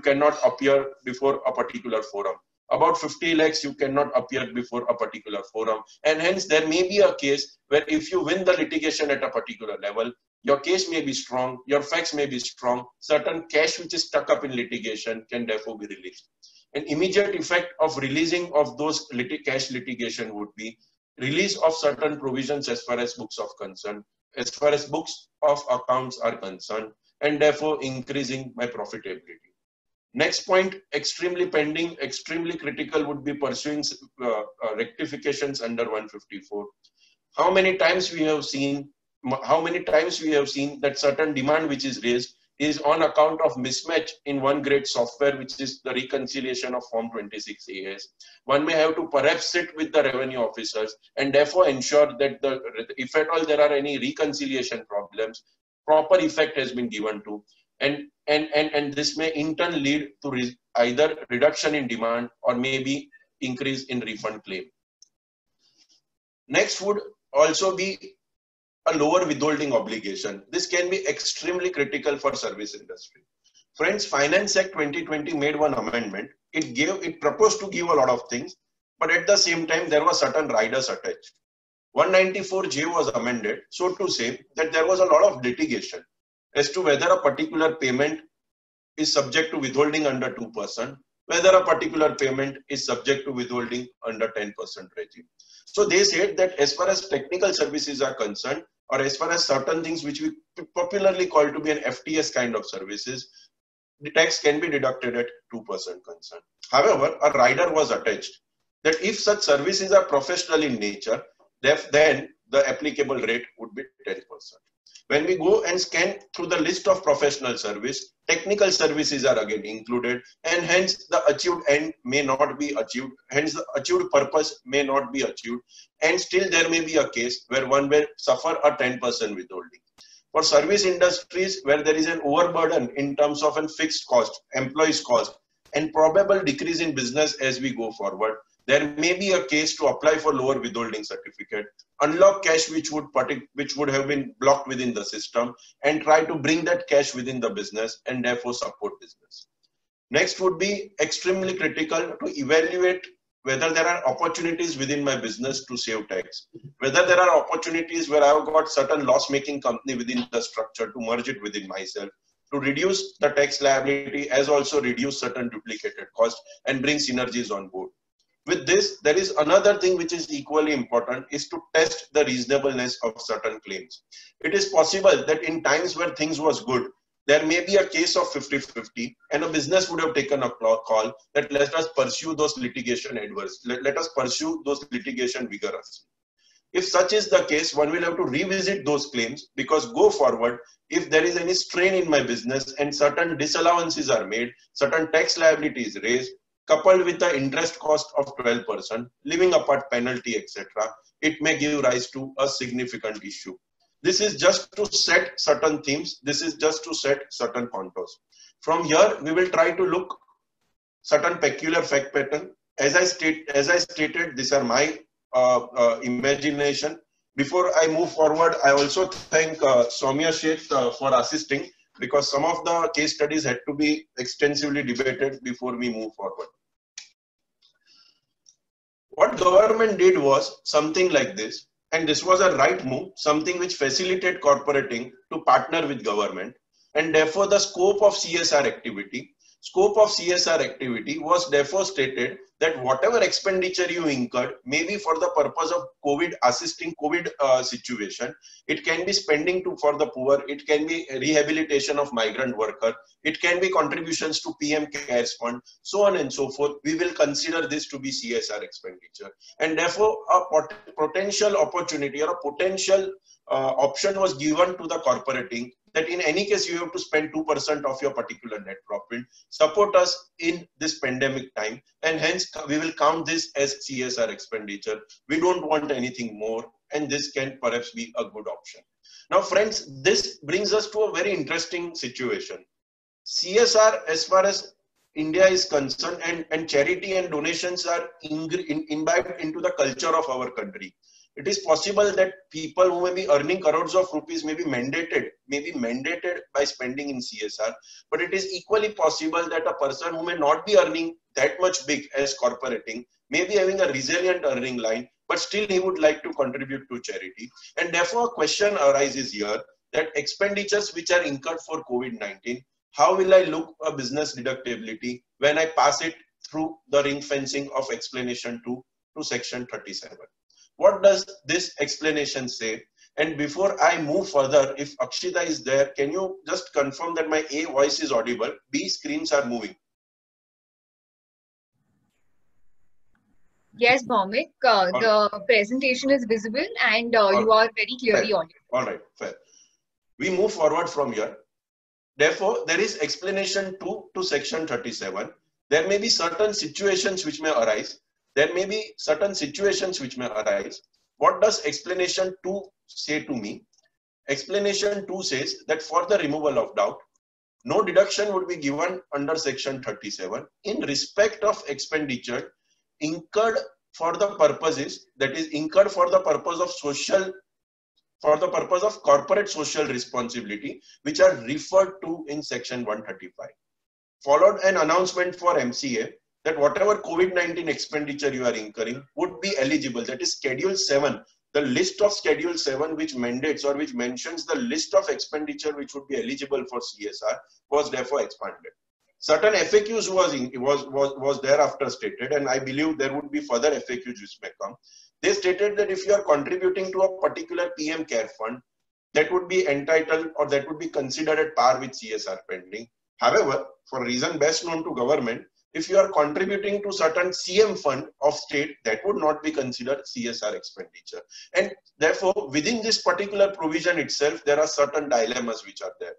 cannot appear before a particular forum. About 50 lakhs, you cannot appear before a particular forum. And hence, there may be a case where if you win the litigation at a particular level, your case may be strong, your facts may be strong, certain cash which is stuck up in litigation can therefore be released. An immediate effect of releasing of those lit cash litigation would be release of certain provisions as far as books of concern, as far as books of accounts are concerned, and therefore increasing my profitability. Next point, extremely pending, extremely critical would be pursuing uh, uh, rectifications under 154. How many times we have seen, how many times we have seen that certain demand which is raised is on account of mismatch in one great software, which is the reconciliation of Form 26 AS. One may have to perhaps sit with the revenue officers and therefore ensure that the, if at all there are any reconciliation problems, proper effect has been given to. And, and, and, and this may in turn lead to re either reduction in demand or maybe increase in refund claim. Next would also be a lower withholding obligation. This can be extremely critical for service industry. Friends, Finance Act 2020 made one amendment. It gave, it proposed to give a lot of things, but at the same time, there were certain riders attached. 194J was amended, so to say that there was a lot of litigation as to whether a particular payment is subject to withholding under 2%, whether a particular payment is subject to withholding under 10% regime. So they said that as far as technical services are concerned, or as far as certain things which we popularly call to be an FTS kind of services, the tax can be deducted at 2% concern. However, a rider was attached that if such services are professional in nature, then the applicable rate would be 10%. When we go and scan through the list of professional service, technical services are again included and hence the achieved end may not be achieved. Hence the achieved purpose may not be achieved and still there may be a case where one will suffer a 10% withholding. For service industries where there is an overburden in terms of a fixed cost, employees cost and probable decrease in business as we go forward, there may be a case to apply for lower withholding certificate, unlock cash which would which would have been blocked within the system, and try to bring that cash within the business and therefore support business. Next would be extremely critical to evaluate whether there are opportunities within my business to save tax, whether there are opportunities where I've got certain loss-making company within the structure to merge it within myself, to reduce the tax liability as also reduce certain duplicated costs and bring synergies on board. With this, there is another thing which is equally important is to test the reasonableness of certain claims. It is possible that in times where things was good, there may be a case of 50-50 and a business would have taken a call that let us pursue those litigation adverse. Let, let us pursue those litigation vigorously. If such is the case, one will have to revisit those claims because go forward, if there is any strain in my business and certain disallowances are made, certain tax liabilities raised, coupled with the interest cost of 12%, living apart penalty, etc., it may give rise to a significant issue. This is just to set certain themes. This is just to set certain contours. From here, we will try to look certain peculiar fact pattern. As I state, as I stated, these are my uh, uh, imagination. Before I move forward, I also thank uh, Sheth uh, for assisting because some of the case studies had to be extensively debated before we move forward. What government did was something like this, and this was a right move, something which facilitated corporating to partner with government, and therefore the scope of CSR activity, scope of CSR activity was therefore stated that whatever expenditure you incurred, maybe for the purpose of COVID assisting COVID uh, situation, it can be spending to for the poor, it can be rehabilitation of migrant worker, it can be contributions to PM CARES fund, so on and so forth. We will consider this to be CSR expenditure, and therefore a pot potential opportunity or a potential uh, option was given to the corporating that in any case you have to spend 2% of your particular net profit. Support us in this pandemic time and hence we will count this as csr expenditure. We don't want anything more and this can perhaps be a good option. Now friends this brings us to a very interesting situation. Csr as far as India is concerned and, and charity and donations are in, in, imbibed into the culture of our country. It is possible that people who may be earning crores of rupees may be mandated, may be mandated by spending in CSR. But it is equally possible that a person who may not be earning that much big as corporating may be having a resilient earning line, but still he would like to contribute to charity. And therefore, a question arises here that expenditures which are incurred for COVID-19, how will I look a business deductibility when I pass it through the ring fencing of explanation 2 to section 37. What does this explanation say? And before I move further, if Akshita is there, can you just confirm that my A voice is audible, B screens are moving? Yes, Bhaumik, uh, the presentation is visible and uh, you are very clearly fair. audible. All right, fair. We move forward from here. Therefore, there is explanation 2 to section 37. There may be certain situations which may arise. There may be certain situations which may arise. What does explanation 2 say to me? Explanation 2 says that for the removal of doubt, no deduction would be given under section 37 in respect of expenditure incurred for the purposes that is incurred for the purpose of social for the purpose of corporate social responsibility which are referred to in section 135 followed an announcement for MCA that whatever COVID-19 expenditure you are incurring would be eligible. That is Schedule 7. The list of Schedule 7 which mandates or which mentions the list of expenditure which would be eligible for CSR was therefore expanded. Certain FAQs was, in, was, was, was thereafter stated and I believe there would be further FAQs which may come. They stated that if you are contributing to a particular PM care fund, that would be entitled or that would be considered at par with CSR pending. However, for a reason best known to government, if you are contributing to certain CM fund of state, that would not be considered CSR expenditure. And therefore, within this particular provision itself, there are certain dilemmas which are there.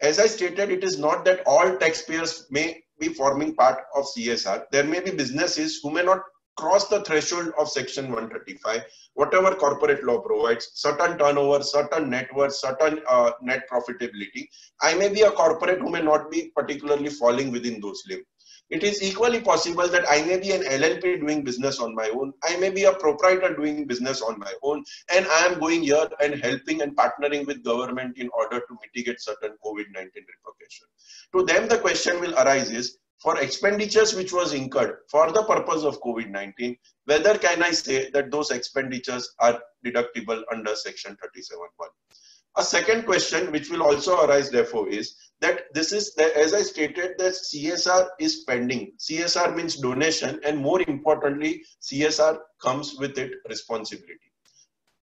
As I stated, it is not that all taxpayers may be forming part of CSR. There may be businesses who may not cross the threshold of section 135 whatever corporate law provides certain turnover certain net worth certain uh, net profitability i may be a corporate who may not be particularly falling within those limits it is equally possible that I may be an LLP doing business on my own. I may be a proprietor doing business on my own. And I am going here and helping and partnering with government in order to mitigate certain COVID-19 repercussions. To them, the question will arise is, for expenditures which was incurred for the purpose of COVID-19, whether can I say that those expenditures are deductible under section 37.1. A second question which will also arise therefore is that this is, as I stated, that CSR is pending. CSR means donation and more importantly, CSR comes with it responsibility.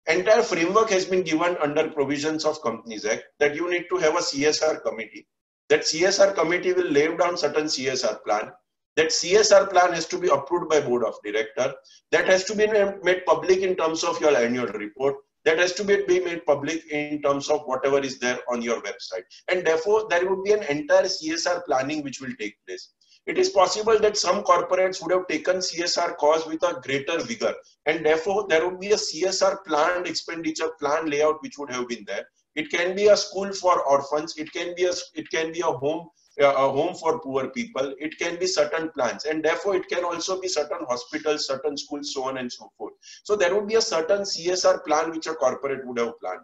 Entire framework has been given under provisions of Companies Act that you need to have a CSR committee that CSR committee will lay down certain CSR plan. That CSR plan has to be approved by board of director. That has to be made public in terms of your annual report. That has to be made public in terms of whatever is there on your website. And therefore, there would be an entire CSR planning which will take place. It is possible that some corporates would have taken CSR cause with a greater vigor. And therefore, there would be a CSR planned expenditure plan layout which would have been there it can be a school for orphans. It can be a it can be a home a home for poor people. It can be certain plans, and therefore it can also be certain hospitals, certain schools, so on and so forth. So there would be a certain CSR plan which a corporate would have planned.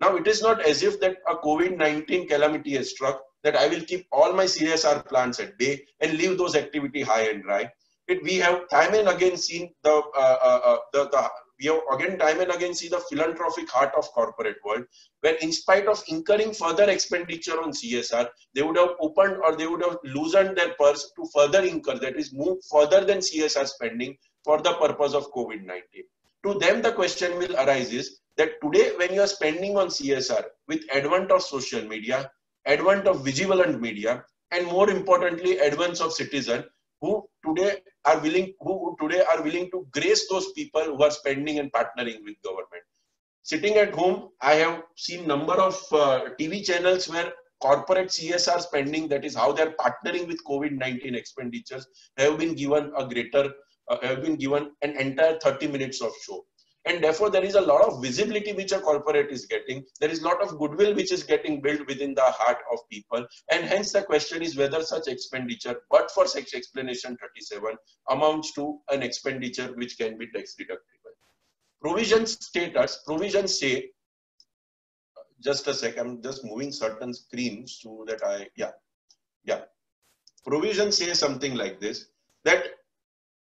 Now it is not as if that a COVID-19 calamity has struck that I will keep all my CSR plans at bay and leave those activity high and dry. It, we have time and again seen the, uh, uh, uh, the, the we have again time and again see the philanthropic heart of corporate world where in spite of incurring further expenditure on csr they would have opened or they would have loosened their purse to further incur that is move further than csr spending for the purpose of covid-19 to them the question will arise is that today when you are spending on csr with advent of social media advent of vigilant media and more importantly advance of citizen who today are willing who today are willing to grace those people who are spending and partnering with government. Sitting at home i have seen number of uh, tv channels where corporate csr spending that is how they're partnering with covid-19 expenditures have been given a greater uh, have been given an entire 30 minutes of show and therefore there is a lot of visibility which a corporate is getting. There is a lot of goodwill which is getting built within the heart of people. And hence the question is whether such expenditure but for such explanation 37 amounts to an expenditure which can be tax deductible. Provisions status, provisions say, just a sec, I'm just moving certain screens so that I, yeah, yeah. Provisions say something like this, that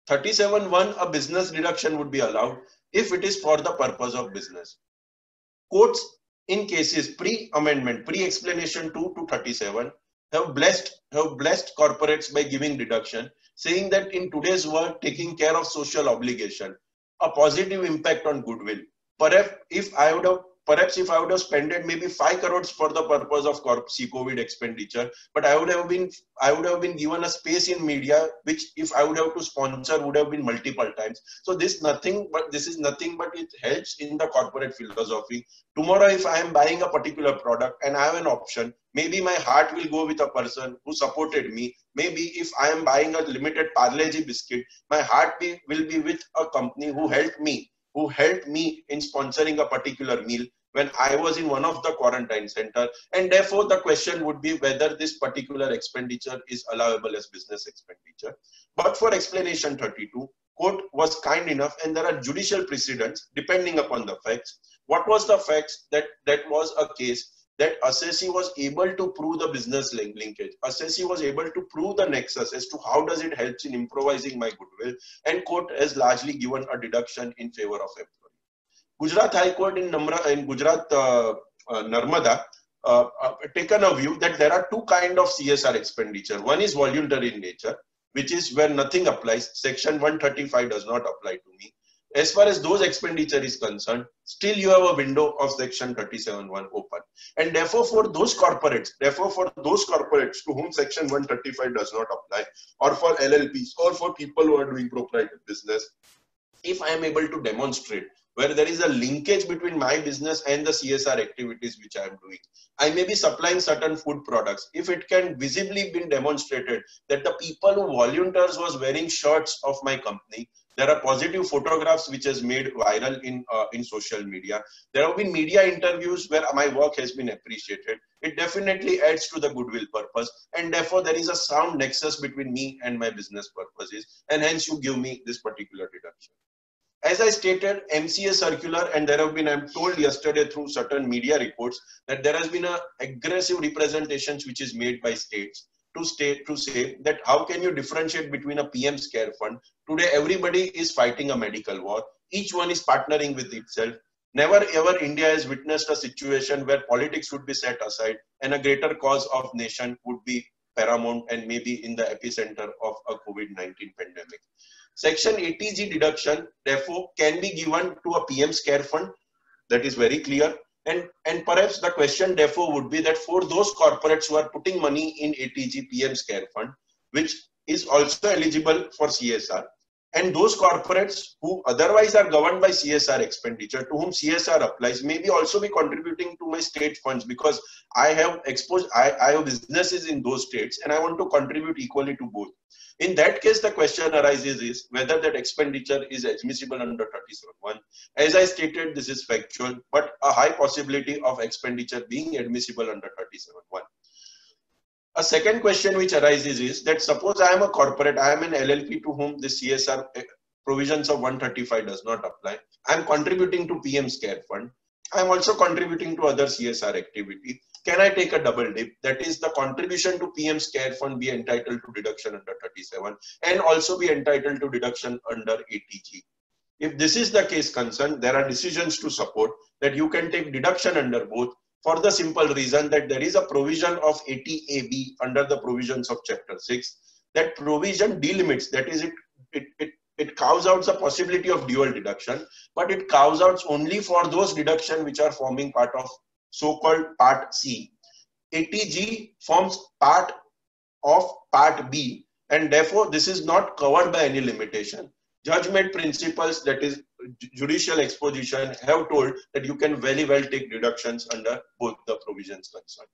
37.1, a business deduction would be allowed if it is for the purpose of business. Courts in cases pre-amendment, pre-explanation 2 to 37 have blessed have blessed corporates by giving deduction, saying that in today's world, taking care of social obligation, a positive impact on goodwill. Perhaps if I would have perhaps if I would have spent maybe five crores for the purpose of corporate COVID expenditure, but I would have been I would have been given a space in media, which if I would have to sponsor would have been multiple times. So this nothing, but this is nothing, but it helps in the corporate philosophy. Tomorrow, if I am buying a particular product and I have an option, maybe my heart will go with a person who supported me. Maybe if I am buying a limited Parle biscuit, my heart be, will be with a company who helped me who helped me in sponsoring a particular meal when I was in one of the quarantine center. And therefore, the question would be whether this particular expenditure is allowable as business expenditure. But for explanation 32, court was kind enough and there are judicial precedents depending upon the facts. What was the facts that that was a case that assessee was able to prove the business link linkage. Assessee was able to prove the nexus as to how does it helps in improvising my goodwill and court has largely given a deduction in favor of employee. Gujarat High Court in, Namra, in Gujarat, uh, uh, Narmada, uh, uh, taken a view that there are two kind of CSR expenditure. One is voluntary in nature, which is where nothing applies. Section 135 does not apply to me. As far as those expenditure is concerned, still you have a window of section 37.1 open. And therefore for those corporates, therefore for those corporates to whom section 135 does not apply, or for LLPs, or for people who are doing proprietary business, if I am able to demonstrate where there is a linkage between my business and the CSR activities which I am doing. I may be supplying certain food products. If it can visibly be demonstrated that the people who volunteers was wearing shirts of my company, there are positive photographs which has made viral in uh, in social media. There have been media interviews where my work has been appreciated. It definitely adds to the goodwill purpose, and therefore there is a sound nexus between me and my business purposes, and hence you give me this particular deduction. As I stated, MCA circular, and there have been, I'm told yesterday through certain media reports that there has been a aggressive representations which is made by states to state to say that how can you differentiate between a PM CARES fund? Today, everybody is fighting a medical war. Each one is partnering with itself. Never ever India has witnessed a situation where politics would be set aside and a greater cause of nation would be paramount and maybe in the epicenter of a COVID-19 pandemic. Section 80G deduction, therefore, can be given to a PM CARES fund. That is very clear. And, and perhaps the question, therefore, would be that for those corporates who are putting money in 80G PM CARES fund, which is also eligible for CSR, and those corporates who otherwise are governed by CSR expenditure, to whom CSR applies, maybe also be contributing to my state funds because I have exposed, I, I have businesses in those states and I want to contribute equally to both. In that case, the question arises is whether that expenditure is admissible under 37.1. As I stated, this is factual, but a high possibility of expenditure being admissible under 37.1. A second question which arises is that suppose I am a corporate, I am an LLP to whom the CSR eh, provisions of 135 does not apply. I am contributing to PM CARES Fund. I am also contributing to other CSR activity can I take a double dip? That is the contribution to PM CARES Fund be entitled to deduction under 37 and also be entitled to deduction under 80G. If this is the case concerned, there are decisions to support that you can take deduction under both for the simple reason that there is a provision of 80AB under the provisions of chapter 6. That provision delimits, that is it, it, it it carves out the possibility of dual deduction, but it carves out only for those deduction which are forming part of so-called part C. 80G forms part of part B and therefore this is not covered by any limitation. Judgment principles that is judicial exposition have told that you can very well take deductions under both the provisions concerned.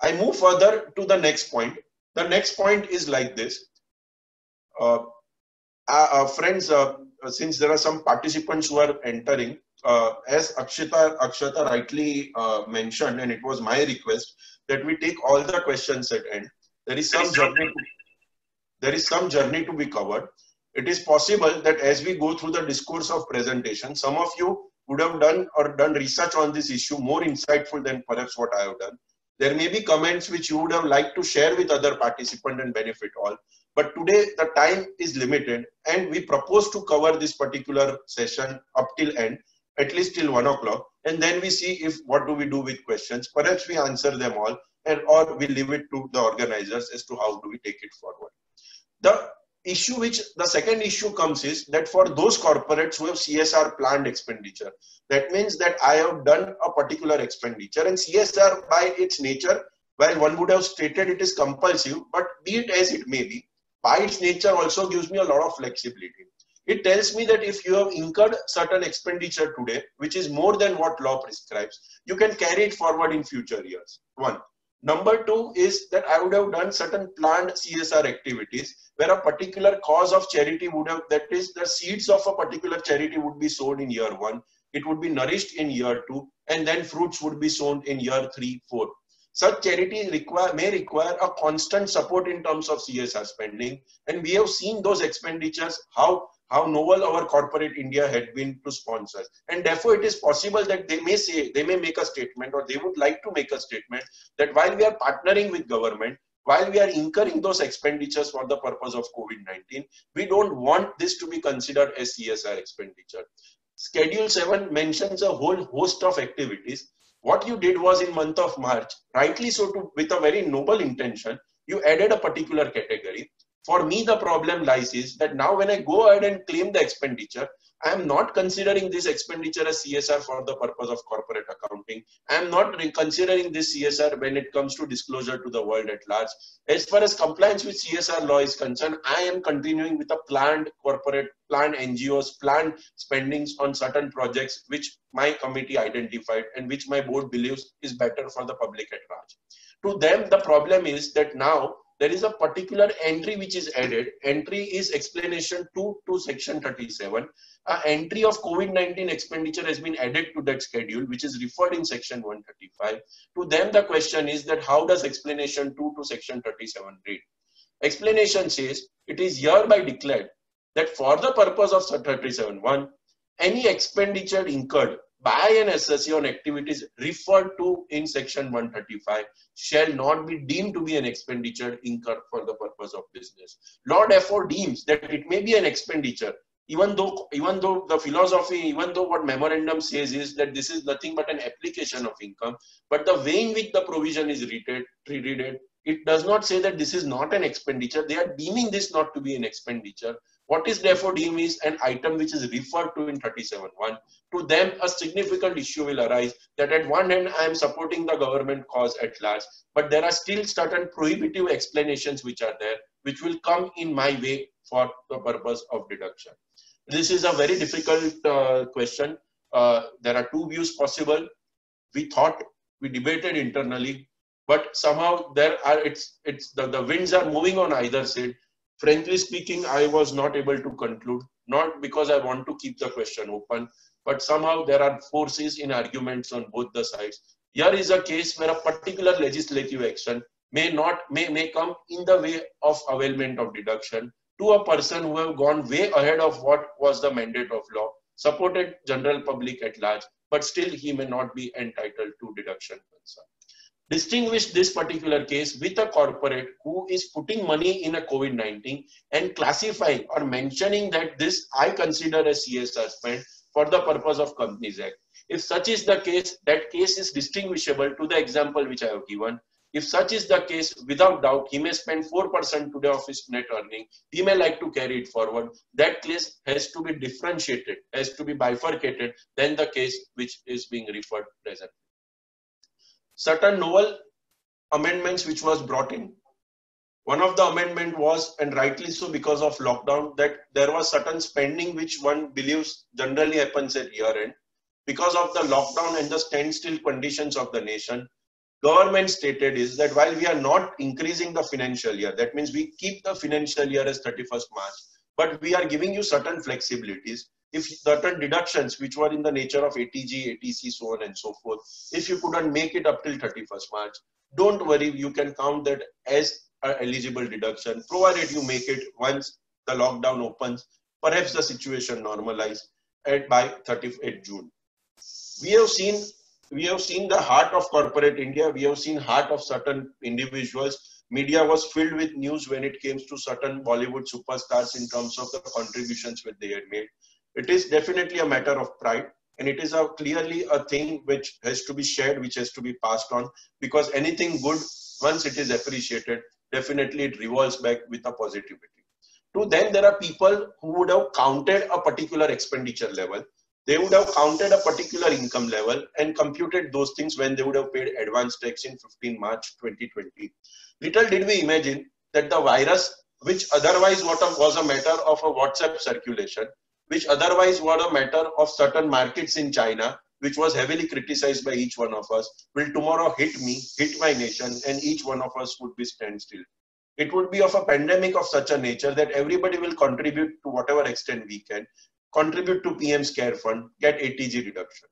I move further to the next point. The next point is like this. Uh, uh, uh, friends, uh, since there are some participants who are entering, uh, as Akshita, Akshata rightly uh, mentioned, and it was my request that we take all the questions at end. There is some journey. To, there is some journey to be covered. it is possible that as we go through the discourse of presentation, some of you would have done or done research on this issue more insightful than perhaps what I have done. There may be comments which you would have liked to share with other participants and benefit all. But today the time is limited and we propose to cover this particular session up till end, at least till one o'clock. And then we see if what do we do with questions. Perhaps we answer them all and or we leave it to the organizers as to how do we take it forward. The issue which the second issue comes is that for those corporates who have CSR planned expenditure, that means that I have done a particular expenditure and CSR by its nature, while one would have stated it is compulsive, but be it as it may be, by its nature also gives me a lot of flexibility. It tells me that if you have incurred certain expenditure today, which is more than what law prescribes, you can carry it forward in future years. One. Number two is that I would have done certain planned CSR activities where a particular cause of charity would have, that is the seeds of a particular charity would be sown in year one, it would be nourished in year two, and then fruits would be sown in year three, four. Such charity require, may require a constant support in terms of CSR spending. And we have seen those expenditures, how how noble our corporate India had been to sponsors. And therefore, it is possible that they may say, they may make a statement or they would like to make a statement that while we are partnering with government, while we are incurring those expenditures for the purpose of COVID-19, we don't want this to be considered as CSR expenditure. Schedule 7 mentions a whole host of activities. What you did was in month of March, rightly so to, with a very noble intention, you added a particular category for me, the problem lies is that now when I go ahead and claim the expenditure, I am not considering this expenditure as CSR for the purpose of corporate accounting. I am not considering this CSR when it comes to disclosure to the world at large. As far as compliance with CSR law is concerned, I am continuing with a planned corporate, planned NGOs, planned spendings on certain projects which my committee identified and which my board believes is better for the public at large. To them, the problem is that now there is a particular entry which is added. Entry is explanation 2 to section 37. A entry of COVID-19 expenditure has been added to that schedule, which is referred in section 135. To them, the question is that how does explanation 2 to section 37 read? Explanation says it is hereby declared that for the purpose of 37.1, any expenditure incurred by an assessee on activities referred to in section 135 shall not be deemed to be an expenditure incurred for the purpose of business. Law therefore deems that it may be an expenditure even though even though the philosophy even though what memorandum says is that this is nothing but an application of income but the way in which the provision is treated it does not say that this is not an expenditure they are deeming this not to be an expenditure what is therefore deemed is an item which is referred to in 37.1. To them, a significant issue will arise that at one hand, I am supporting the government cause at large, but there are still certain prohibitive explanations which are there, which will come in my way for the purpose of deduction. This is a very difficult uh, question. Uh, there are two views possible. We thought, we debated internally, but somehow there are, it's, it's the, the winds are moving on either side frankly speaking, I was not able to conclude, not because I want to keep the question open, but somehow there are forces in arguments on both the sides. Here is a case where a particular legislative action may not may, may come in the way of availment of deduction to a person who have gone way ahead of what was the mandate of law, supported general public at large, but still he may not be entitled to deduction concern distinguish this particular case with a corporate who is putting money in a COVID-19 and classifying or mentioning that this I consider a CSR spend for the purpose of Companies Act. If such is the case, that case is distinguishable to the example which I have given. If such is the case, without doubt, he may spend 4% today of his net earning. He may like to carry it forward. That case has to be differentiated, has to be bifurcated than the case which is being referred presently certain novel amendments which was brought in. One of the amendment was, and rightly so because of lockdown, that there was certain spending which one believes generally happens at year end. Because of the lockdown and the standstill conditions of the nation, government stated is that while we are not increasing the financial year, that means we keep the financial year as 31st March, but we are giving you certain flexibilities if certain deductions which were in the nature of 80G, 80C, so on and so forth, if you couldn't make it up till 31st March, don't worry, you can count that as an eligible deduction, provided you make it once the lockdown opens, perhaps the situation normalizes by 38 June. We have seen we have seen the heart of corporate India. We have seen heart of certain individuals. Media was filled with news when it came to certain Bollywood superstars in terms of the contributions that they had made. It is definitely a matter of pride and it is a clearly a thing which has to be shared, which has to be passed on because anything good, once it is appreciated, definitely it revolves back with a positivity. To then there are people who would have counted a particular expenditure level they would have counted a particular income level and computed those things when they would have paid advance tax in 15 March 2020. Little did we imagine that the virus, which otherwise was a matter of a WhatsApp circulation, which otherwise was a matter of certain markets in China, which was heavily criticized by each one of us, will tomorrow hit me, hit my nation, and each one of us would be standstill. It would be of a pandemic of such a nature that everybody will contribute to whatever extent we can contribute to PM's care fund, get 80G reduction.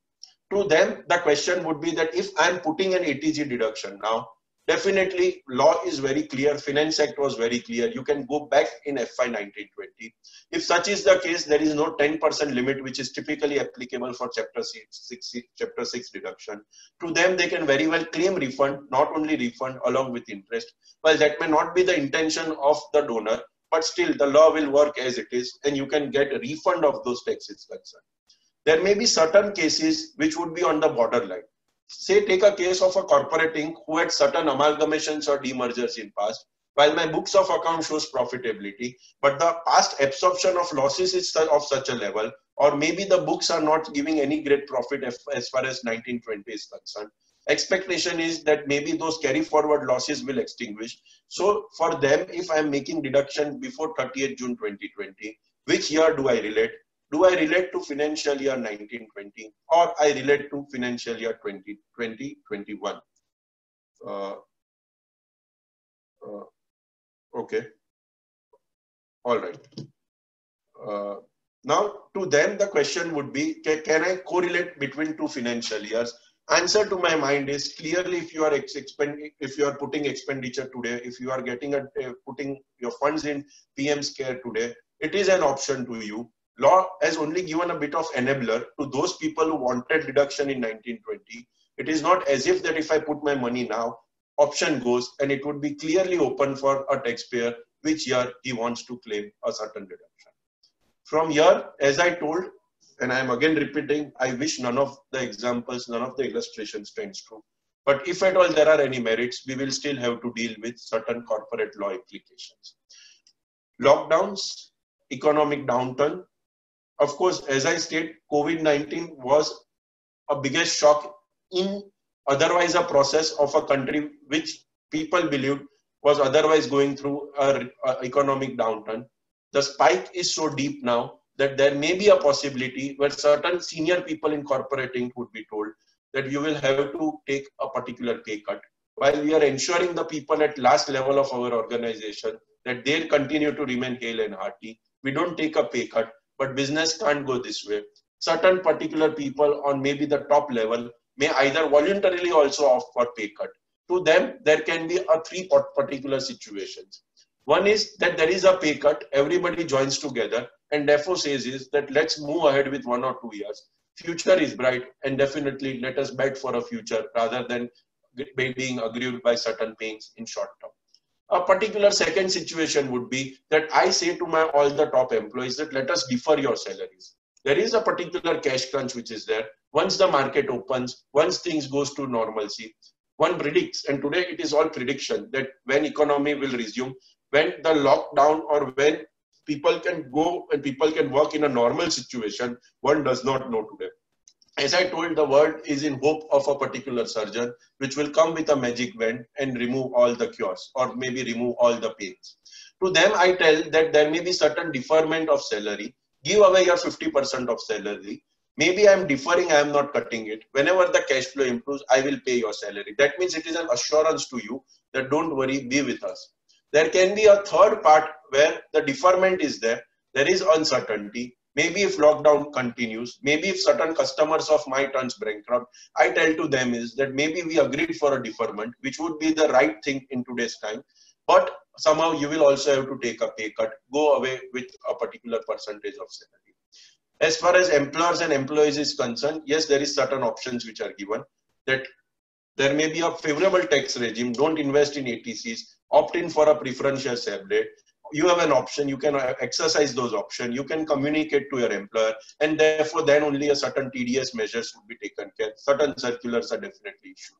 To them, the question would be that if I'm putting an 80G deduction now, definitely law is very clear. Finance Act was very clear. You can go back in FY 1920. If such is the case, there is no 10% limit, which is typically applicable for Chapter 6, 6, Chapter 6 deduction. To them, they can very well claim refund, not only refund along with interest. Well, that may not be the intention of the donor, but still the law will work as it is and you can get a refund of those taxes concerned. There may be certain cases which would be on the borderline. Say take a case of a corporate inc. who had certain amalgamations or demergers in past, while my books of account shows profitability, but the past absorption of losses is of such a level, or maybe the books are not giving any great profit as far as 1920 is concerned expectation is that maybe those carry forward losses will extinguish. So for them, if I'm making deduction before 30th June 2020, which year do I relate? Do I relate to financial year 1920 or I relate to financial year 2020, 21? Uh, uh, okay. All right. Uh, now, to them, the question would be, can, I correlate between two financial years? answer to my mind is clearly if you are expend if you are putting expenditure today if you are getting a putting your funds in pm's care today it is an option to you law has only given a bit of enabler to those people who wanted deduction in 1920 it is not as if that if i put my money now option goes and it would be clearly open for a taxpayer which year he wants to claim a certain deduction from here as i told and I'm again repeating, I wish none of the examples, none of the illustrations stands true. But if at all there are any merits, we will still have to deal with certain corporate law implications. Lockdowns, economic downturn. Of course, as I said, COVID-19 was a biggest shock in otherwise a process of a country which people believed was otherwise going through an economic downturn. The spike is so deep now that there may be a possibility where certain senior people in corporating would be told that you will have to take a particular pay cut while we are ensuring the people at last level of our organization that they continue to remain hale and hearty. We don't take a pay cut, but business can't go this way. Certain particular people on maybe the top level may either voluntarily also opt for pay cut. To them, there can be a three particular situations. One is that there is a pay cut, everybody joins together, and therefore says is that let's move ahead with one or two years. Future is bright, and definitely let us bet for a future rather than being aggrieved by certain pains in short term. A particular second situation would be that I say to my all the top employees that let us defer your salaries. There is a particular cash crunch which is there. Once the market opens, once things goes to normalcy, one predicts, and today it is all prediction that when economy will resume, when the lockdown or when people can go and people can work in a normal situation, one does not know today. As I told, the world is in hope of a particular surgeon, which will come with a magic wand and remove all the cures or maybe remove all the pains. To them, I tell that there may be certain deferment of salary. Give away your 50% of salary. Maybe I'm deferring, I'm not cutting it. Whenever the cash flow improves, I will pay your salary. That means it is an assurance to you that don't worry, be with us. There can be a third part where the deferment is there. There is uncertainty. Maybe if lockdown continues, maybe if certain customers of my turns bankrupt, I tell to them is that maybe we agreed for a deferment, which would be the right thing in today's time. but somehow you will also have to take a pay cut, go away with a particular percentage of salary. As far as employers and employees is concerned, yes, there is certain options which are given that there may be a favorable tax regime. Don't invest in 80Cs. Opt in for a preferential salary you have an option you can uh, exercise those options you can communicate to your employer and therefore then only a certain tds measures would be taken care certain circulars are definitely issued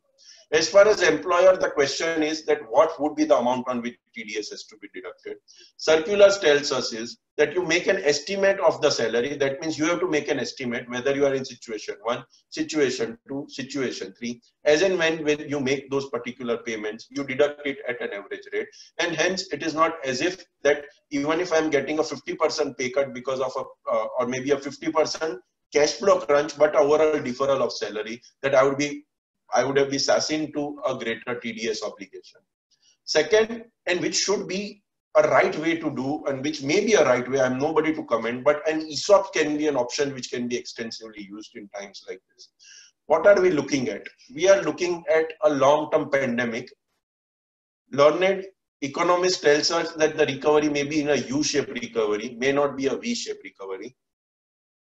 as far as employer, the question is that what would be the amount on which TDS has to be deducted. Circulars tells us is that you make an estimate of the salary. That means you have to make an estimate whether you are in situation one, situation two, situation three. As and when, when you make those particular payments, you deduct it at an average rate. And hence, it is not as if that even if I'm getting a 50% pay cut because of a, uh, or maybe a 50% cash flow crunch, but overall deferral of salary, that I would be I would have been assigned to a greater TDS obligation. Second, and which should be a right way to do and which may be a right way, I'm nobody to comment, but an ESOP can be an option which can be extensively used in times like this. What are we looking at? We are looking at a long-term pandemic. Learned economist tells us that the recovery may be in a U-shaped recovery, may not be a V-shaped recovery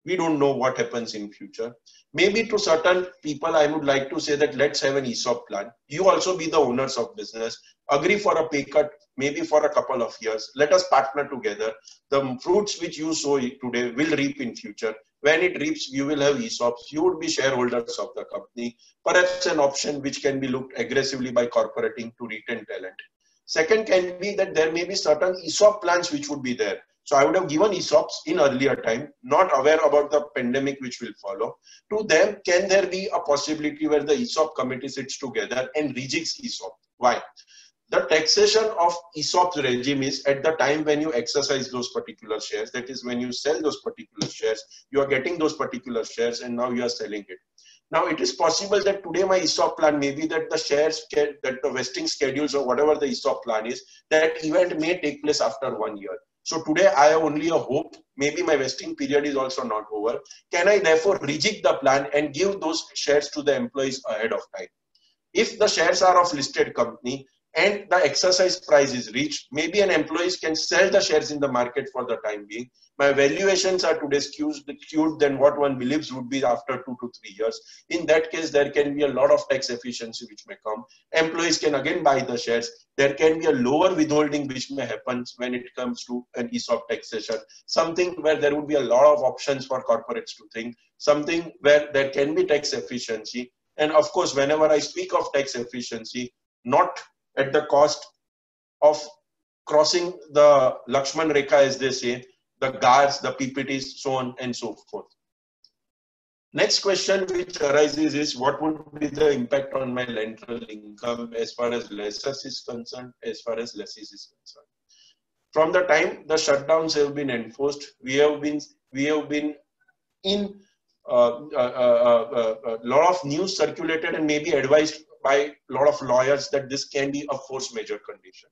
we don't know what happens in future. Maybe to certain people i would like to say that let's have an esop plan you also be the owners of business. Agree for a pay cut maybe for a couple of years. Let us partner together. The fruits which you sow today will reap in future. When it reaps you will have esops you would be shareholders of the company. Perhaps an option which can be looked aggressively by corporating to retain talent. Second can be that there may be certain esop plans which would be there so I would have given ESOPs in earlier time, not aware about the pandemic which will follow. To them, can there be a possibility where the ESOP committee sits together and rejigs ESOP? Why? The taxation of ESOP regime is at the time when you exercise those particular shares. That is when you sell those particular shares, you are getting those particular shares and now you are selling it. Now it is possible that today my ESOP plan may be that the shares, that the vesting schedules or whatever the ESOP plan is, that event may take place after one year. So today I have only a hope. Maybe my vesting period is also not over. Can I therefore reject the plan and give those shares to the employees ahead of time? If the shares are of listed company, and the exercise price is reached, maybe an employee can sell the shares in the market for the time being. My valuations are today skewed, skewed than what one believes would be after two to three years. In that case, there can be a lot of tax efficiency which may come. Employees can again buy the shares. There can be a lower withholding which may happen when it comes to an ESOP taxation. Something where there would be a lot of options for corporates to think. Something where there can be tax efficiency. And of course, whenever I speak of tax efficiency, not at the cost of crossing the Lakshman Rekha, as they say, the guards, the PPTs, so on and so forth. Next question which arises is what would be the impact on my rental income as far as lessors is concerned, as far as lessees is concerned. From the time the shutdowns have been enforced, we have been we have been in a uh, uh, uh, uh, lot of news circulated and maybe advised by a lot of lawyers that this can be a force majeure condition.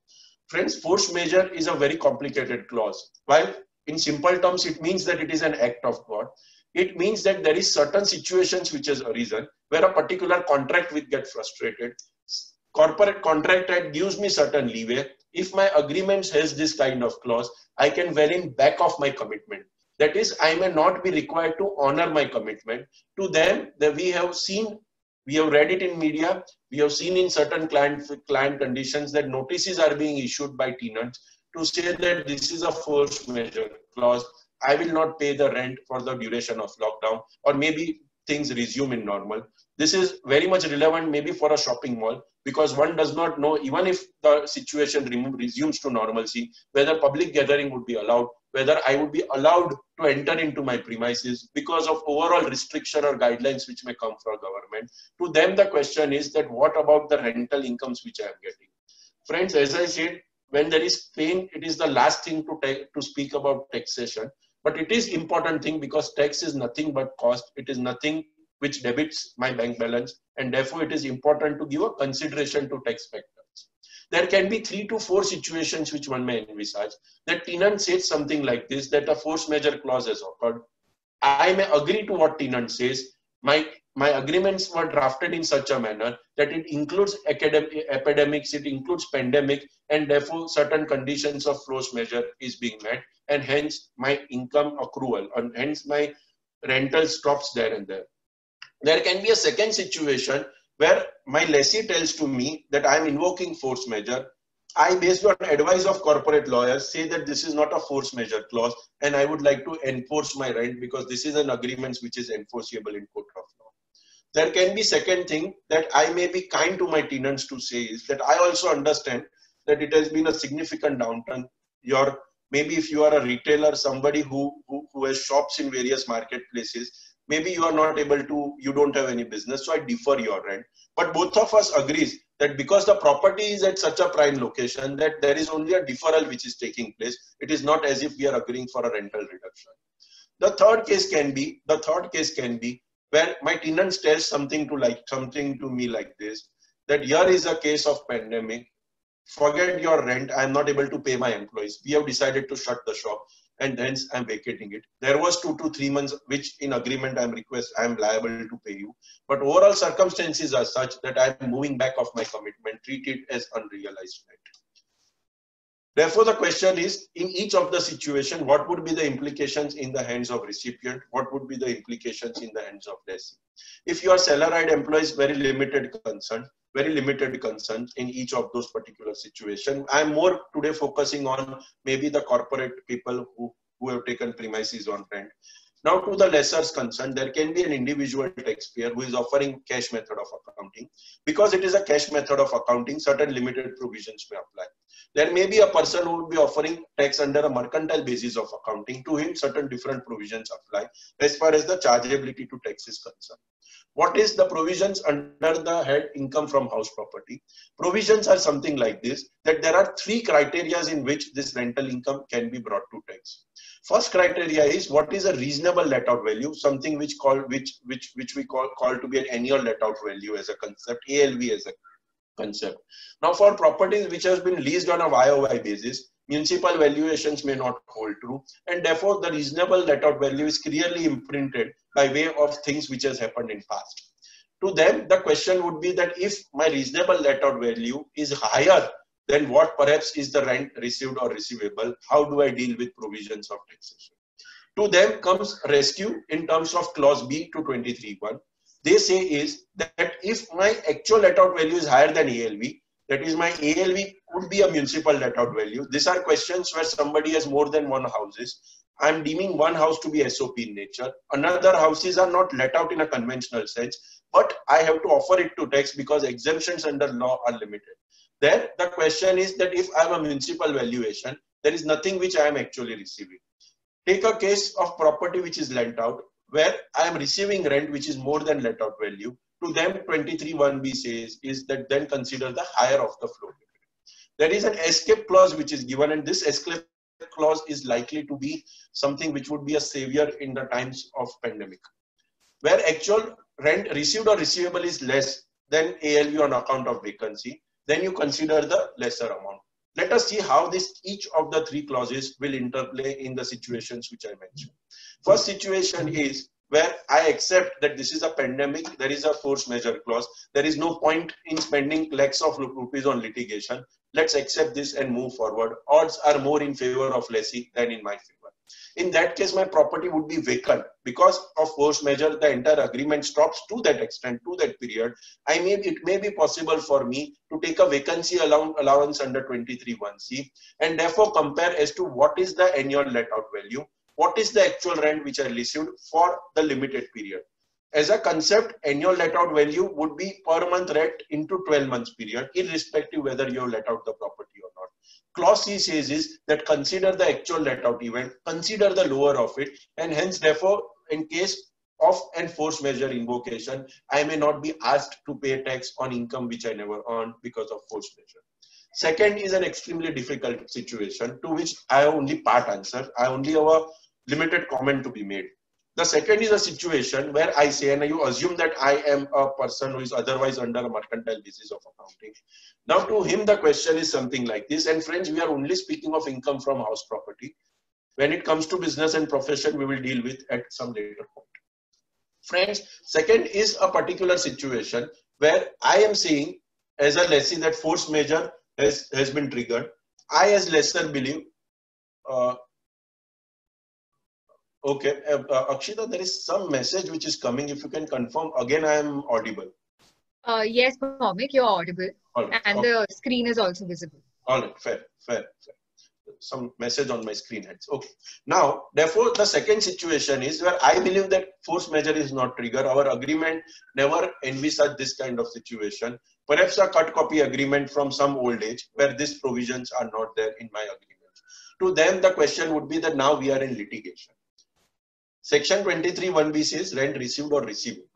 Friends, force majeure is a very complicated clause. While in simple terms, it means that it is an act of God. It means that there is certain situations which has arisen where a particular contract will get frustrated. Corporate contract act gives me certain leeway. If my agreements has this kind of clause, I can well in back off my commitment. That is, I may not be required to honor my commitment. To them, that we have seen we have read it in media. We have seen in certain client, client conditions that notices are being issued by tenants to say that this is a force majeure clause. I will not pay the rent for the duration of lockdown or maybe things resume in normal. This is very much relevant maybe for a shopping mall because one does not know even if the situation resumes to normalcy whether public gathering would be allowed whether I would be allowed to enter into my premises because of overall restriction or guidelines which may come from government. To them, the question is that what about the rental incomes which I am getting? Friends, as I said, when there is pain, it is the last thing to, take, to speak about taxation. But it is important thing because tax is nothing but cost. It is nothing which debits my bank balance. And therefore, it is important to give a consideration to tax factor there can be three to four situations which one may envisage. That tenant says something like this, that a force majeure clause has occurred. I may agree to what tenant says. My my agreements were drafted in such a manner that it includes academic, epidemics, it includes pandemic, and therefore certain conditions of force majeure is being met, and hence my income accrual, and hence my rental stops there and there. There can be a second situation where my lessee tells to me that I am invoking force majeure. I, based on advice of corporate lawyers, say that this is not a force majeure clause, and I would like to enforce my rent because this is an agreement which is enforceable in court of law. There can be second thing that I may be kind to my tenants to say is that I also understand that it has been a significant downturn. Your maybe if you are a retailer, somebody who, who, who has shops in various marketplaces, maybe you are not able to, you don't have any business, so I defer your rent. But both of us agrees that because the property is at such a prime location that there is only a deferral which is taking place. It is not as if we are agreeing for a rental reduction. The third case can be, the third case can be where my tenant tells something to like something to me like this that here is a case of pandemic forget your rent i'm not able to pay my employees we have decided to shut the shop and hence i'm vacating it there was two to three months which in agreement i'm request i'm liable to pay you but overall circumstances are such that i'm moving back of my commitment treat it as unrealized rent Therefore, the question is, in each of the situation, what would be the implications in the hands of recipient? What would be the implications in the hands of lessee? If your seller-eyed employees, very limited concern, very limited concerns in each of those particular situation. I'm more today focusing on maybe the corporate people who, who have taken premises on rent. Now to the lessor's concern, there can be an individual taxpayer who is offering cash method of accounting. Because it is a cash method of accounting, certain limited provisions may apply. There may be a person who would be offering tax under a mercantile basis of accounting. To him, certain different provisions apply as far as the chargeability to tax is concerned. What is the provisions under the head income from house property? Provisions are something like this, that there are three criteria in which this rental income can be brought to tax. First criteria is what is a reasonable let out value, something which call which which which we call call to be an annual let out value as a concept, ALV as a concept. Now for properties which has been leased on a YOY basis, municipal valuations may not hold true and therefore the reasonable let out value is clearly imprinted by way of things which has happened in past. To them, the question would be that if my reasonable let out value is higher then what perhaps is the rent received or receivable? How do I deal with provisions of taxation? To them comes rescue in terms of clause B to 23.1. They say is that if my actual let out value is higher than ALV, that is my ALV could be a municipal let out value. These are questions where somebody has more than one houses. I'm deeming one house to be SOP in nature. Another houses are not let out in a conventional sense, but I have to offer it to tax because exemptions under law are limited. There, the question is that if I have a municipal valuation, there is nothing which I am actually receiving. Take a case of property which is lent out, where I am receiving rent which is more than let out value. To them, 23.1b says is that then consider the higher of the floor. There is an escape clause which is given, and this escape clause is likely to be something which would be a savior in the times of pandemic, where actual rent received or receivable is less than ALV on account of vacancy then you consider the lesser amount. Let us see how this each of the three clauses will interplay in the situations which I mentioned. First situation is where I accept that this is a pandemic, there is a force majeure clause, there is no point in spending lakhs of rupees on litigation. Let's accept this and move forward. Odds are more in favor of lessee than in my favor. In that case, my property would be vacant because of force majeure. The entire agreement stops to that extent, to that period. I may it may be possible for me to take a vacancy allowance under 23.1c and therefore compare as to what is the annual let out value, what is the actual rent which I received for the limited period. As a concept, annual let out value would be per month rent into 12 months period, irrespective whether you have let out the property or not clause C says is that consider the actual let out event, consider the lower of it, and hence therefore in case of an force majeure invocation, I may not be asked to pay tax on income which I never earned because of force majeure. Second is an extremely difficult situation to which I only part answer. I only have a limited comment to be made. The second is a situation where I say, and you assume that I am a person who is otherwise under a mercantile basis of accounting. Now to him, the question is something like this. And friends, we are only speaking of income from house property. When it comes to business and profession, we will deal with at some later point. Friends, second is a particular situation where I am seeing as a lessee that force majeure has, has been triggered. I as lessor believe, uh, okay, uh, uh, Akshita, there is some message which is coming. If you can confirm, again, I am audible. Uh, yes, Bhaumik, you're audible. Right. And okay. the screen is also visible. All right, fair, fair, fair some message on my screen heads. Okay. Now, therefore, the second situation is where I believe that force majeure is not trigger. Our agreement never envisaged this kind of situation. Perhaps a cut copy agreement from some old age where these provisions are not there in my agreement. To them, the question would be that now we are in litigation. Section 23 1b says rent received or receivable.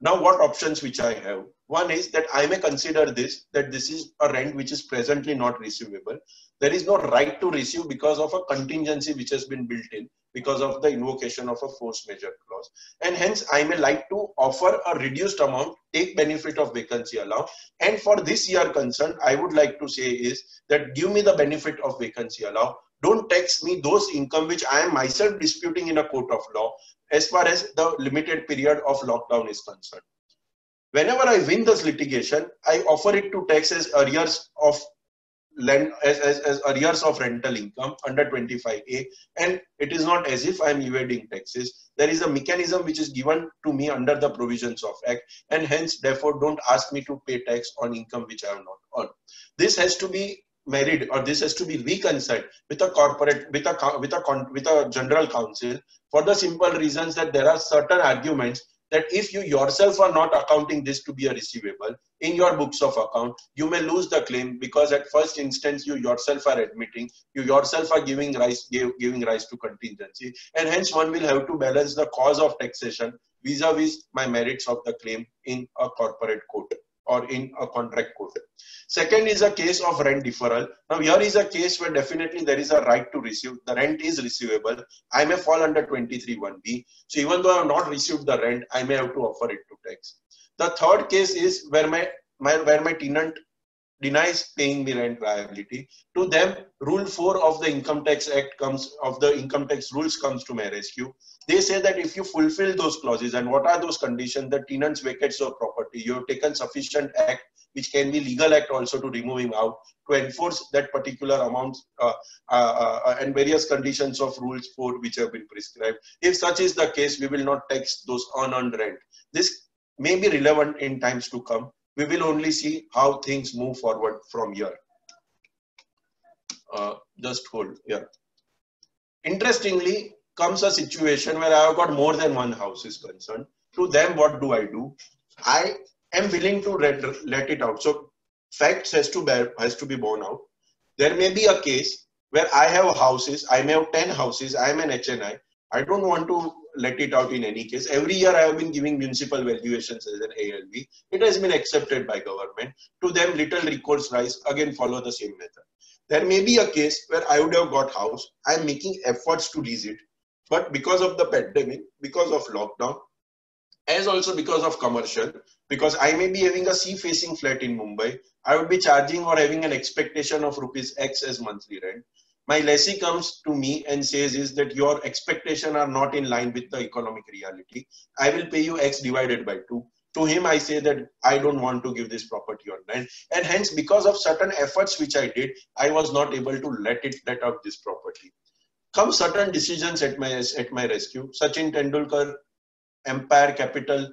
Now, what options which I have? One is that I may consider this, that this is a rent which is presently not receivable. There is no right to receive because of a contingency which has been built in because of the invocation of a force majeure clause. And hence, I may like to offer a reduced amount, take benefit of vacancy allowance. And for this year concerned, I would like to say is that give me the benefit of vacancy allowance. Don't tax me those income which I am myself disputing in a court of law as far as the limited period of lockdown is concerned. Whenever I win this litigation, I offer it to tax as arrears of lend as, as, as arrears of rental income under 25A and it is not as if I am evading taxes. There is a mechanism which is given to me under the provisions of Act and hence therefore don't ask me to pay tax on income which I have not earned. This has to be married or this has to be reconciled with a corporate with a with a with a general counsel for the simple reasons that there are certain arguments that if you yourself are not accounting this to be a receivable in your books of account you may lose the claim because at first instance you yourself are admitting you yourself are giving rise give, giving rise to contingency and hence one will have to balance the cause of taxation vis-a-vis -vis my merits of the claim in a corporate court or in a contract court. Second is a case of rent deferral. Now here is a case where definitely there is a right to receive. The rent is receivable. I may fall under 23.1b. So even though I have not received the rent, I may have to offer it to tax. The third case is where my, my where my tenant denies paying the rent liability. To them, Rule 4 of the Income Tax Act comes of the income tax rules comes to my rescue. They say that if you fulfill those clauses, and what are those conditions? The tenants vacates your property. You have taken sufficient act, which can be legal act also to remove him out to enforce that particular amount uh, uh, uh, and various conditions of rules for which have been prescribed. If such is the case, we will not tax those unearned rent. This may be relevant in times to come we will only see how things move forward from here. Uh, just hold here. Interestingly, comes a situation where I have got more than one house is concerned. To them, what do I do? I am willing to let, let it out. So facts has to bear, has to be borne out. There may be a case where I have houses, I may have 10 houses, I am an HNI. I don't want to let it out in any case. Every year I have been giving municipal valuations as an ALV. It has been accepted by government. To them, little recourse rise, again follow the same method. There may be a case where I would have got house. I am making efforts to lease it. But because of the pandemic, because of lockdown, as also because of commercial, because I may be having a sea-facing flat in Mumbai, I would be charging or having an expectation of rupees X as monthly rent my lessee comes to me and says is that your expectation are not in line with the economic reality. I will pay you X divided by 2. To him, I say that I don't want to give this property on rent. And hence, because of certain efforts which I did, I was not able to let it let out this property. Come certain decisions at my at my rescue. Sachin Tendulkar, Empire Capital,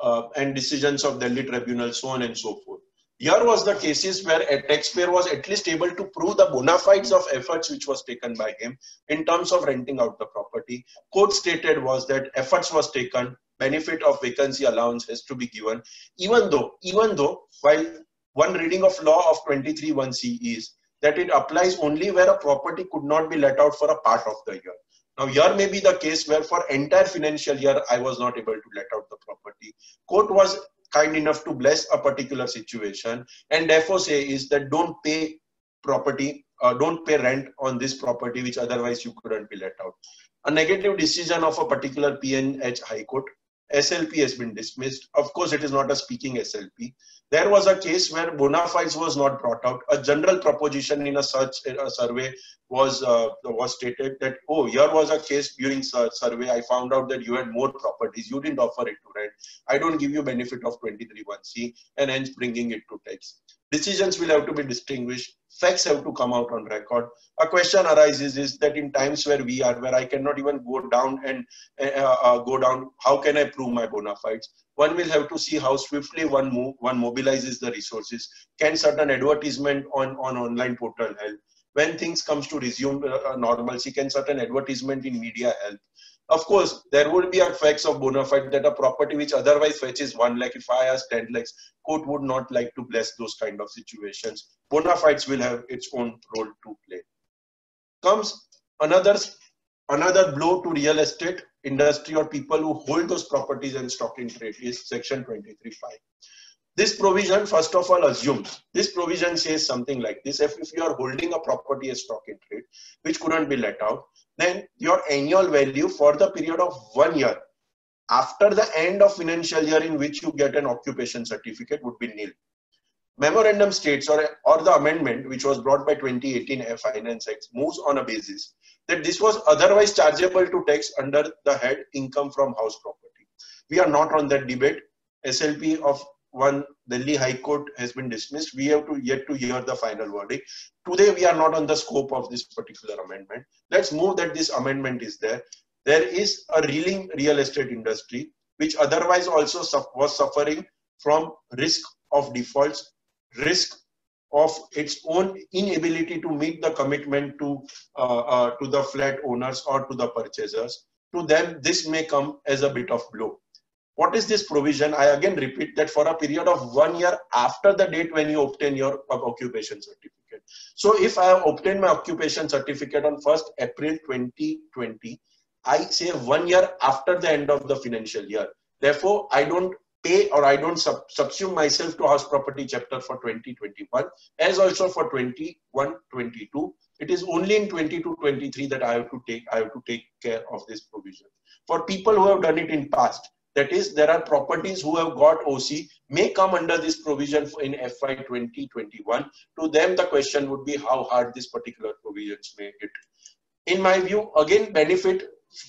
uh, and decisions of Delhi Tribunal, so on and so forth. Here was the cases where a taxpayer was at least able to prove the bona fides of efforts which was taken by him in terms of renting out the property. Court stated was that efforts was taken, benefit of vacancy allowance has to be given, even though, even though while one reading of law of 23.1c is that it applies only where a property could not be let out for a part of the year. Now, here may be the case where for entire financial year, I was not able to let out the property. Court was kind enough to bless a particular situation and therefore say is that don't pay property uh, don't pay rent on this property which otherwise you couldn't be let out. A negative decision of a particular P&H high court SLP has been dismissed. Of course, it is not a speaking SLP. There was a case where bona fides was not brought out. A general proposition in a search a survey was uh, was stated that oh, here was a case during survey. I found out that you had more properties. You didn't offer it to rent. I don't give you benefit of 23 c and hence bringing it to tax. Decisions will have to be distinguished facts have to come out on record. A question arises is that in times where we are, where I cannot even go down and uh, uh, go down, how can I prove my bona fides? One will have to see how swiftly one move, one mobilizes the resources. Can certain advertisement on, on online portal help? When things comes to resume uh, uh normalcy, can certain advertisement in media help? Of course, there would be effects of bona fide that a property which otherwise fetches one lakh, if I ask 10 lakhs, court would not like to bless those kind of situations. Bona fides will have its own role to play. Comes another, another blow to real estate industry or people who hold those properties and stock in trade is section 23.5. This provision, first of all, assumes, this provision says something like this, if, if you are holding a property as stock in trade, which couldn't be let out, then your annual value for the period of one year after the end of financial year in which you get an occupation certificate would be nil. Memorandum states or, or the amendment which was brought by 2018 Finance Act moves on a basis that this was otherwise chargeable to tax under the head income from house property. We are not on that debate. SLP of one Delhi High Court has been dismissed. We have to yet to hear the final verdict. Today we are not on the scope of this particular amendment. Let's move that this amendment is there. There is a reeling real estate industry which otherwise also was suffering from risk of defaults, risk of its own inability to meet the commitment to uh, uh, to the flat owners or to the purchasers. To them, this may come as a bit of blow what is this provision? I again repeat that for a period of one year after the date when you obtain your occupation certificate. So if I have obtained my occupation certificate on 1st April 2020, I say one year after the end of the financial year. Therefore, I don't pay or I don't sub subsume myself to house property chapter for 2021 as also for 21 22 it is only in 22 23 that i have to take i have to take care of this provision for people who have done it in past that is, there are properties who have got OC may come under this provision in FY 2021. To them, the question would be how hard this particular provisions may hit. In my view, again, benefit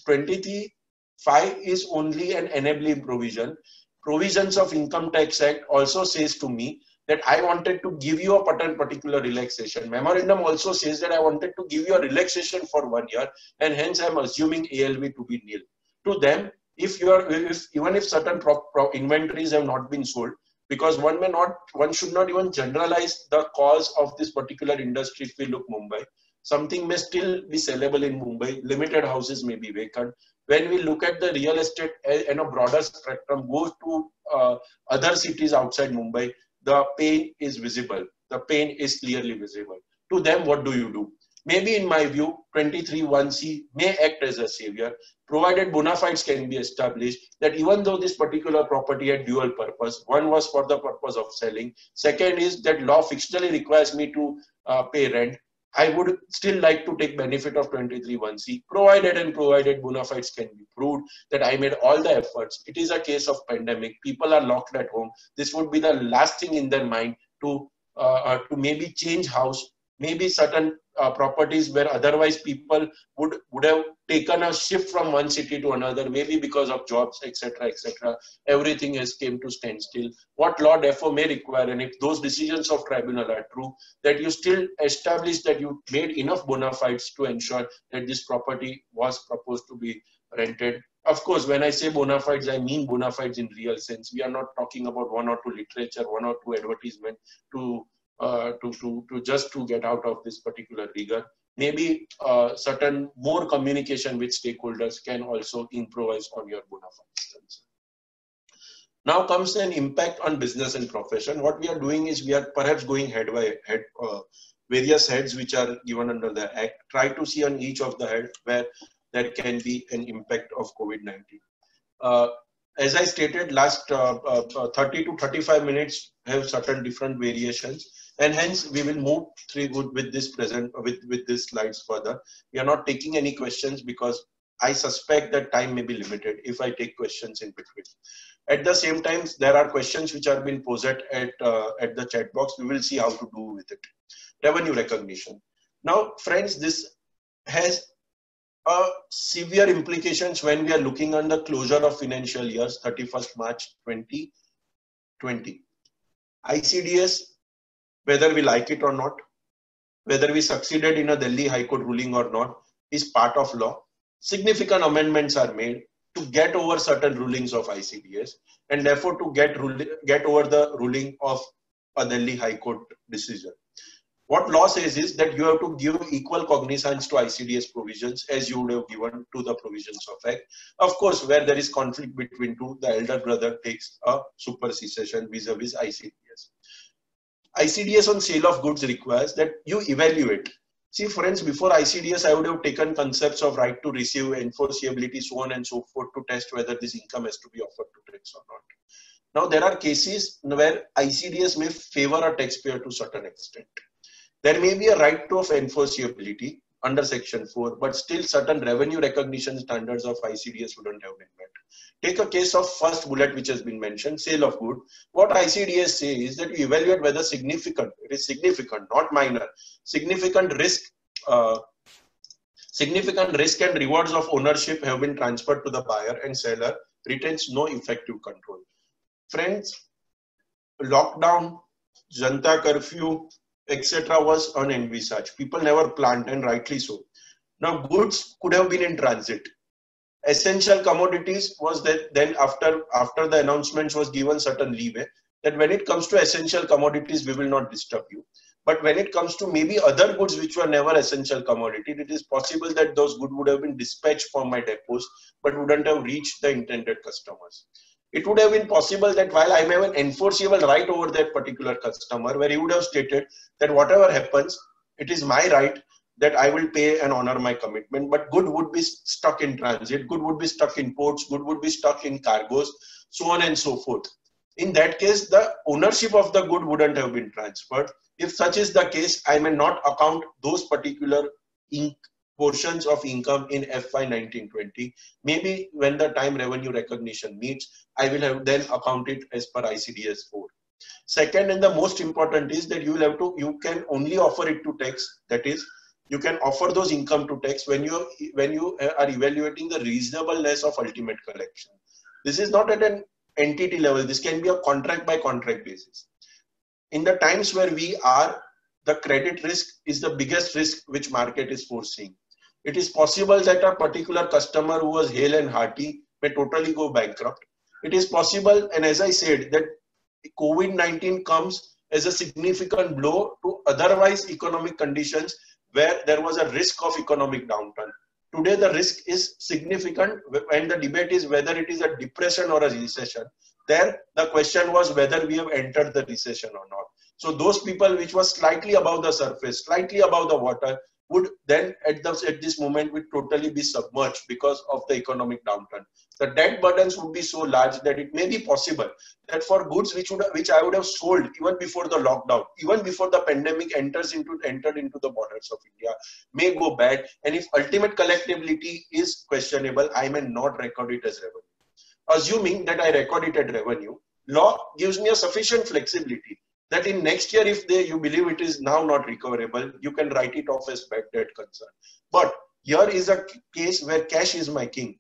23.5 is only an enabling provision. Provisions of Income Tax Act also says to me that I wanted to give you a particular relaxation. Memorandum also says that I wanted to give you a relaxation for one year and hence I'm assuming ALV to be nil. To them, if you are if, even if certain inventories have not been sold because one may not one should not even generalize the cause of this particular industry if we look mumbai. Something may still be sellable in mumbai. Limited houses may be vacant. When we look at the real estate in a broader spectrum goes to uh, other cities outside mumbai the pain is visible. The pain is clearly visible. To them what do you do Maybe in my view, 23.1c may act as a savior, provided bona fides can be established that even though this particular property had dual purpose, one was for the purpose of selling, second is that law fictionally requires me to uh, pay rent, I would still like to take benefit of 23.1c, provided and provided bona fides can be proved that I made all the efforts. It is a case of pandemic. People are locked at home. This would be the last thing in their mind to uh, uh, to maybe change house maybe certain uh, properties where otherwise people would would have taken a shift from one city to another maybe because of jobs etc etc everything has came to standstill. What law therefore may require and if those decisions of tribunal are true that you still establish that you made enough bona fides to ensure that this property was proposed to be rented. Of course, when I say bona fides, I mean bona fides in real sense. We are not talking about one or two literature, one or two advertisement to uh, to, to, to just to get out of this particular rigor. Maybe uh, certain more communication with stakeholders can also improvise on your bona fides. Now comes an impact on business and profession. What we are doing is we are perhaps going head by head, uh, various heads which are given under the act. Try to see on each of the head where there can be an impact of COVID-19. Uh, as I stated, last uh, uh, 30 to 35 minutes have certain different variations and hence we will move through with this present with with these slides further we are not taking any questions because I suspect that time may be limited if I take questions in between. At the same time, there are questions which are being posed at, uh, at the chat box. We will see how to do with it. Revenue recognition. Now, friends, this has a severe implications when we are looking on the closure of financial years 31st March 2020. ICDS, whether we like it or not, whether we succeeded in a Delhi High Court ruling or not, is part of law. Significant amendments are made to get over certain rulings of ICDS and therefore to get, get over the ruling of a Delhi High Court decision. What law says is that you have to give equal cognizance to ICDS provisions as you would have given to the provisions of Act. Of course, where there is conflict between two, the elder brother takes a supersession vis-a-vis ICDS. ICDS on sale of goods requires that you evaluate. See, friends, before ICDS, I would have taken concepts of right to receive, enforceability, so on and so forth to test whether this income has to be offered to tax or not. Now, there are cases where ICDS may favor a taxpayer to certain extent. There may be a right to of enforceability under section 4, but still certain revenue recognition standards of ICDS wouldn't have been met. Take a case of first bullet which has been mentioned, sale of good. What ICDS say is that you evaluate whether significant, it is significant, not minor, significant risk, uh, significant risk and rewards of ownership have been transferred to the buyer and seller retains no effective control. Friends, lockdown, Janta curfew, etc. was unenvisaged. People never planned and rightly so. Now goods could have been in transit essential commodities was that then after after the announcements was given certain leeway that when it comes to essential commodities we will not disturb you but when it comes to maybe other goods which were never essential commodity it is possible that those goods would have been dispatched from my depots but wouldn't have reached the intended customers it would have been possible that while I have an enforceable right over that particular customer, where he would have stated that whatever happens, it is my right that I will pay and honor my commitment. But good would be stuck in transit, good would be stuck in ports, good would be stuck in cargoes, so on and so forth. In that case, the ownership of the good wouldn't have been transferred. If such is the case, I may not account those particular portions of income in FY 1920. Maybe when the time revenue recognition meets, I will have then account it as per ICDS 4. Second and the most important is that you will have to, you can only offer it to tax. That is, you can offer those income to tax when you when you uh, are evaluating the reasonableness of ultimate collection this is not at an entity level this can be a contract by contract basis in the times where we are the credit risk is the biggest risk which market is foreseeing it is possible that a particular customer who was hale and hearty may totally go bankrupt it is possible and as i said that covid-19 comes as a significant blow to otherwise economic conditions where there was a risk of economic downturn. Today, the risk is significant and the debate is whether it is a depression or a recession. There, the question was whether we have entered the recession or not. So those people which was slightly above the surface, slightly above the water, would then at, the, at this moment would totally be submerged because of the economic downturn. The debt burdens would be so large that it may be possible that for goods which would which I would have sold even before the lockdown, even before the pandemic enters into entered into the borders of India, may go bad. And if ultimate collectability is questionable, I may not record it as revenue. Assuming that I record it as revenue, law gives me a sufficient flexibility that in next year, if they you believe it is now not recoverable, you can write it off as bad debt concern. But here is a case where cash is my king.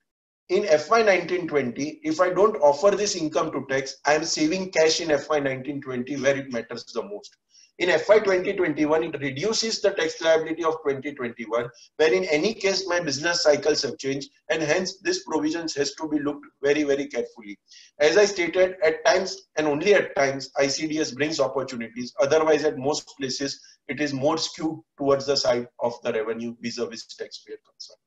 In FY 1920, if I don't offer this income to tax, I am saving cash in FY 1920 where it matters the most. In FY 2021, it reduces the tax liability of 2021, where in any case my business cycles have changed and hence this provisions has to be looked very, very carefully. As I stated, at times and only at times, ICDS brings opportunities. Otherwise, at most places, it is more skewed towards the side of the revenue vis-a-vis -vis taxpayer concern.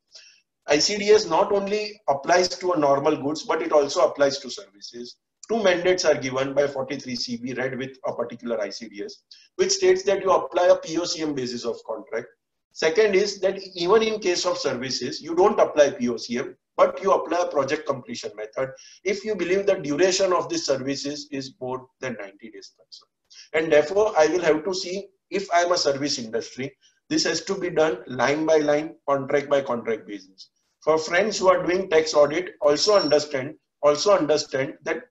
ICDS not only applies to a normal goods, but it also applies to services two mandates are given by 43CB read with a particular ICDS, which states that you apply a POCM basis of contract. Second is that even in case of services, you don't apply POCM, but you apply a project completion method if you believe the duration of the services is more than 90 days. And therefore, I will have to see if I am a service industry, this has to be done line by line, contract by contract basis. For friends who are doing tax audit, also understand also understand that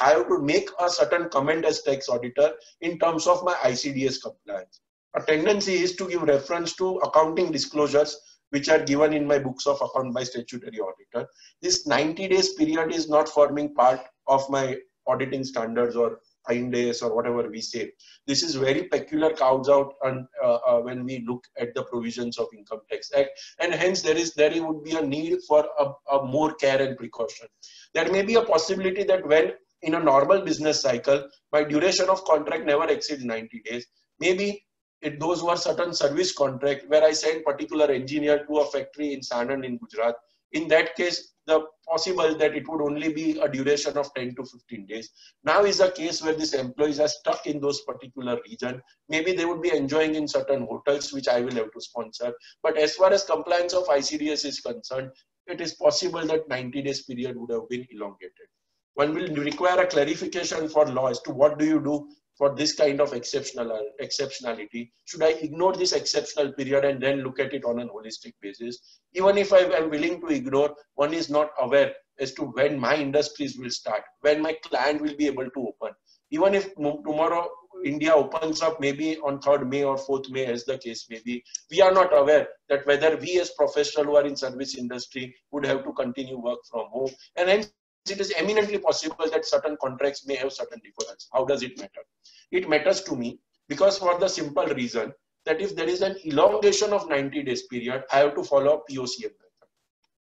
I have to make a certain comment as tax auditor in terms of my ICDS compliance. A tendency is to give reference to accounting disclosures which are given in my books of account by statutory auditor. This 90 days period is not forming part of my auditing standards or Ind AS or whatever we say. This is very peculiar carves out and, uh, uh, when we look at the provisions of Income Tax Act and hence there is there would be a need for a, a more care and precaution. There may be a possibility that when in a normal business cycle, my duration of contract never exceeds 90 days. Maybe it, those were certain service contract where I send particular engineer to a factory in Sanand in Gujarat. In that case, the possible that it would only be a duration of 10 to 15 days. Now is a case where these employees are stuck in those particular region. Maybe they would be enjoying in certain hotels, which I will have to sponsor. But as far as compliance of ICDS is concerned, it is possible that 90 days period would have been elongated. One will require a clarification for law as to what do you do for this kind of exceptional exceptionality? Should I ignore this exceptional period and then look at it on an holistic basis? Even if I am willing to ignore, one is not aware as to when my industries will start, when my client will be able to open. Even if tomorrow India opens up maybe on 3rd May or 4th May as the case may be, we are not aware that whether we as professionals who are in service industry would have to continue work from home. And hence it is eminently possible that certain contracts may have certain deferrals. How does it matter? It matters to me because for the simple reason that if there is an elongation of 90 days period, I have to follow POCM.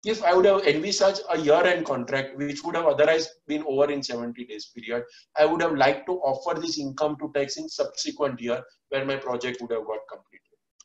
If I would have envisaged a year-end contract, which would have otherwise been over in 70 days period, I would have liked to offer this income to tax in subsequent year where my project would have got completed.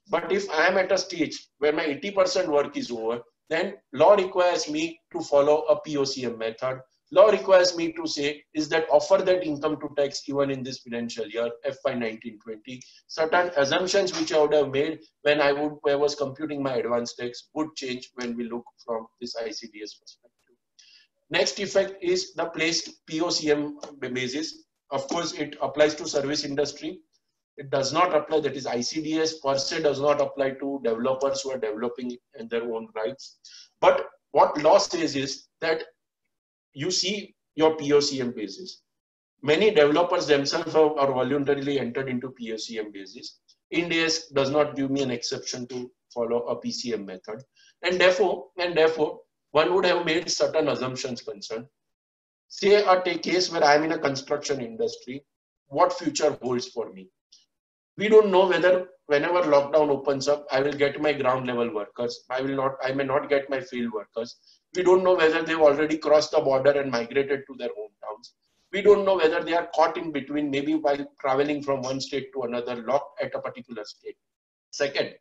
But if I am at a stage where my 80% work is over, then law requires me to follow a POCM method. Law requires me to say is that offer that income to tax even in this financial year, FY 1920. Certain assumptions which I would have made when I, would, when I was computing my advance tax would change when we look from this ICDS perspective. Next effect is the placed POCM basis. Of course, it applies to service industry. It does not apply, that is ICDS per se does not apply to developers who are developing in their own rights. But what law says is that you see your POCM basis. Many developers themselves have, are voluntarily entered into POCM basis. Ind does not give me an exception to follow a PCM method. And therefore, and therefore, one would have made certain assumptions concerned. Say a case where I'm in a construction industry, what future holds for me? we don't know whether whenever lockdown opens up i will get my ground level workers. I will not i may not get my field workers. We don't know whether they've already crossed the border and migrated to their hometowns. We don't know whether they are caught in between maybe while traveling from one state to another locked at a particular state. Second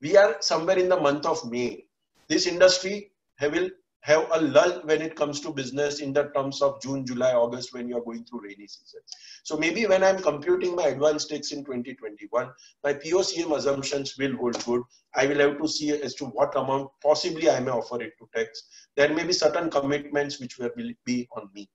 we are somewhere in the month of may. This industry will have a lull when it comes to business in the terms of June, July, August when you're going through rainy seasons. So maybe when I'm computing my advance tax in 2021, my POCM assumptions will hold good. I will have to see as to what amount possibly I may offer it to tax. There may be certain commitments which will be on me.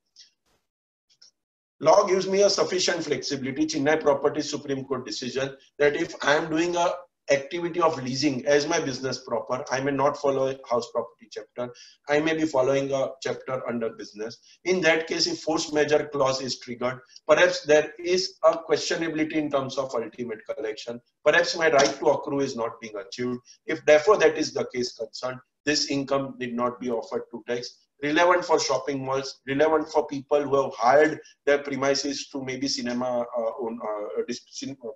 Law gives me a sufficient flexibility, Chennai Property Supreme Court decision, that if I am doing a activity of leasing as my business proper. I may not follow a house property chapter. I may be following a chapter under business. In that case, if force majeure clause is triggered, perhaps there is a questionability in terms of ultimate collection. Perhaps my right to accrue is not being achieved. If therefore that is the case concerned, this income did not be offered to tax relevant for shopping malls, relevant for people who have hired their premises to maybe cinema, uh, on, uh,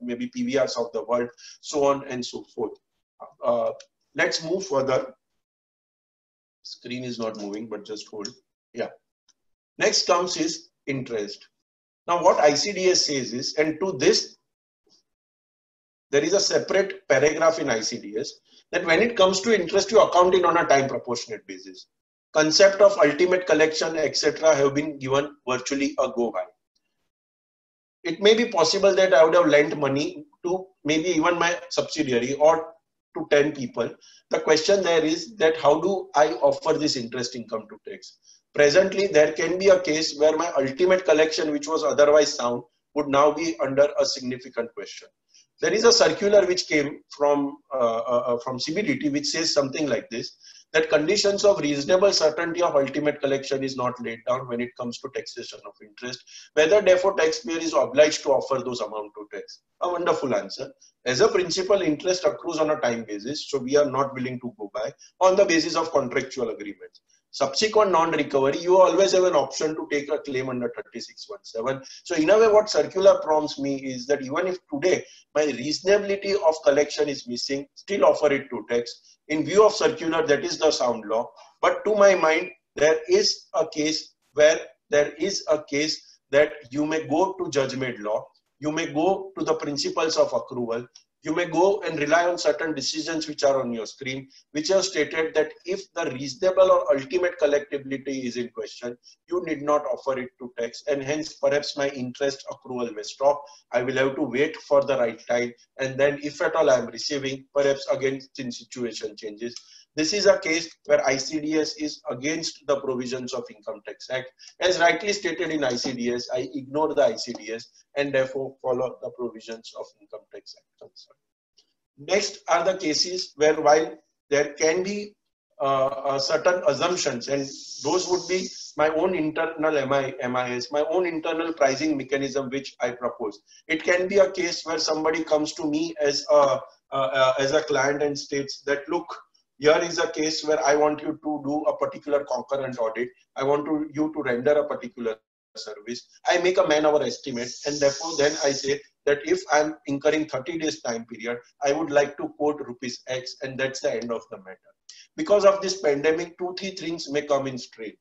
maybe PVRs of the world, so on and so forth. Uh, let's move further. Screen is not moving, but just hold. Yeah. Next comes is interest. Now, what ICDS says is, and to this, there is a separate paragraph in ICDS that when it comes to interest, you account it on a time proportionate basis concept of ultimate collection, etc., have been given virtually a go by. It may be possible that I would have lent money to maybe even my subsidiary or to 10 people. The question there is that how do I offer this interest income to tax? Presently, there can be a case where my ultimate collection, which was otherwise sound, would now be under a significant question. There is a circular which came from, uh, uh, uh from CBDT which says something like this, that conditions of reasonable certainty of ultimate collection is not laid down when it comes to taxation of interest. Whether therefore taxpayer is obliged to offer those amount to tax. A wonderful answer. As a principal, interest accrues on a time basis, so we are not willing to go by on the basis of contractual agreements subsequent non-recovery, you always have an option to take a claim under 3617. So in a way, what circular prompts me is that even if today my reasonability of collection is missing, still offer it to tax. In view of circular, that is the sound law. But to my mind, there is a case where there is a case that you may go to judgment law. You may go to the principles of accrual you may go and rely on certain decisions which are on your screen, which have stated that if the reasonable or ultimate collectability is in question, you need not offer it to tax and hence perhaps my interest accrual may stop. I will have to wait for the right time and then if at all I am receiving, perhaps again in situation changes. This is a case where ICDS is against the provisions of Income Tax Act. As rightly stated in ICDS, I ignore the ICDS and therefore follow the provisions of Income Tax Act. Next are the cases where while there can be uh, certain assumptions and those would be my own internal MI, MIS, my own internal pricing mechanism which I propose. It can be a case where somebody comes to me as a, uh, uh, as a client and states that look, here is a case where I want you to do a particular concurrent audit. I want to, you to render a particular service. I make a man hour estimate and therefore then I say that if I'm incurring 30 days time period, I would like to quote rupees X and that's the end of the matter. Because of this pandemic, two, three things may come in strain.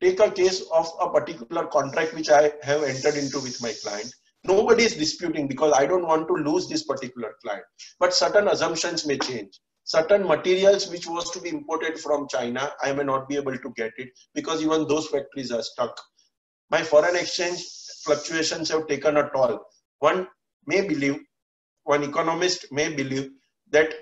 Take a case of a particular contract which I have entered into with my client. Nobody is disputing because I don't want to lose this particular client. But certain assumptions may change certain materials which was to be imported from China, I may not be able to get it because even those factories are stuck. My foreign exchange fluctuations have taken a toll. One may believe, one economist may believe that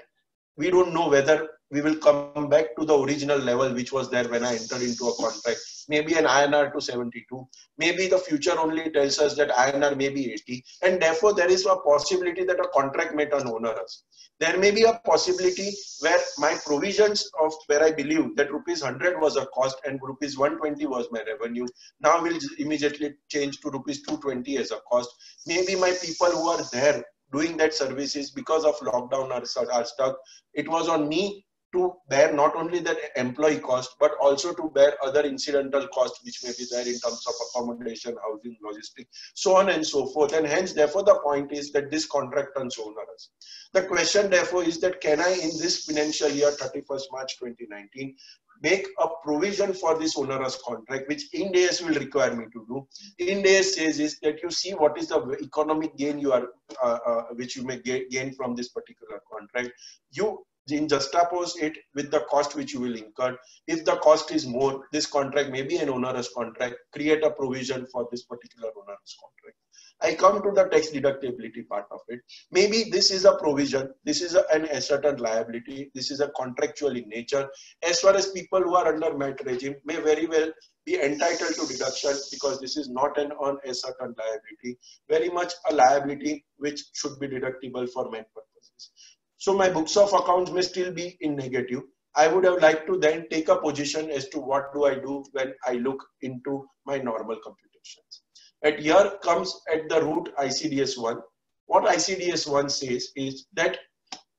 we don't know whether we will come back to the original level which was there when I entered into a contract. Maybe an INR to 72. Maybe the future only tells us that INR may be 80. And therefore, there is a possibility that a contract may turn onerous there may be a possibility where my provisions of where I believe that rupees 100 was a cost and rupees 120 was my revenue now will immediately change to rupees 220 as a cost. Maybe my people who are there doing that services because of lockdown are, are stuck. It was on me to bear not only the employee cost but also to bear other incidental costs which may be there in terms of accommodation housing logistics so on and so forth and hence therefore the point is that this contract turns onerous the question therefore is that can i in this financial year 31st march 2019 make a provision for this onerous contract, which Ind AS will require me to do. Ind AS says is that you see what is the economic gain you are, uh, uh, which you may get gain from this particular contract. You in juxtapose it with the cost which you will incur. If the cost is more, this contract may be an onerous contract, create a provision for this particular onerous contract. I come to the tax deductibility part of it. Maybe this is a provision, this is a, an a certain liability, this is a contractual in nature. As far as people who are under MAT regime may very well be entitled to deduction because this is not an certain liability, very much a liability which should be deductible for MAT purposes. So my books of accounts may still be in negative. I would have liked to then take a position as to what do I do when I look into my normal computations. At here comes at the root ICDS 1. What ICDS 1 says is that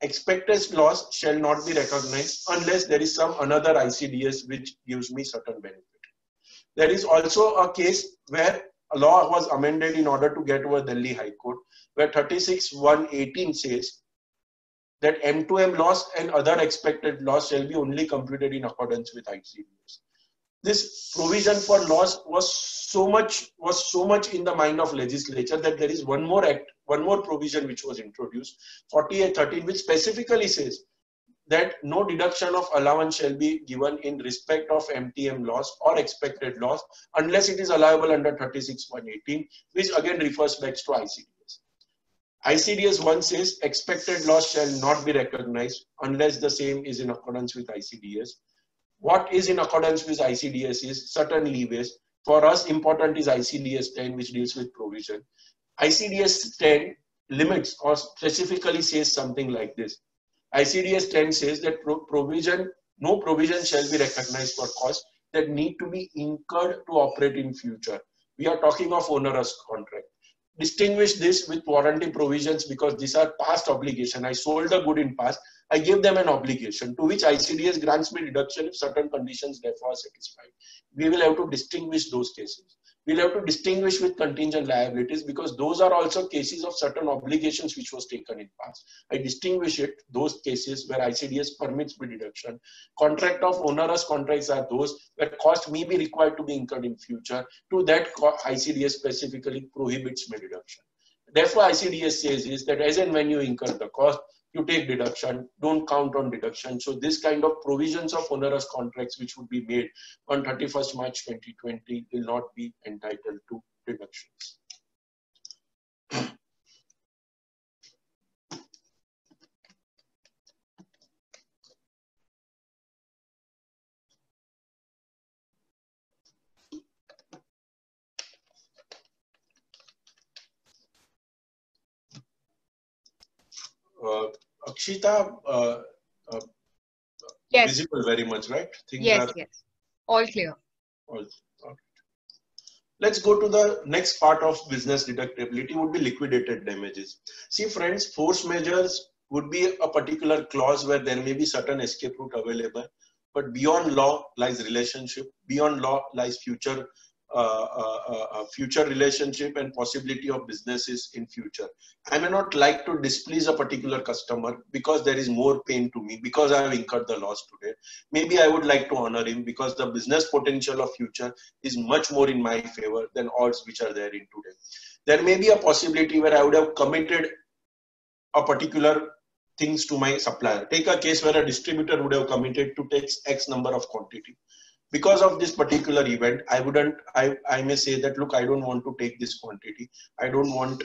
expected loss shall not be recognized unless there is some another ICDS which gives me certain benefit. There is also a case where a law was amended in order to get over Delhi High Court where 36118 says that M2M loss and other expected loss shall be only computed in accordance with ICDS. This provision for loss was so much was so much in the mind of legislature that there is one more act, one more provision which was introduced, 4813, which specifically says that no deduction of allowance shall be given in respect of MTM loss or expected loss unless it is allowable under 36118, which again refers back to ICD. ICDS 1 says expected loss shall not be recognized unless the same is in accordance with ICDS. What is in accordance with ICDS is certain leeways. For us, important is ICDS 10, which deals with provision. ICDS 10 limits or specifically says something like this. ICDS 10 says that pro provision No provision shall be recognized for costs that need to be incurred to operate in future. We are talking of onerous contract. Distinguish this with warranty provisions because these are past obligation. I sold a good in past. I give them an obligation to which ICDS grants me deduction if certain conditions therefore are satisfied. We will have to distinguish those cases we'll have to distinguish with contingent liabilities because those are also cases of certain obligations which was taken in past. I distinguish it, those cases where ICDS permits me deduction. Contract of onerous contracts are those where cost may be required to be incurred in future. To that, ICDS specifically prohibits me deduction. Therefore, ICDS says is that as and when you incur the cost, you take deduction, don't count on deduction. So this kind of provisions of onerous contracts which would be made on 31st March 2020 will not be entitled to deductions. uh, Akshita, uh, uh, yes. visible very much, right? Things yes, are, yes. All clear. All, all Let's go to the next part of business deductibility would be liquidated damages. See friends, force majeure would be a particular clause where there may be certain escape route available, but beyond law lies relationship, beyond law lies future future relationship and possibility of businesses in future. I may not like to displease a particular customer because there is more pain to me because I have incurred the loss today. Maybe I would like to honor him because the business potential of future is much more in my favor than odds which are there in today. There may be a possibility where I would have committed a particular things to my supplier. Take a case where a distributor would have committed to take X number of quantity because of this particular event i wouldn't i i may say that look i don't want to take this quantity. I don't want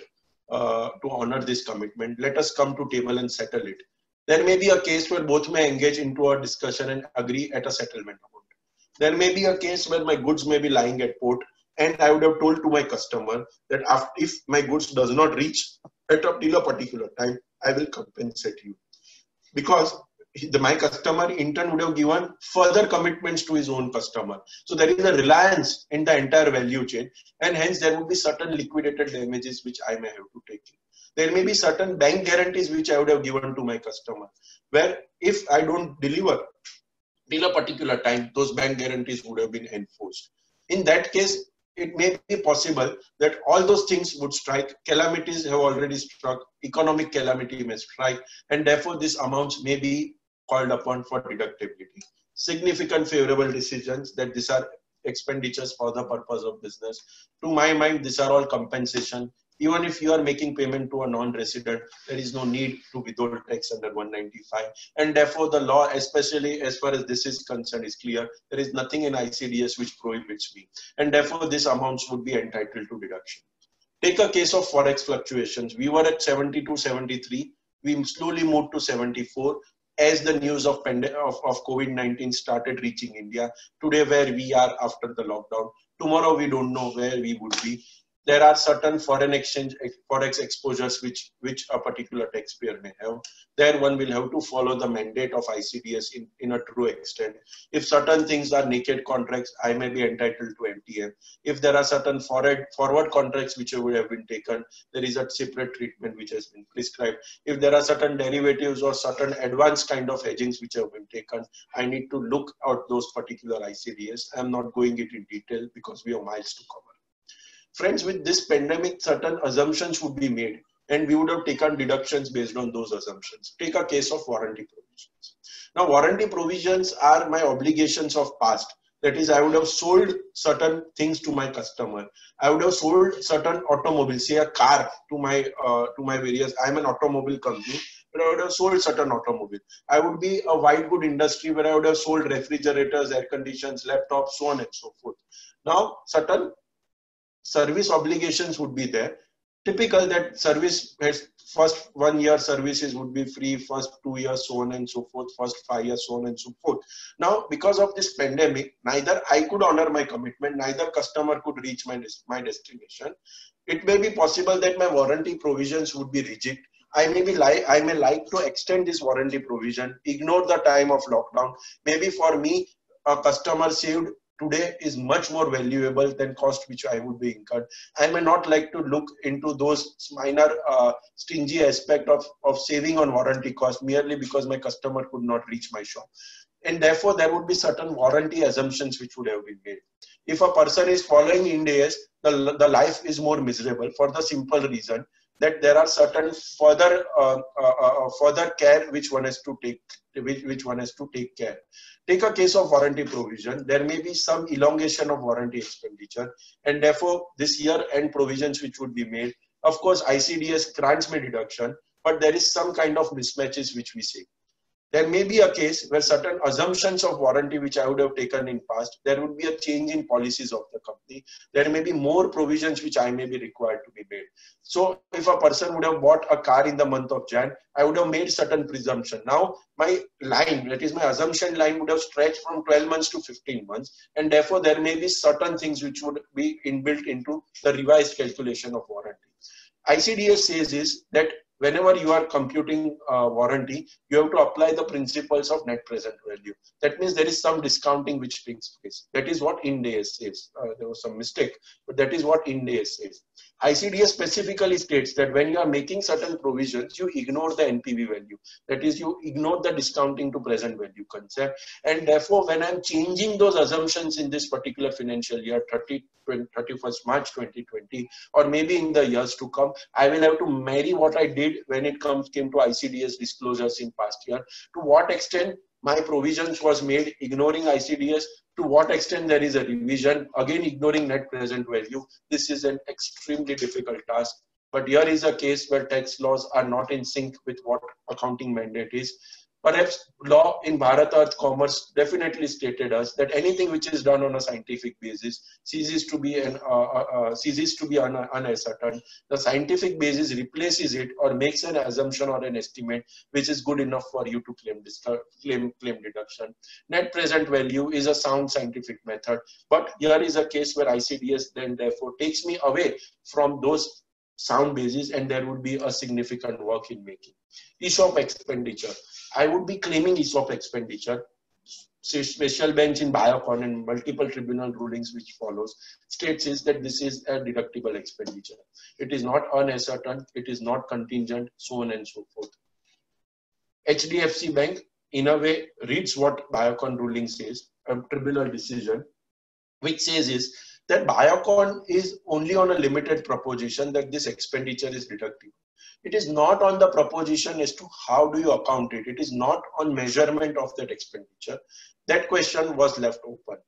uh, to honor this commitment. Let us come to table and settle it. There may be a case where both may engage into a discussion and agree at a settlement amount. There may be a case where my goods may be lying at port and i would have told to my customer that if my goods does not reach at till a particular time i will compensate you. Because the, my customer in turn would have given further commitments to his own customer. So there is a reliance in the entire value chain and hence there would be certain liquidated damages which I may have to take. There may be certain bank guarantees which I would have given to my customer where if I don't deliver till a particular time, those bank guarantees would have been enforced. In that case, it may be possible that all those things would strike. Calamities have already struck. Economic calamity may strike. And therefore, these amounts may be called upon for deductibility. Significant favorable decisions that these are expenditures for the purpose of business. To my mind, these are all compensation. Even if you are making payment to a non-resident, there is no need to withhold tax under 195. And therefore, the law, especially as far as this is concerned, is clear. There is nothing in ICDS which prohibits me. And therefore, these amounts would be entitled to deduction. Take a case of forex fluctuations. We were at 72, 73. We slowly moved to 74 as the news of, of, of COVID-19 started reaching India, today where we are after the lockdown, tomorrow we don't know where we would be there are certain foreign exchange forex exposures which which a particular taxpayer may have. There one will have to follow the mandate of icds in, in a true extent. If certain things are naked contracts i may be entitled to mtm if there are certain forward forward contracts which would have been taken there is a separate treatment which has been prescribed. If there are certain derivatives or certain advanced kind of hedgings which have been taken i need to look at those particular icds i'm not going it in detail because we have miles to cover Friends, with this pandemic, certain assumptions would be made and we would have taken deductions based on those assumptions. Take a case of warranty provisions. Now, warranty provisions are my obligations of past. That is, I would have sold certain things to my customer. I would have sold certain automobiles, say a car to my uh, to my various. I'm an automobile company, but I would have sold certain automobile. I would be a white good industry where I would have sold refrigerators, air conditions, laptops, so on and so forth. Now, certain service obligations would be there. Typical that service first one year services would be free, first two years, so on and so forth, first five years, so on and so forth. Now, because of this pandemic, neither I could honor my commitment, neither customer could reach my, my destination. It may be possible that my warranty provisions would be rigid I may be like I may like to extend this warranty provision, ignore the time of lockdown. Maybe for me, a customer saved today is much more valuable than cost which I would be incurred. I may not like to look into those minor uh, stingy aspect of, of saving on warranty cost merely because my customer could not reach my shop. And therefore, there would be certain warranty assumptions which would have been made. If a person is following Ind AS, the, the life is more miserable for the simple reason that there are certain further uh, uh, uh, further care which one has to take which, which one has to take care. Take a case of warranty provision. There may be some elongation of warranty expenditure and therefore this year end provisions which would be made. Of course icds grants me deduction but there is some kind of mismatches which we see there may be a case where certain assumptions of warranty which I would have taken in past, there would be a change in policies of the company. There may be more provisions which I may be required to be made. So if a person would have bought a car in the month of Jan, I would have made certain presumption. Now my line, that is my assumption line would have stretched from 12 months to 15 months. And therefore there may be certain things which would be inbuilt into the revised calculation of warranty. ICDS says is that whenever you are computing uh, warranty, you have to apply the principles of net present value. That means there is some discounting which takes place. That is what Ind AS says. Uh, there was some mistake, but that is what Ind AS says. ICDS specifically states that when you are making certain provisions, you ignore the NPV value. That is, you ignore the discounting to present value concept. And therefore, when I'm changing those assumptions in this particular financial year, 30, 31st March 2020, or maybe in the years to come, I will have to marry what I did when it comes came to ICDS disclosures in past year. To what extent my provisions was made ignoring ICDS, to what extent there is a revision, again ignoring net present value. This is an extremely difficult task. But here is a case where tax laws are not in sync with what accounting mandate is. Perhaps law in Bharat Earth Movers definitely stated us that anything which is done on a scientific basis ceases to be an uh, uh, uh, ceases to be un. The scientific basis replaces it or makes an assumption or an estimate which is good enough for you to claim claim claim deduction. Net present value is a sound scientific method, but here is a case where ICDS then therefore takes me away from those sound basis and there would be a significant work in making. ESOP expenditure. I would be claiming ESOP expenditure. Special bench in Biocon and multiple tribunal rulings which follows states is that this is a deductible expenditure. It is not uncertain, it is not contingent, so on and so forth. HDFC Bank in a way reads what Biocon ruling says, a tribunal decision, which says is that Biocon is only on a limited proposition that this expenditure is deductible. It is not on the proposition as to how do you account it. It is not on measurement of that expenditure. That question was left open.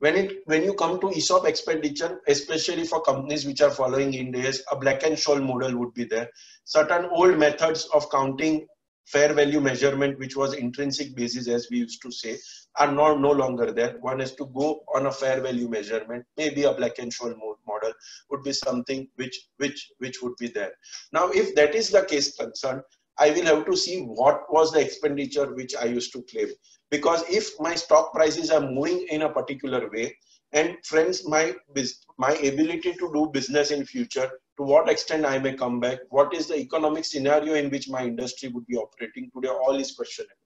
When, it, when you come to ESOP expenditure, especially for companies which are following Ind AS, a black and Scholes model would be there. Certain old methods of counting fair value measurement, which was intrinsic basis, as we used to say, are no, no longer there. One has to go on a fair value measurement. Maybe a black and Scholes model would be something which, which, which would be there. Now, if that is the case concerned, I will have to see what was the expenditure which I used to claim. Because if my stock prices are moving in a particular way, and friends, my, my ability to do business in future to what extent I may come back, what is the economic scenario in which my industry would be operating today, all is questionable.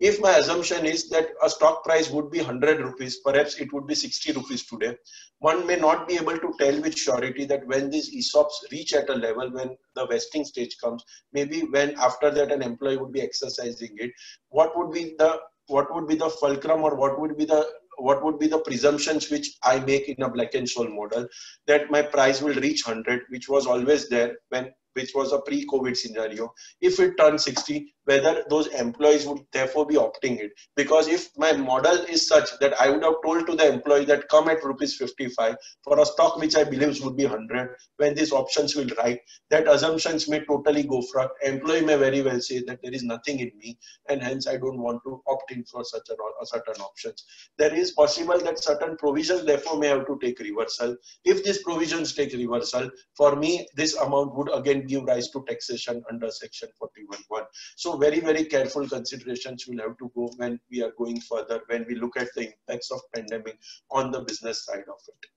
If my assumption is that a stock price would be 100 rupees, perhaps it would be 60 rupees today, one may not be able to tell with surety that when these ESOPs reach at a level, when the vesting stage comes, maybe when after that an employee would be exercising it, what would be the what would be the fulcrum or what would be the what would be the presumptions which I make in a black and Scholes model that my price will reach 100, which was always there when which was a pre-COVID scenario. If it turns 60, whether those employees would therefore be opting it. Because if my model is such that I would have told to the employee that come at rupees 55 for a stock which I believe would be 100, when these options will write, that assumptions may totally go for employee may very well say that there is nothing in me and hence I don't want to opt in for such a, a certain options. There is possible that certain provisions therefore may have to take reversal. If these provisions take reversal, for me this amount would again give rise to taxation under section 41.1. So very, very careful considerations will have to go when we are going further, when we look at the impacts of pandemic on the business side of it.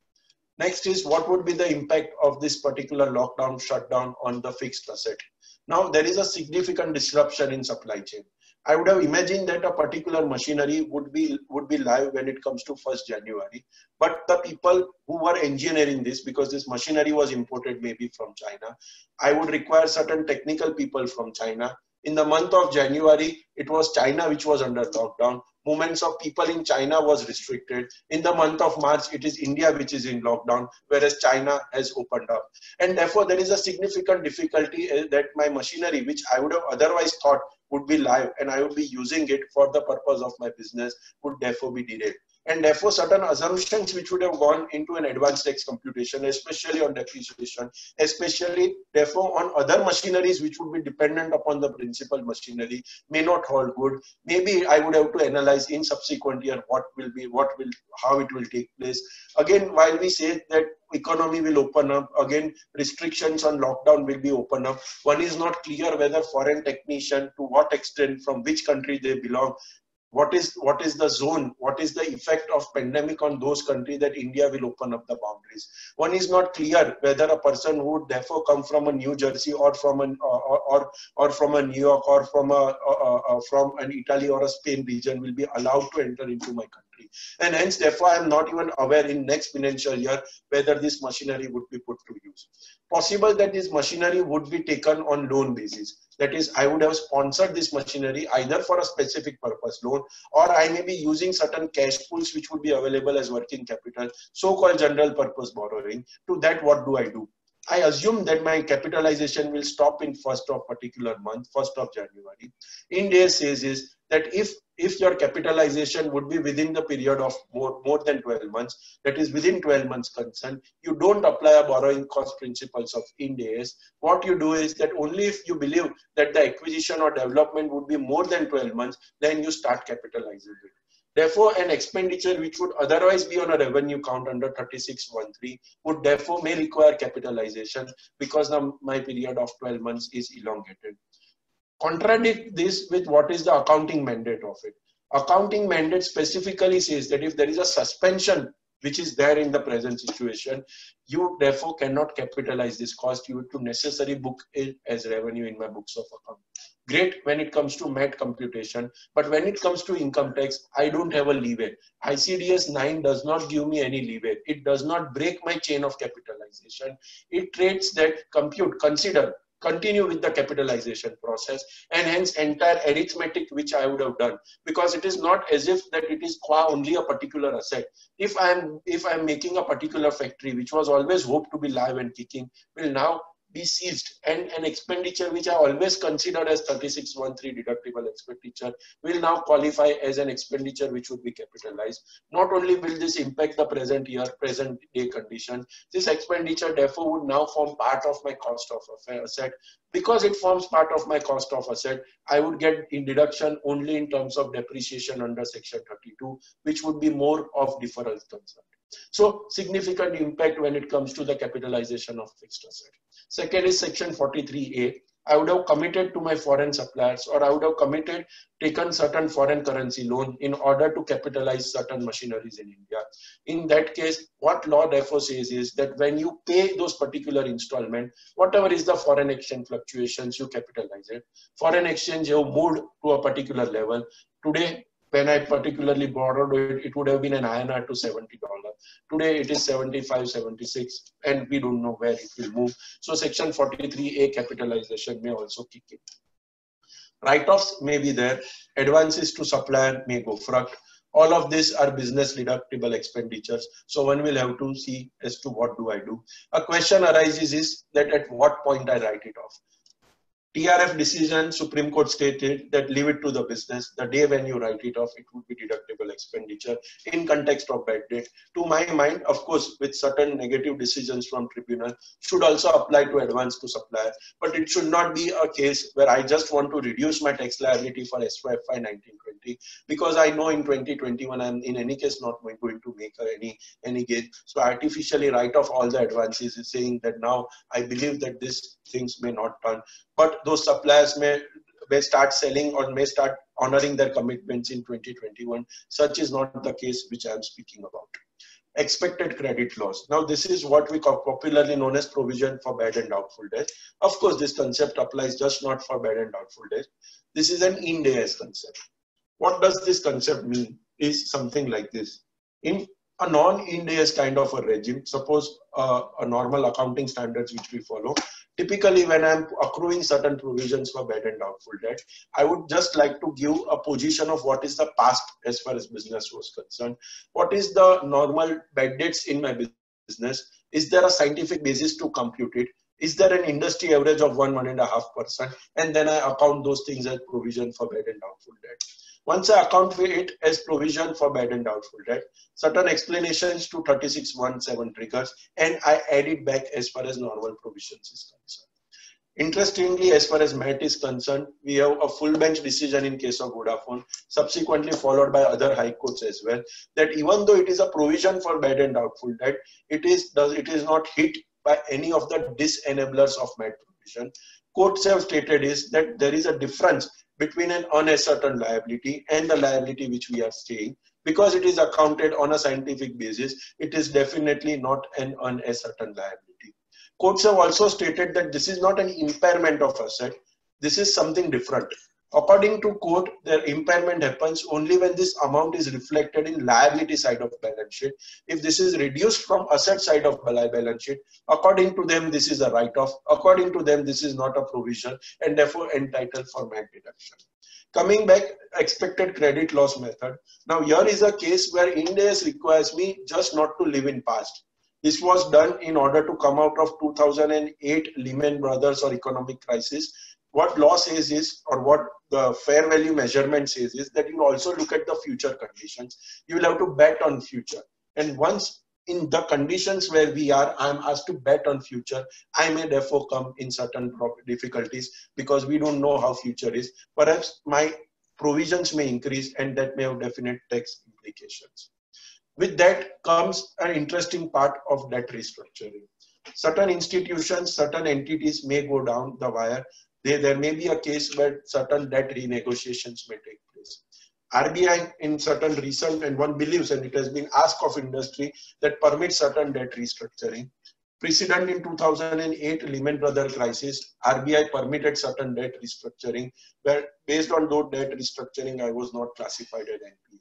Next is what would be the impact of this particular lockdown shutdown on the fixed asset. Now there is a significant disruption in supply chain. I would have imagined that a particular machinery would be would be live when it comes to 1st January. But the people who were engineering this, because this machinery was imported maybe from China, I would require certain technical people from China. In the month of January, it was China which was under lockdown. Movements of people in China was restricted. In the month of March, it is India which is in lockdown, whereas China has opened up. And therefore, there is a significant difficulty eh, that my machinery, which I would have otherwise thought would be live and I would be using it for the purpose of my business would therefore be derailed. And therefore, certain assumptions which would have gone into an advanced tax computation, especially on depreciation, especially therefore on other machineries which would be dependent upon the principal machinery, may not hold good. Maybe I would have to analyze in subsequent year what will be, what will, how it will take place. Again, while we say that economy will open up again restrictions on lockdown will be open up one is not clear whether foreign technician to what extent from which country they belong what is what is the zone what is the effect of pandemic on those countries that india will open up the boundaries? One is not clear whether a person who would therefore come from a new jersey or from an or or, or from a new york or from a from an italy or a spain region will be allowed to enter into my country and hence therefore i am not even aware in next financial year whether this machinery would be put to use possible that this machinery would be taken on loan basis that is, I would have sponsored this machinery either for a specific purpose loan or I may be using certain cash pools which would be available as working capital, so-called general purpose borrowing. To that, what do I do? I assume that my capitalization will stop in first of particular month, first of January. Ind AS says is that if if your capitalization would be within the period of more, more than 12 months, that is within 12 months consent, you don't apply a borrowing cost principles of Ind AS. What you do is that only if you believe that the acquisition or development would be more than 12 months, then you start capitalizing it. Therefore, an expenditure which would otherwise be on a revenue count under 3613 would therefore may require capitalization because the, my period of 12 months is elongated contradict this with what is the accounting mandate of it. Accounting mandate specifically says that if there is a suspension which is there in the present situation, you therefore cannot capitalize this cost. You have to necessarily book it as revenue in my books of account. Great when it comes to MAT computation, but when it comes to income tax, I don't have a leeway. ICDS 9 does not give me any leeway. It does not break my chain of capitalization. It treats that compute, consider continue with the capitalization process and hence entire arithmetic which I would have done because it is not as if that it is qua only a particular asset. If I am if I am making a particular factory which was always hoped to be live and kicking will now be seized and an expenditure which I always considered as 3613 deductible expenditure will now qualify as an expenditure which would be capitalized. Not only will this impact the present year, present day condition, this expenditure therefore would now form part of my cost of asset. Because it forms part of my cost of asset, I would get in deduction only in terms of depreciation under section 32, which would be more of deferral concern. So significant impact when it comes to the capitalization of fixed asset. Second is section 43A. I would have committed to my foreign suppliers or I would have committed, taken certain foreign currency loan in order to capitalize certain machineries in India. In that case, what law therefore says is that when you pay those particular installment, whatever is the foreign exchange fluctuations, you capitalize it. Foreign exchange have moved to a particular level. Today, when I particularly borrowed it, it would have been an INR to $70. Today it is 75, 76, and we don't know where it will move. So section 43A capitalization may also kick in. Write-offs may be there. Advances to supplier may go fruct. All of these are business deductible expenditures. So one will have to see as to what do I do. A question arises is that at what point I write it off. TRF decision, Supreme Court stated that leave it to the business. The day when you write it off, it would be deductible expenditure in context of bad debt. To my mind, of course, with certain negative decisions from tribunal, should also apply to advance to supplier. But it should not be a case where I just want to reduce my tax liability for SYFY 1920 because I know in 2021 I'm in any case not going to make any any gain. So artificially write off all the advances, is saying that now I believe that these things may not turn but those suppliers may may start selling or may start honoring their commitments in 2021. Such is not the case which I am speaking about. expected credit loss. Now, this is what we call popularly known as provision for bad and doubtful debt. Of course, this concept applies just not for bad and doubtful debt. This is an AS concept. What does this concept mean? Is something like this. In a non-Ind AS kind of a regime, suppose uh, a normal accounting standards which we follow, typically when I'm accruing certain provisions for bad and doubtful debt, I would just like to give a position of what is the past as far as business was concerned. What is the normal bad debts in my business? Is there a scientific basis to compute it? Is there an industry average of one, one and a half percent? And then I account those things as provision for bad and doubtful debt. Once I account for it as provision for bad and doubtful debt, certain explanations to 3617 triggers, and I add it back as far as normal provisions is concerned. Interestingly, as far as MAT is concerned, we have a full bench decision in case of Vodafone, subsequently followed by other high courts as well, that even though it is a provision for bad and doubtful debt, it is, does, it is not hit by any of the disenablers of MAT provision. Courts have stated is that there is a difference between an unascertain liability and the liability which we are saying. Because it is accounted on a scientific basis, it is definitely not an unascertain liability. Courts have also stated that this is not an impairment of asset. This is something different. According to court, their impairment happens only when this amount is reflected in liability side of balance sheet. If this is reduced from asset side of balance sheet, according to them, this is a write-off. According to them, this is not a provision and therefore entitled for MAT deduction. Coming back, expected credit loss method. Now here is a case where Ind AS requires me just not to live in past. This was done in order to come out of 2008 Lehman Brothers or economic crisis what law says is, or what the fair value measurement says is that you also look at the future conditions. You will have to bet on future. And once in the conditions where we are, I'm asked to bet on future. I may therefore come in certain difficulties because we don't know how future is. Perhaps my provisions may increase and that may have definite tax implications. With that comes an interesting part of debt restructuring. Certain institutions, certain entities may go down the wire there, may be a case where certain debt renegotiations may take place. RBI in certain recent, and one believes, and it has been asked of industry, that permits certain debt restructuring. Precedent in 2008 Lehman Brothers crisis, RBI permitted certain debt restructuring, where based on those debt restructuring, I was not classified as NPA.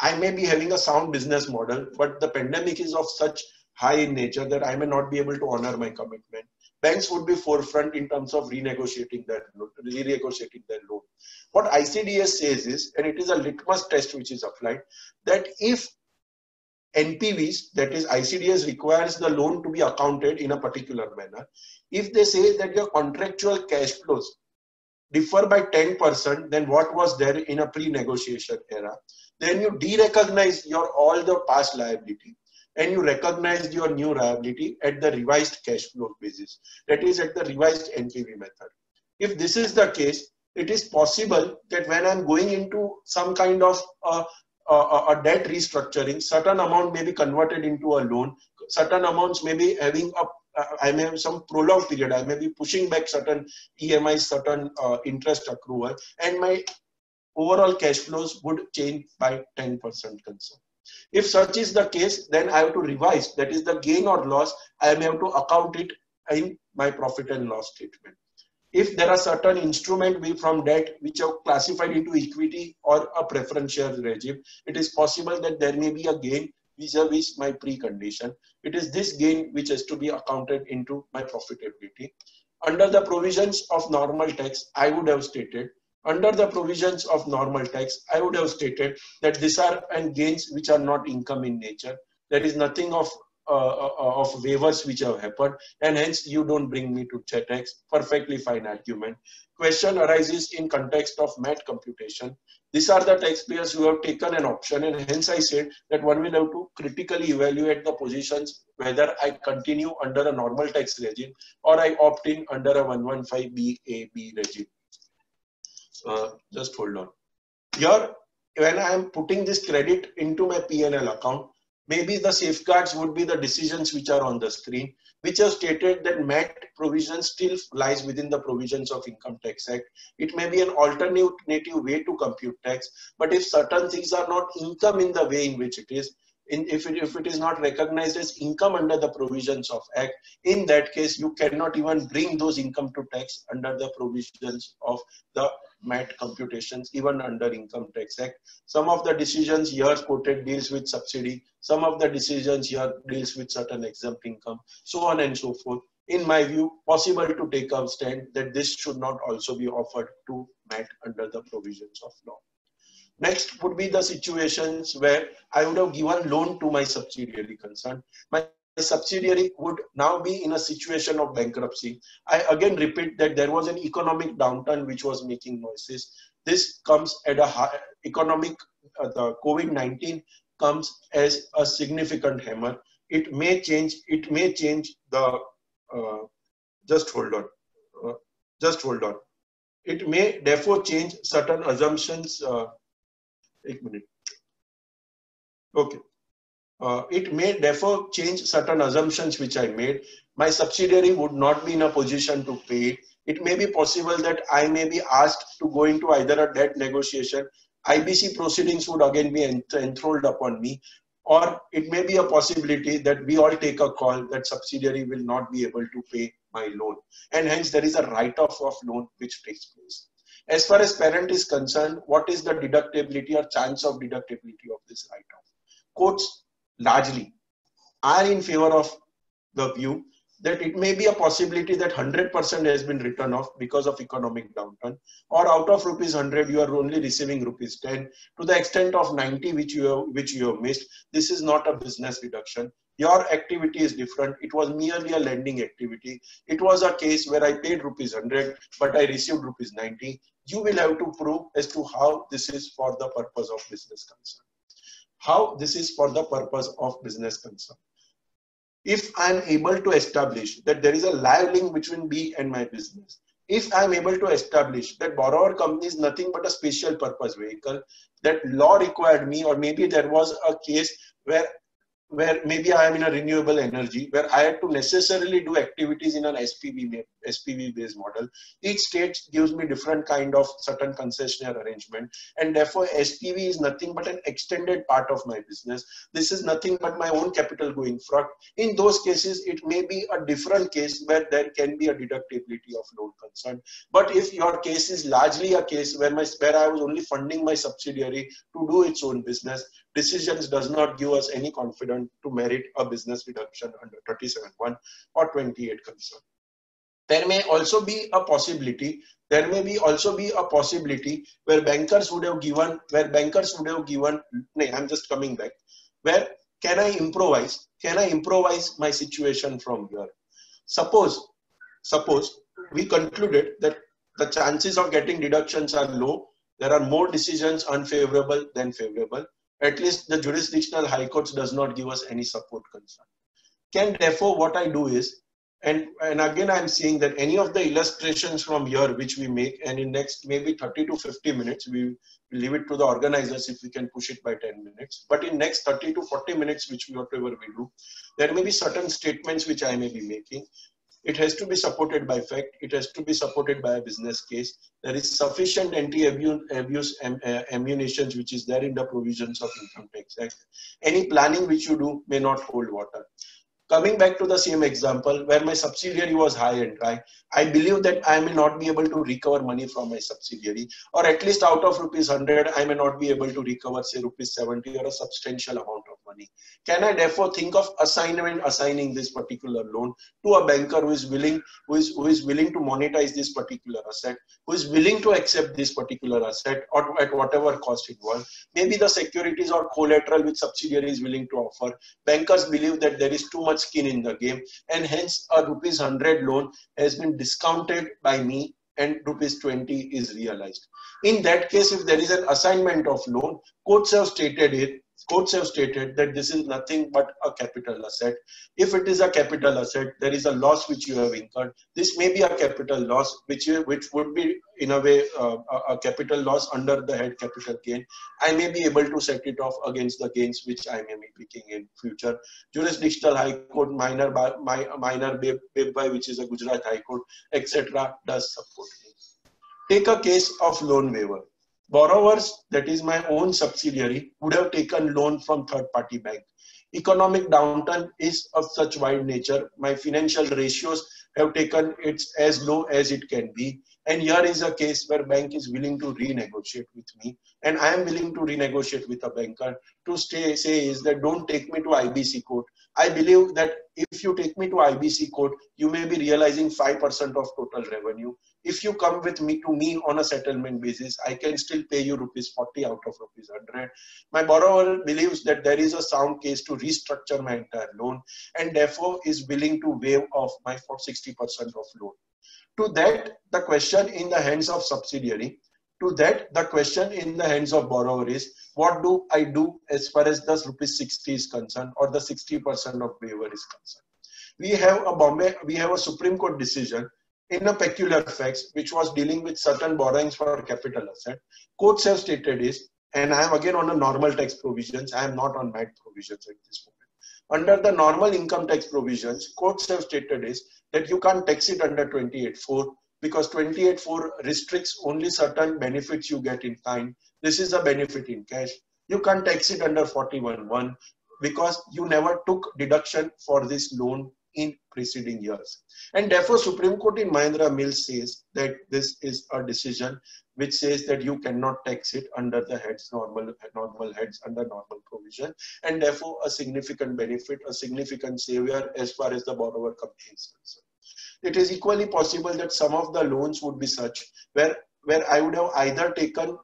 I may be having a sound business model, but the pandemic is of such high nature that I may not be able to honor my commitment banks would be forefront in terms of renegotiating that renegotiating their loan. What ICDS says is, and it is a litmus test which is applied, that if NPVs, that is ICDS requires the loan to be accounted in a particular manner. If they say that your contractual cash flows differ by 10% than what was there in a pre-negotiation era, then you de-recognize your all the past liability and you recognized your new liability at the revised cash flow basis. That is at the revised NPV method. If this is the case, it is possible that when I'm going into some kind of a, a, a debt restructuring, certain amount may be converted into a loan, certain amounts may be having a I may have some prolonged period. I may be pushing back certain EMI, certain uh, interest accrual, and my overall cash flows would change by 10% concern. If such is the case, then I have to revise. That is the gain or loss. I may have to account it in my profit and loss statement. If there are certain instrument from debt which are classified into equity or a preferential regime, it is possible that there may be a gain vis-a-vis my precondition. It is this gain which has to be accounted into my profitability. Under the provisions of normal tax, I would have stated under the provisions of normal tax, I would have stated that these are and gains which are not income in nature. There is nothing of uh, uh, of waivers which have happened, and hence you don't bring me to tax. Perfectly fine argument. Question arises in context of MAT computation. These are the taxpayers who have taken an option, and hence I said that one will have to critically evaluate the positions whether I continue under a normal tax regime or I opt in under a 115BAB regime. Uh, just hold on. Here, when I am putting this credit into my PNL account, maybe the safeguards would be the decisions which are on the screen, which have stated that MAT provision still lies within the provisions of Income Tax Act. It may be an alternative way to compute tax, but if certain things are not income in the way in which it is, in, if, it, if it is not recognized as income under the provisions of act in that case you cannot even bring those income to tax under the provisions of the MAT computations even under income tax act. Some of the decisions here quoted deals with subsidy. Some of the decisions here deals with certain exempt income so on and so forth. In my view possible to take a stand that this should not also be offered to MAT under the provisions of law. Next would be the situations where I would have given loan to my subsidiary concerned. My subsidiary would now be in a situation of bankruptcy. I again repeat that there was an economic downturn which was making noises. This comes at a high economic, uh, the COVID-19 comes as a significant hammer. It may change, it may change the, uh, just hold on, uh, just hold on. It may therefore change certain assumptions uh, एक minute. Okay. Uh, it may therefore change certain assumptions which I made. My subsidiary would not be in a position to pay. It may be possible that I may be asked to go into either a debt negotiation. IBC proceedings would again be enthralled upon me. Or it may be a possibility that we all take a call that subsidiary will not be able to pay my loan. And hence there is a write-off of loan which takes place. As far as parent is concerned, what is the deductibility or chance of deductibility of this write-off? Courts largely are in favor of the view that it may be a possibility that 100% has been written off because of economic downturn or out of rupees 100 you are only receiving rupees 10 to the extent of 90 which you have, which you have missed this is not a business reduction your activity is different. It was merely a lending activity. It was a case where I paid rupees 100, but I received rupees 90. You will have to prove as to how this is for the purpose of business concern. How this is for the purpose of business concern. If I'm able to establish that there is a live link between me and my business, if I'm able to establish that borrower company is nothing but a special purpose vehicle, that law required me, or maybe there was a case where where maybe I am in a renewable energy, where I had to necessarily do activities in an SPV, SPV based model. Each state gives me different kind of certain concessionaire arrangement. And therefore SPV is nothing but an extended part of my business. This is nothing but my own capital going front. In those cases, it may be a different case where there can be a deductibility of loan concern. But if your case is largely a case where my where I was only funding my subsidiary to do its own business, decisions does not give us any confidence to merit a business reduction under 37.1 or 28 concern. There may also be a possibility, there may be also be a possibility where bankers would have given, where bankers would have given, no, I'm just coming back, where can I improvise? Can I improvise my situation from here? Suppose, suppose we concluded that the chances of getting deductions are low. There are more decisions unfavorable than favorable at least the jurisdictional high courts does not give us any support concern. Can therefore what I do is, and, and again I'm seeing that any of the illustrations from here which we make and in next maybe 30 to 50 minutes, we leave it to the organizers if we can push it by 10 minutes. But in next 30 to 40 minutes, which we whatever we do, there may be certain statements which I may be making it has to be supported by fact. It has to be supported by a business case. There is sufficient anti-abuse uh, ammunition which is there in the provisions of Income Tax Act. Any planning which you do may not hold water. Coming back to the same example where my subsidiary was high and dry, I believe that I may not be able to recover money from my subsidiary or at least out of rupees 100, I may not be able to recover say rupees 70 or a substantial amount of money. Can I therefore think of assignment, assigning this particular loan to a banker who is willing, who is, who is willing to monetize this particular asset, who is willing to accept this particular asset or at whatever cost involved. Maybe the securities or collateral which subsidiary is willing to offer. Bankers believe that there is too much skin in the game and hence a rupees 100 loan has been discounted by me and rupees 20 is realized. In that case, if there is an assignment of loan, courts have stated it, courts have stated that this is nothing but a capital asset. If it is a capital asset, there is a loss which you have incurred. This may be a capital loss, which, which would be in a way uh, a capital loss under the head capital gain. I may be able to set it off against the gains which I may be picking in future. Jurisdictional High Court, minor, my, minor by which is a Gujarat High Court, etc. does support. Take a case of loan waiver. Borrowers, that is my own subsidiary, would have taken loan from third party bank. Economic downturn is of such wide nature. My financial ratios have taken it as low as it can be. And here is a case where bank is willing to renegotiate with me. And I am willing to renegotiate with a banker to stay, say is that don't take me to IBC court. I believe that if you take me to IBC court, you may be realizing 5% of total revenue. If you come with me to me on a settlement basis, I can still pay you rupees 40 out of rupees 100. My borrower believes that there is a sound case to restructure my entire loan and therefore is willing to waive off my 60% of loan. To that, the question in the hands of subsidiary, to that, the question in the hands of borrower is, what do I do as far as the rupees 60 is concerned or the 60% of waiver is concerned? We have a Bombay, we have a Supreme Court decision in a peculiar facts, which was dealing with certain borrowings for capital asset. Courts have stated is, and I am again on a normal tax provisions, I am not on MAT provisions at this moment. Under the normal income tax provisions, courts have stated is that you can't tax it under 28.4 because 28.4 restricts only certain benefits you get in kind. This is a benefit in cash. You can't tax it under 41.1 because you never took deduction for this loan in preceding years. And therefore, Supreme Court in Mahindra Mills says that this is a decision which says that you cannot tax it under the heads normal normal heads under normal provision and therefore a significant benefit a significant savior as far as the borrower company is concerned it is equally possible that some of the loans would be such where where i would have either taken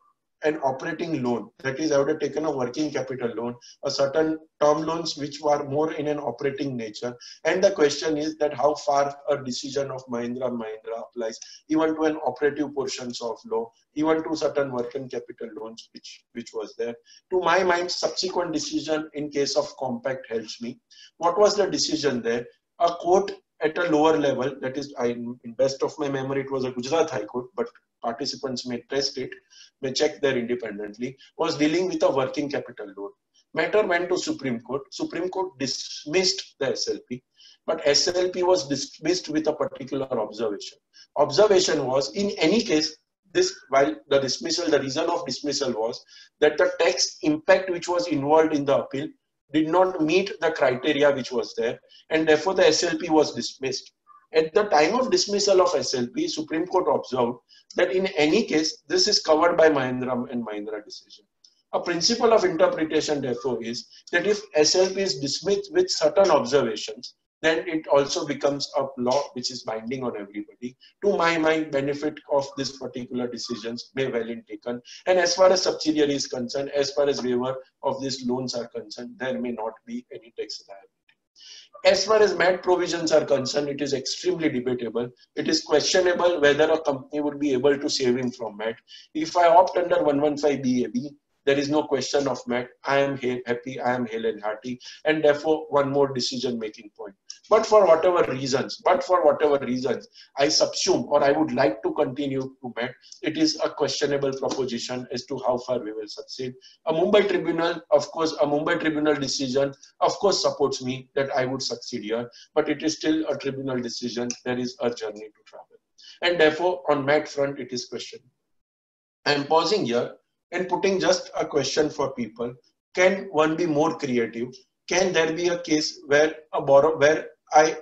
an operating loan. That is, I would have taken a working capital loan, a certain term loans which were more in an operating nature. And the question is that how far a decision of Mahindra Mahindra applies even to an operative portions of law, even to certain working capital loans which, which was there. To my mind, subsequent decision in case of Compaq helps me. What was the decision there? A court at a lower level, that is, I, in best of my memory, it was a Gujarat High Court, but participants may test it, may check there independently, was dealing with a working capital loan. Matter went to Supreme Court. Supreme Court dismissed the SLP, but SLP was dismissed with a particular observation. Observation was, in any case, this while the dismissal, the reason of dismissal was that the tax impact which was involved in the appeal did not meet the criteria which was there, and therefore the SLP was dismissed. At the time of dismissal of SLP, the Supreme Court observed that in any case, this is covered by Mahindra and Mahindra decision. A principle of interpretation, therefore, is that if SLP is dismissed with certain observations, then it also becomes a law which is binding on everybody. To my mind, benefit of this particular decisions may well in taken. And as far as subsidiary is concerned, as far as waiver of these loans are concerned, there may not be any tax liability. As far as MAT provisions are concerned, it is extremely debatable. It is questionable whether a company would be able to save him from MAT. If I opt under 115BAB, there is no question of MAT. I am happy, I am hale and hearty, and therefore one more decision making point. But for whatever reasons, but for whatever reasons, I subsume or I would like to continue to MAT. It is a questionable proposition as to how far we will succeed. A Mumbai tribunal, of course, a Mumbai tribunal decision, of course, supports me that I would succeed here, but it is still a tribunal decision. There is a journey to travel. And therefore, on MAT front, it is questionable. I am pausing here and putting just a question for people. Can one be more creative? Can there be a case where a borrow where I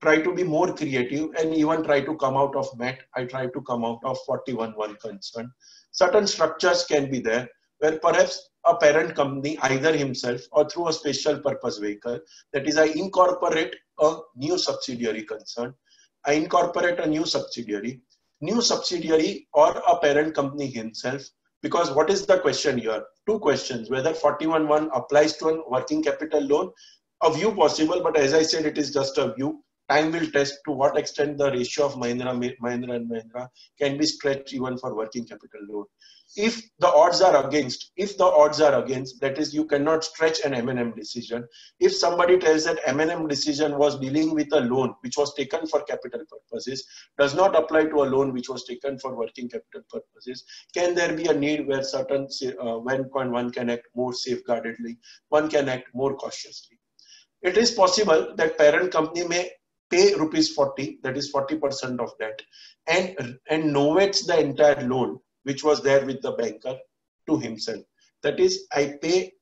try to be more creative and even try to come out of MAT. I try to come out of 41 one concern. Certain structures can be there where perhaps a parent company, either himself or through a special purpose vehicle, that is, I incorporate a new subsidiary concern. I incorporate a new subsidiary, new subsidiary or a parent company himself. Because what is the question here? Two questions, whether 41.1 applies to a working capital loan a view possible, but as I said, it is just a view. Time will test to what extent the ratio of Mahindra, Mahindra and Mahindra can be stretched even for working capital loan. If the odds are against, if the odds are against, that is, you cannot stretch an M&M decision. If somebody tells that M&M decision was dealing with a loan which was taken for capital purposes, does not apply to a loan which was taken for working capital purposes, can there be a need where certain, uh, when one can act more safeguardedly, one can act more cautiously? it is possible that parent company may pay rupees 40 that is 40% of that and and novates the entire loan which was there with the banker to himself. That is, I pay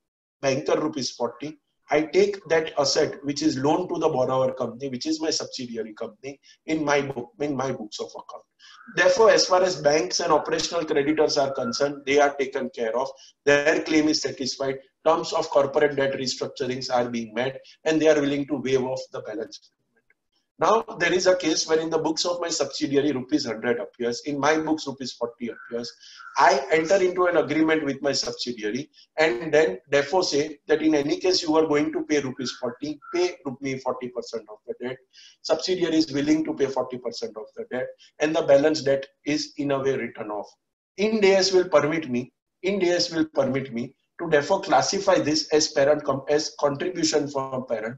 banker rupees 40. I take that asset which is loaned to the borrower company, which is my subsidiary company, in my book, in my books of account. Therefore, as far as banks and operational creditors are concerned, they are taken care of. Their claim is satisfied. Terms of corporate debt restructurings are being met, and they are willing to waive off the balance now there is a case where in the books of my subsidiary rupees 100 appears, in my books rupees 40 appears. I enter into an agreement with my subsidiary and then therefore say that in any case you are going to pay rupees 40, pay me 40% of the debt. Subsidiary is willing to pay 40% of the debt and the balance debt is in a way written off. Ind AS will permit me, Ind AS will permit me to therefore classify this as parent as contribution from parent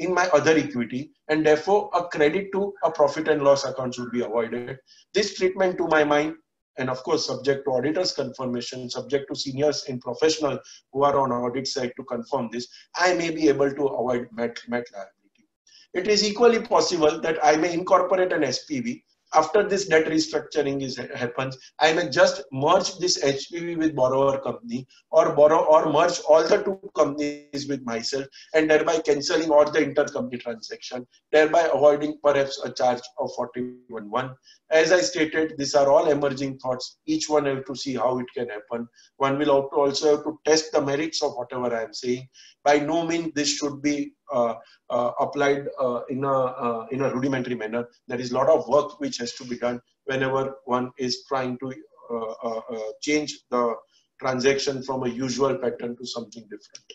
in my other equity and therefore a credit to a profit and loss account should be avoided. This treatment to my mind and of course subject to auditor's confirmation, subject to seniors in professional who are on audit side to confirm this, I may be able to avoid MAT liability. It is equally possible that I may incorporate an SPV after this debt restructuring is happens, I may just merge this SPV with borrower company or borrow or merge all the two companies with myself and thereby cancelling all the intercompany transaction, thereby avoiding perhaps a charge of 41.1. As I stated, these are all emerging thoughts. Each one have to see how it can happen. One will also have to test the merits of whatever I am saying. By no means this should be Uh, uh, applied uh, in a uh, in a rudimentary manner. There is a lot of work which has to be done whenever one is trying to change the transaction from a usual pattern to something different.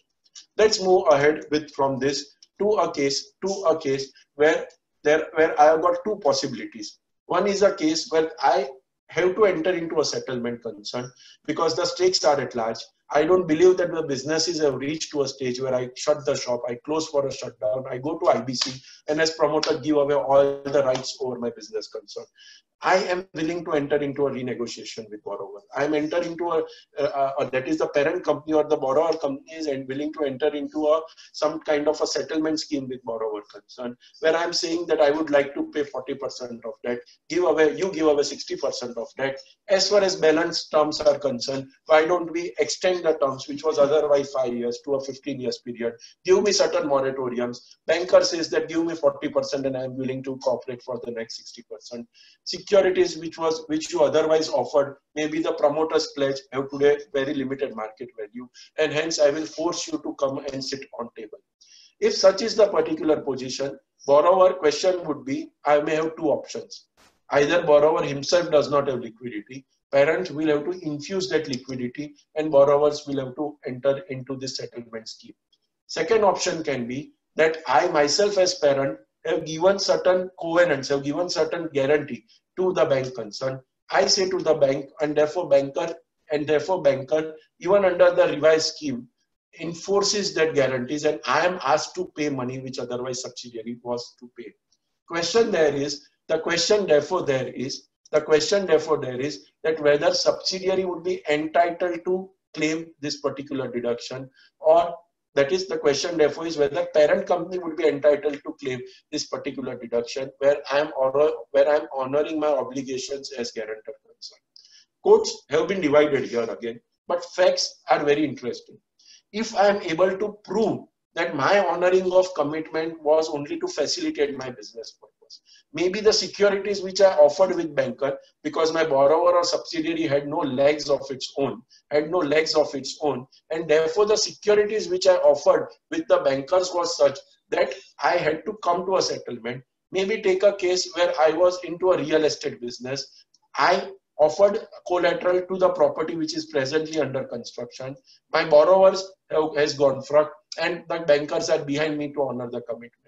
Let's move ahead with from this to a case to a case where there where I have got two possibilities. One is a case where I have to enter into a settlement concern because the stakes are at large I don't believe that the businesses have reached to a stage where I shut the shop, I close for a shutdown, I go to IBC, and as promoter give away all the rights over my business concern. I am willing to enter into a renegotiation with borrower. I am entering into a, a, a, that is the parent company or the borrower company is and willing to enter into a some kind of a settlement scheme with borrower concern where I am saying that I would like to pay 40% of debt, give away you give away 60% of debt. As far as balance terms are concerned, why don't we extend the terms which was otherwise five years to a 15 years period? Give me certain moratoriums. Banker says that give me 40% and I am willing to cooperate for the next 60% securities which was which you otherwise offered maybe the promoter's pledge have today very limited market value and hence i will force you to come and sit on table. If such is the particular position borrower question would be i may have two options. Either borrower himself does not have liquidity parents will have to infuse that liquidity and borrowers will have to enter into this settlement scheme. Second option can be that i myself as parent have given certain covenants, have given certain guarantee to the bank concerned. I say to the bank, and therefore banker, and therefore banker, even under the revised scheme, enforces that guarantees, and I am asked to pay money which otherwise subsidiary was to pay. Question there is, the question therefore there is, the question therefore there is that whether subsidiary would be entitled to claim this particular deduction or that is the question therefore is whether parent company would be entitled to claim this particular deduction where I am honor, where I am honoring my obligations as guarantor concerned. Courts have been divided here again, but facts are very interesting. If I am able to prove that my honoring of commitment was only to facilitate my business purpose. Maybe the securities which I offered with banker because my borrower or subsidiary had no legs of its own, had no legs of its own. And therefore the securities which I offered with the bankers was such that I had to come to a settlement. Maybe take a case where I was into a real estate business. I offered collateral to the property which is presently under construction. My borrowers have, has gone front and the bankers are behind me to honor the commitment.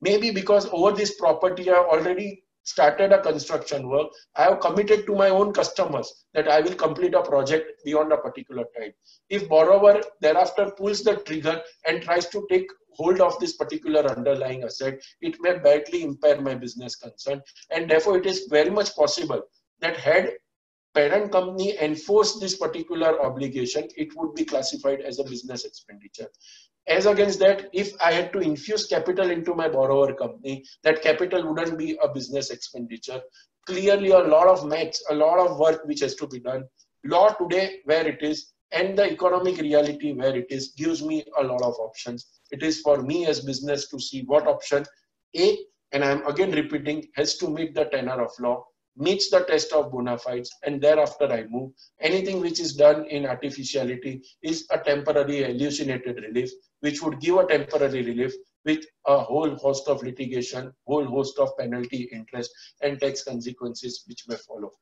Maybe because over this property I have already started a construction work, I have committed to my own customers that I will complete a project beyond a particular time. If borrower thereafter pulls the trigger and tries to take hold of this particular underlying asset, it may badly impair my business concern. And therefore, it is very much possible that had parent company enforce this particular obligation, it would be classified as a business expenditure. As against that, if I had to infuse capital into my borrower company, that capital wouldn't be a business expenditure. Clearly, a lot of maths, a lot of work which has to be done. law today where it is and the economic reality where it is gives me a lot of options. It is for me as business to see what option A, and I'm again repeating, has to meet the tenor of law, meets the test of bona fides, and thereafter I move. Anything which is done in artificiality is a temporary hallucinated relief, which would give a temporary relief with a whole host of litigation, whole host of penalty, interest, and tax consequences which may follow.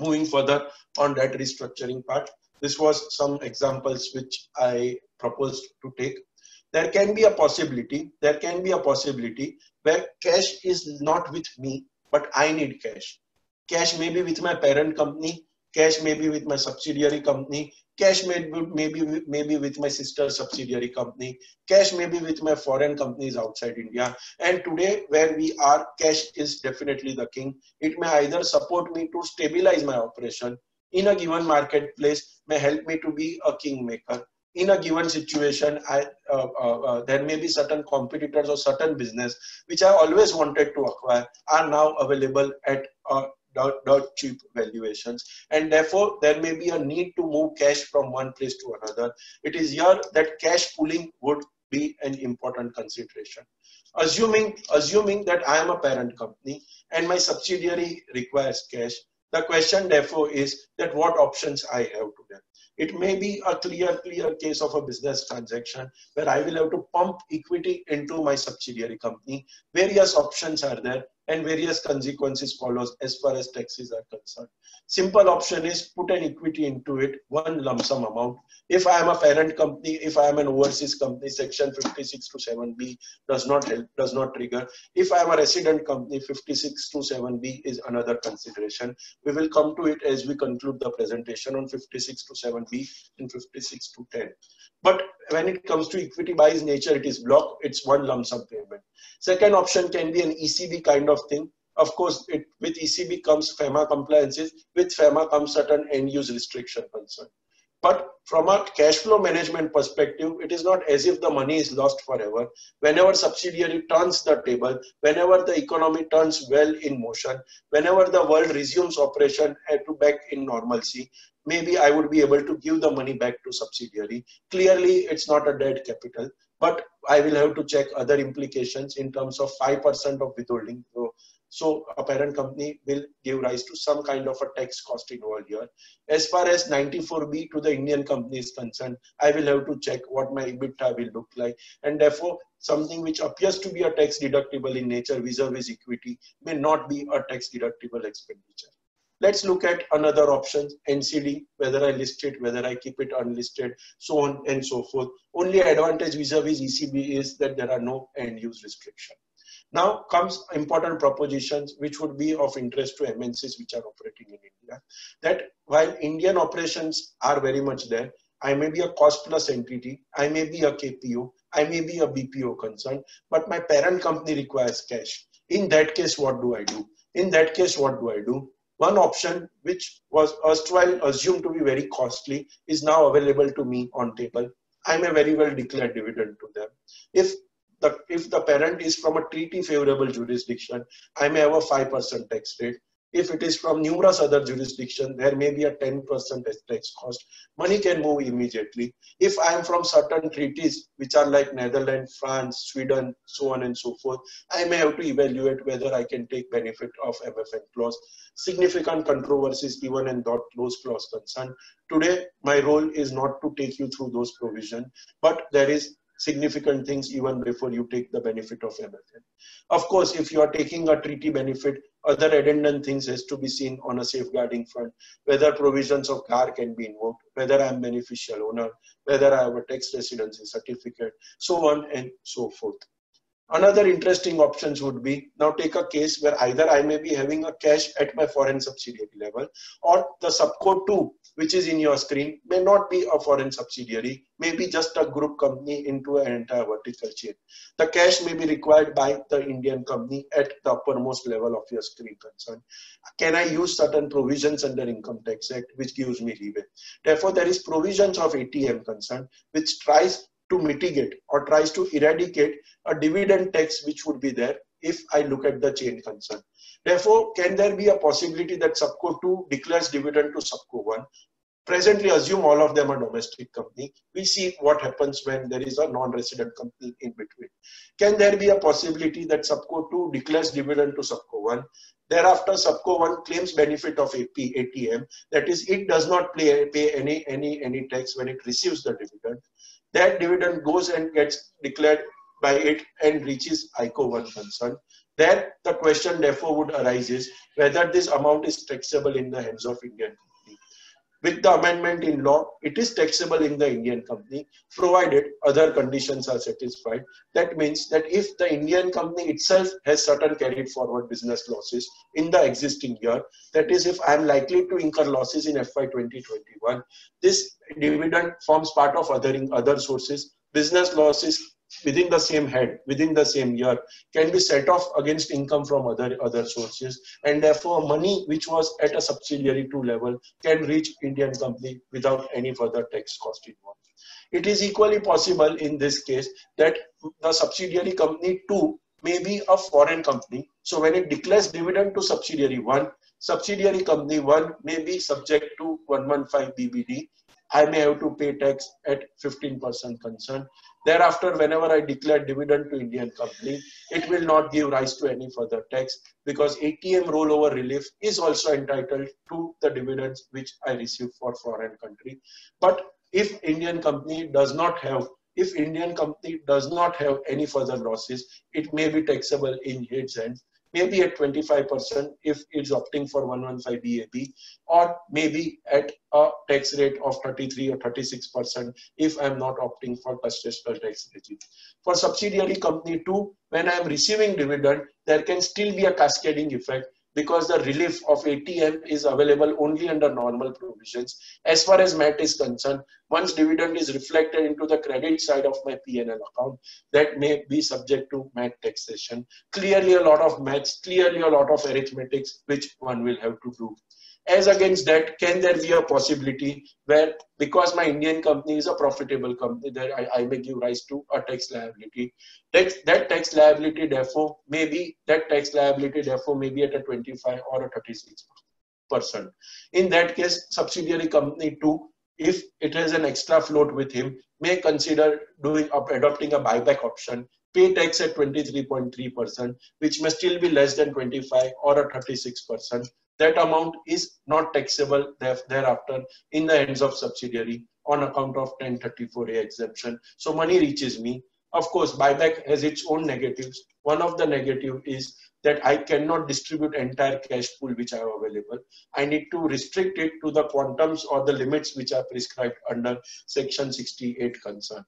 Moving further on that restructuring part, this was some examples which I proposed to take. There can be a possibility, there can be a possibility where cash is not with me, but I need cash. Cash may be with my parent company, cash may be with my subsidiary company, cash may be, maybe, maybe with my sister subsidiary company, cash may be with my foreign companies outside India. And today where we are, cash is definitely the king. It may either support me to stabilize my operation in a given marketplace may help me to be a kingmaker. In a given situation, I, uh, uh, uh, there may be certain competitors or certain business which I always wanted to acquire are now available at dot, cheap valuations and therefore there may be a need to move cash from one place to another it is here that cash pooling would be an important consideration assuming assuming that i am a parent company and my subsidiary requires cash the question, therefore, is that what options I have to them. It may be a clear, clear case of a business transaction where I will have to pump equity into my subsidiary company. Various options are there and various consequences follows as far as taxes are concerned. Simple option is put an equity into it, one lump sum amount. If I am a parent company, if I am an overseas company, section 56 to 7b does not help, does not trigger. If I am a resident company, 56 to 7b is another consideration. We will come to it as we conclude the presentation on 56 to 7b and 56 to 10. But when it comes to equity by its nature, it is block, it's one lump sum payment. Second option can be an ECB kind of thing. Of course, it, with ECB comes FEMA compliances. With FEMA comes certain end-use restriction concern. But from a cash flow management perspective, it is not as if the money is lost forever. Whenever subsidiary turns the table, whenever the economy turns well in motion, whenever the world resumes operation uh, to back in normalcy, maybe I would be able to give the money back to subsidiary. Clearly, it's not a dead capital but I will have to check other implications in terms of 5% of withholding. So, so a parent company will give rise to some kind of a tax cost involved here. As far as 94B to the Indian company is concerned, I will have to check what my EBITDA will look like. And therefore, something which appears to be a tax deductible in nature vis-a-vis -vis equity may not be a tax deductible expenditure. Let's look at another option, NCD, whether I list it, whether I keep it unlisted, so on and so forth. Only advantage vis-a-vis ECB is that there are no end-use restriction. Now comes important propositions which would be of interest to MNCs which are operating in India. That while Indian operations are very much there, I may be a cost plus entity, I may be a KPO, I may be a BPO concern, but my parent company requires cash. In that case, what do I do? In that case, what do I do? One option, which was erstwhile assumed to be very costly, is now available to me on table. I may very well declare dividend to them. If the, if the parent is from a treaty favorable jurisdiction, I may have a 5% tax rate. If it is from numerous other jurisdictions, there may be a 10% tax cost. Money can move immediately. If I am from certain treaties, which are like Netherlands, France, Sweden, so on and so forth, I may have to evaluate whether I can take benefit of MFN clause. Significant controversies even in dot close clause concern. Today, my role is not to take you through those provisions, but there is significant things even before you take the benefit of MFN. Of course, if you are taking a treaty benefit, other addendum things has to be seen on a safeguarding front, whether provisions of GAAR can be invoked, whether I am beneficial owner, whether I have a tax residency certificate, so on and so forth. Another interesting options would be now take a case where either I may be having a cash at my foreign subsidiary level or the subcode 2 which is in your screen may not be a foreign subsidiary, maybe just a group company into an entire vertical chain. The cash may be required by the Indian company at the uppermost level of your screen concern. Can I use certain provisions under Income Tax Act which gives me leeway? Therefore, there is provisions of 80M concern which tries to mitigate or tries to eradicate a dividend tax which would be there if I look at the chain concern. Therefore, can there be a possibility that Subco 2 declares dividend to Subco 1? Presently, assume all of them are domestic company. We see what happens when there is a non-resident company in between. Can there be a possibility that Subco 2 declares dividend to Subco 1? Thereafter, Subco 1 claims benefit of AP, 80M. That is, it does not pay, pay any, any, any tax when it receives the dividend. That dividend goes and gets declared by it and reaches ICO 1 concern. Then the question therefore would arise is whether this amount is taxable in the hands of Indian. With the amendment in law, it is taxable in the Indian company, provided other conditions are satisfied. That means that if the Indian company itself has certain carried forward business losses in the existing year, that is, if I am likely to incur losses in FY 2021, this dividend forms part of other, other sources. Business losses within the same head, within the same year, can be set off against income from other, other sources. And therefore, money which was at a subsidiary 2 level can reach Indian company without any further tax cost involved. It is equally possible in this case that the subsidiary company 2 may be a foreign company. So when it declares dividend to subsidiary 1, subsidiary company 1 may be subject to 115 BBD I may have to pay tax at 15% concern. Thereafter, whenever I declare dividend to Indian company, it will not give rise to any further tax because 80M rollover relief is also entitled to the dividends which I receive for foreign country. But if Indian company does not have if Indian company does not have any further losses, it may be taxable in its end maybe at 25% if it's opting for 115 BAA, or maybe at a tax rate of 33 or 36% if I'm not opting for custodial tax regime. For subsidiary company two, when I'm receiving dividend, there can still be a cascading effect because the relief of 80M is available only under normal provisions. As far as MAT is concerned, once dividend is reflected into the credit side of my P&L account, that may be subject to MAT taxation. Clearly a lot of maths, clearly a lot of arithmetics, which one will have to do. As against that, can there be a possibility where, because my Indian company is a profitable company, that I, I may give rise to a tax liability. That, that tax liability, therefore, maybe that tax liability, therefore, may be at a 25 or a 36 percent. In that case, subsidiary company two, if it has an extra float with him, may consider doing adopting a buyback option pay tax at 23.3%, which may still be less than 25 or a 36% that amount is not taxable thereafter in the hands of subsidiary on account of 1034A exemption. So money reaches me. Of course, buyback has its own negatives. One of the negative is that I cannot distribute entire cash pool which I have available. I need to restrict it to the quantums or the limits which are prescribed under section 68 concern.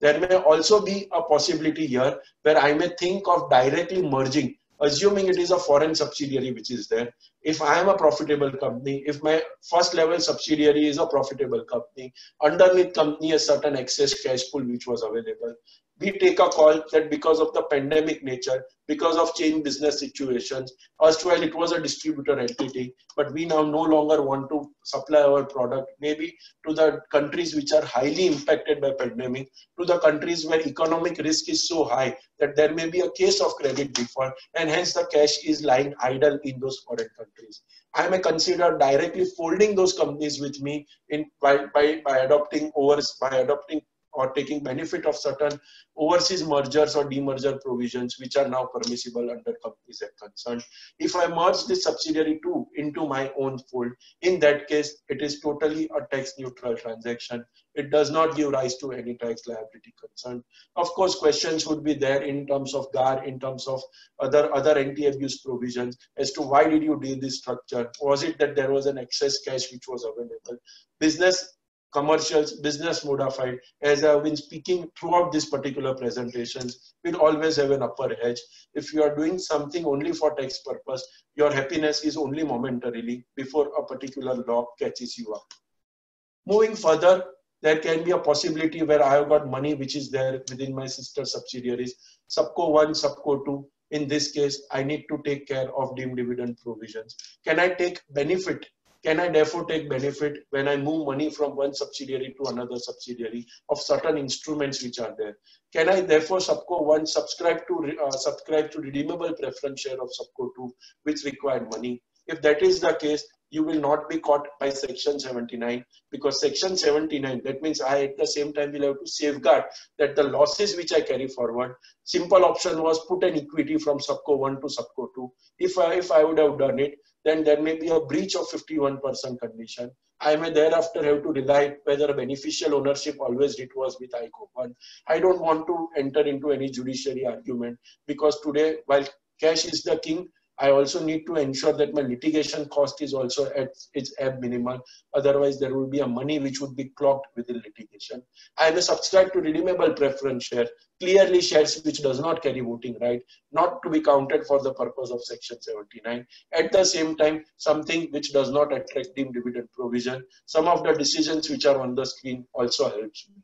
There may also be a possibility here where I may think of directly merging assuming it is a foreign subsidiary which is there, if I am a profitable company, if my first level subsidiary is a profitable company, underneath company a certain excess cash pool which was available, we take a call that because of the pandemic nature, because of change business situations, erstwhile it was a distributor entity, but we now no longer want to supply our product maybe to the countries which are highly impacted by pandemic, to the countries where economic risk is so high that there may be a case of credit default and hence the cash is lying idle in those foreign countries. I may consider directly folding those companies with me in by, by, by adopting overs by adopting or taking benefit of certain overseas mergers or demerger provisions which are now permissible under Companies Act concerned. If I merge this subsidiary too into my own fold, in that case, it is totally a tax neutral transaction. It does not give rise to any tax liability concern. Of course, questions would be there in terms of GAAR, in terms of other, other anti-abuse provisions as to why did you do this structure? Was it that there was an excess cash which was available? Business commercials, business modified, as I've been speaking throughout this particular presentations, will always have an upper edge. If you are doing something only for tax purpose, your happiness is only momentarily before a particular law catches you up. Moving further, there can be a possibility where I have got money which is there within my sister subsidiaries, Subco 1, Subco 2. In this case, I need to take care of deemed dividend provisions. Can I take benefit Can I therefore take benefit when I move money from one subsidiary to another subsidiary of certain instruments which are there? Can I therefore Subco 1 subscribe to uh, subscribe to redeemable preference share of Subco 2 which required money? If that is the case, you will not be caught by section 79 because section 79 that means i at the same time will have to safeguard that the losses which i carry forward simple option was put an equity from subco 1 to subco 2 if i if i would have done it then there may be a breach of 51% condition I may thereafter have to rely whether beneficial ownership always it was with ICO 1. I don't want to enter into any judiciary argument because today, while cash is the king, I also need to ensure that my litigation cost is also at its ebb minimal. Otherwise, there will be a money which would be clocked within litigation. I may subscribe to redeemable preference share, clearly shares which does not carry voting right, not to be counted for the purpose of section 79. At the same time, something which does not attract deemed dividend provision. Some of the decisions which are on the screen also helps me.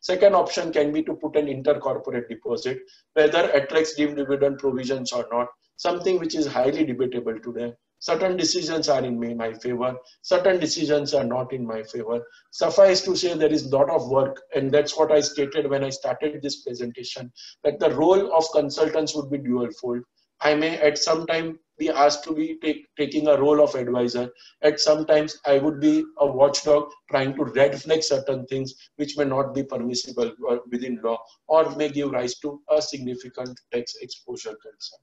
Second option can be to put an intercorporate deposit, whether attracts deemed dividend provisions or not something which is highly debatable today. Certain decisions are in my favor, certain decisions are not in my favor. Suffice to say, there is a lot of work, and that's what I stated when I started this presentation that the role of consultants would be dual fold. I may at some time be asked to be take, taking a role of advisor. At sometimes I would be a watchdog trying to red flag certain things which may not be permissible uh, within law or may give rise to a significant tax exposure concern.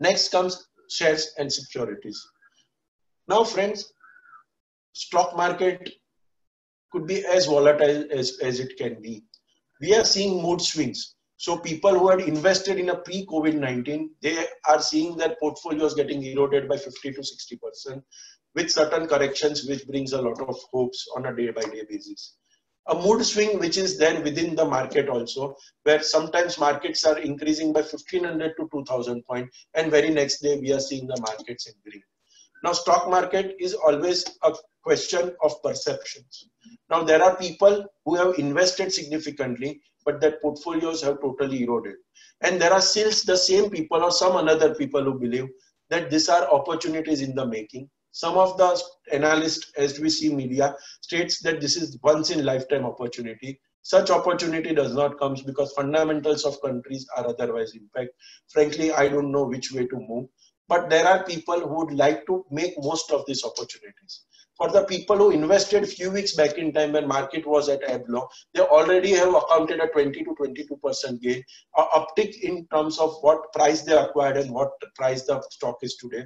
Next comes shares and securities. Now, friends, stock market could be as volatile as, as it can be. We are seeing mood swings. So people who had invested in a pre-COVID-19, they are seeing their portfolios getting eroded by 50 to 60% with certain corrections, which brings a lot of hopes on a day-by-day -day basis a mood swing which is there within the market also where sometimes markets are increasing by 1500 to 2000 point and very next day we are seeing the markets in green now stock market is always a question of perceptions. Now there are people who have invested significantly but their portfolios have totally eroded. And there are still the same people or some another people who believe that these are opportunities in the making some of the we see media, states that this is once in lifetime opportunity. Such opportunity does not come because fundamentals of countries are otherwise impact. Frankly, I don't know which way to move. But there are people who would like to make most of these opportunities. For the people who invested few weeks back in time when market was at ebb low, they already have accounted a 20 to 22% gain, a uptick in terms of what price they acquired and what price the stock is today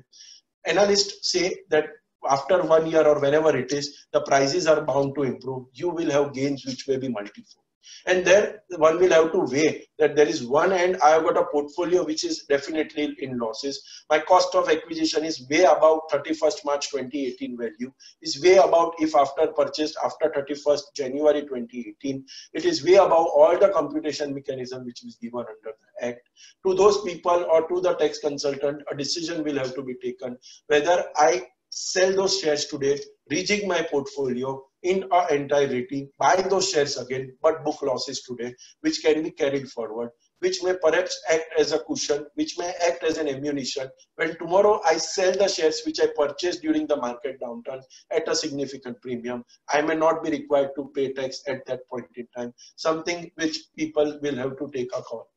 analysts say that after one year or whenever it is, the prices are bound to improve. You will have gains which may be multifold. And there one will have to weigh that there is one end I have got a portfolio which is definitely in losses. My cost of acquisition is way above 31st March 2018 value, is way about if after purchased after 31st January 2018, it is way above all the computation mechanism which is given under the act. To those people or to the tax consultant, a decision will have to be taken whether I sell those shares today, rejig my portfolio in our entirety, buy those shares again, but book losses today, which can be carried forward, which may perhaps act as a cushion, which may act as an ammunition. When tomorrow I sell the shares which I purchased during the market downturn at a significant premium, I may not be required to pay tax at that point in time, something which people will have to take a call.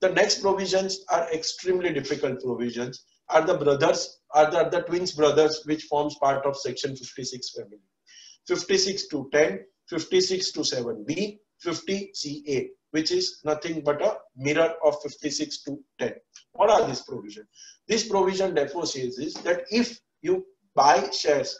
The next provisions are extremely difficult provisions are the brothers, are the, the twins brothers, which forms part of section 56 family. 56 to 10, 56 to 7b, 50 CA, which is nothing but a mirror of 56 to 10. What are these provisions? This provision therefore says is that if you buy shares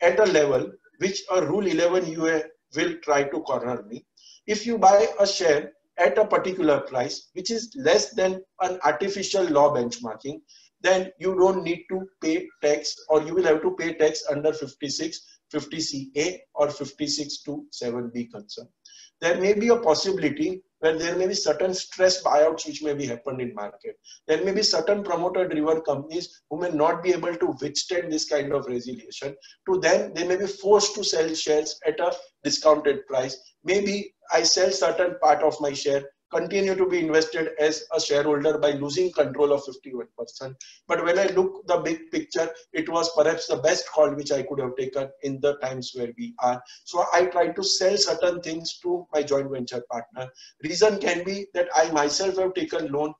at a level which a rule 11 UA will try to corner me, if you buy a share at a particular price which is less than an artificial law benchmarking, then you don't need to pay tax or you will have to pay tax under 56, 50CA or 56 to 7B concern. There may be a possibility where there may be certain stress buyouts which may be happened in market. There may be certain promoter driven companies who may not be able to withstand this kind of resiliation. To them, they may be forced to sell shares at a discounted price. Maybe I sell certain part of my share continue to be invested as a shareholder by losing control of 51%. But when I look the big picture, it was perhaps the best call which I could have taken in the times where we are. So I try to sell certain things to my joint venture partner. Reason can be that I myself have taken loan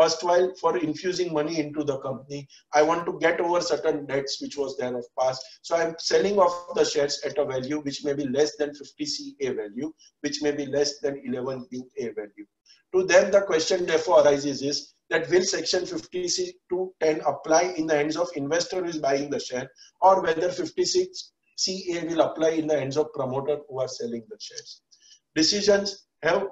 erstwhile for infusing money into the company. I want to get over certain debts which was there of past. So I'm selling off the shares at a value which may be less than 50 CA value, which may be less than 11 UA value. To them, the question therefore arises is that will section 50C to 10 apply in the hands of investor who is buying the share or whether 56 CA will apply in the hands of promoter who are selling the shares. Decisions have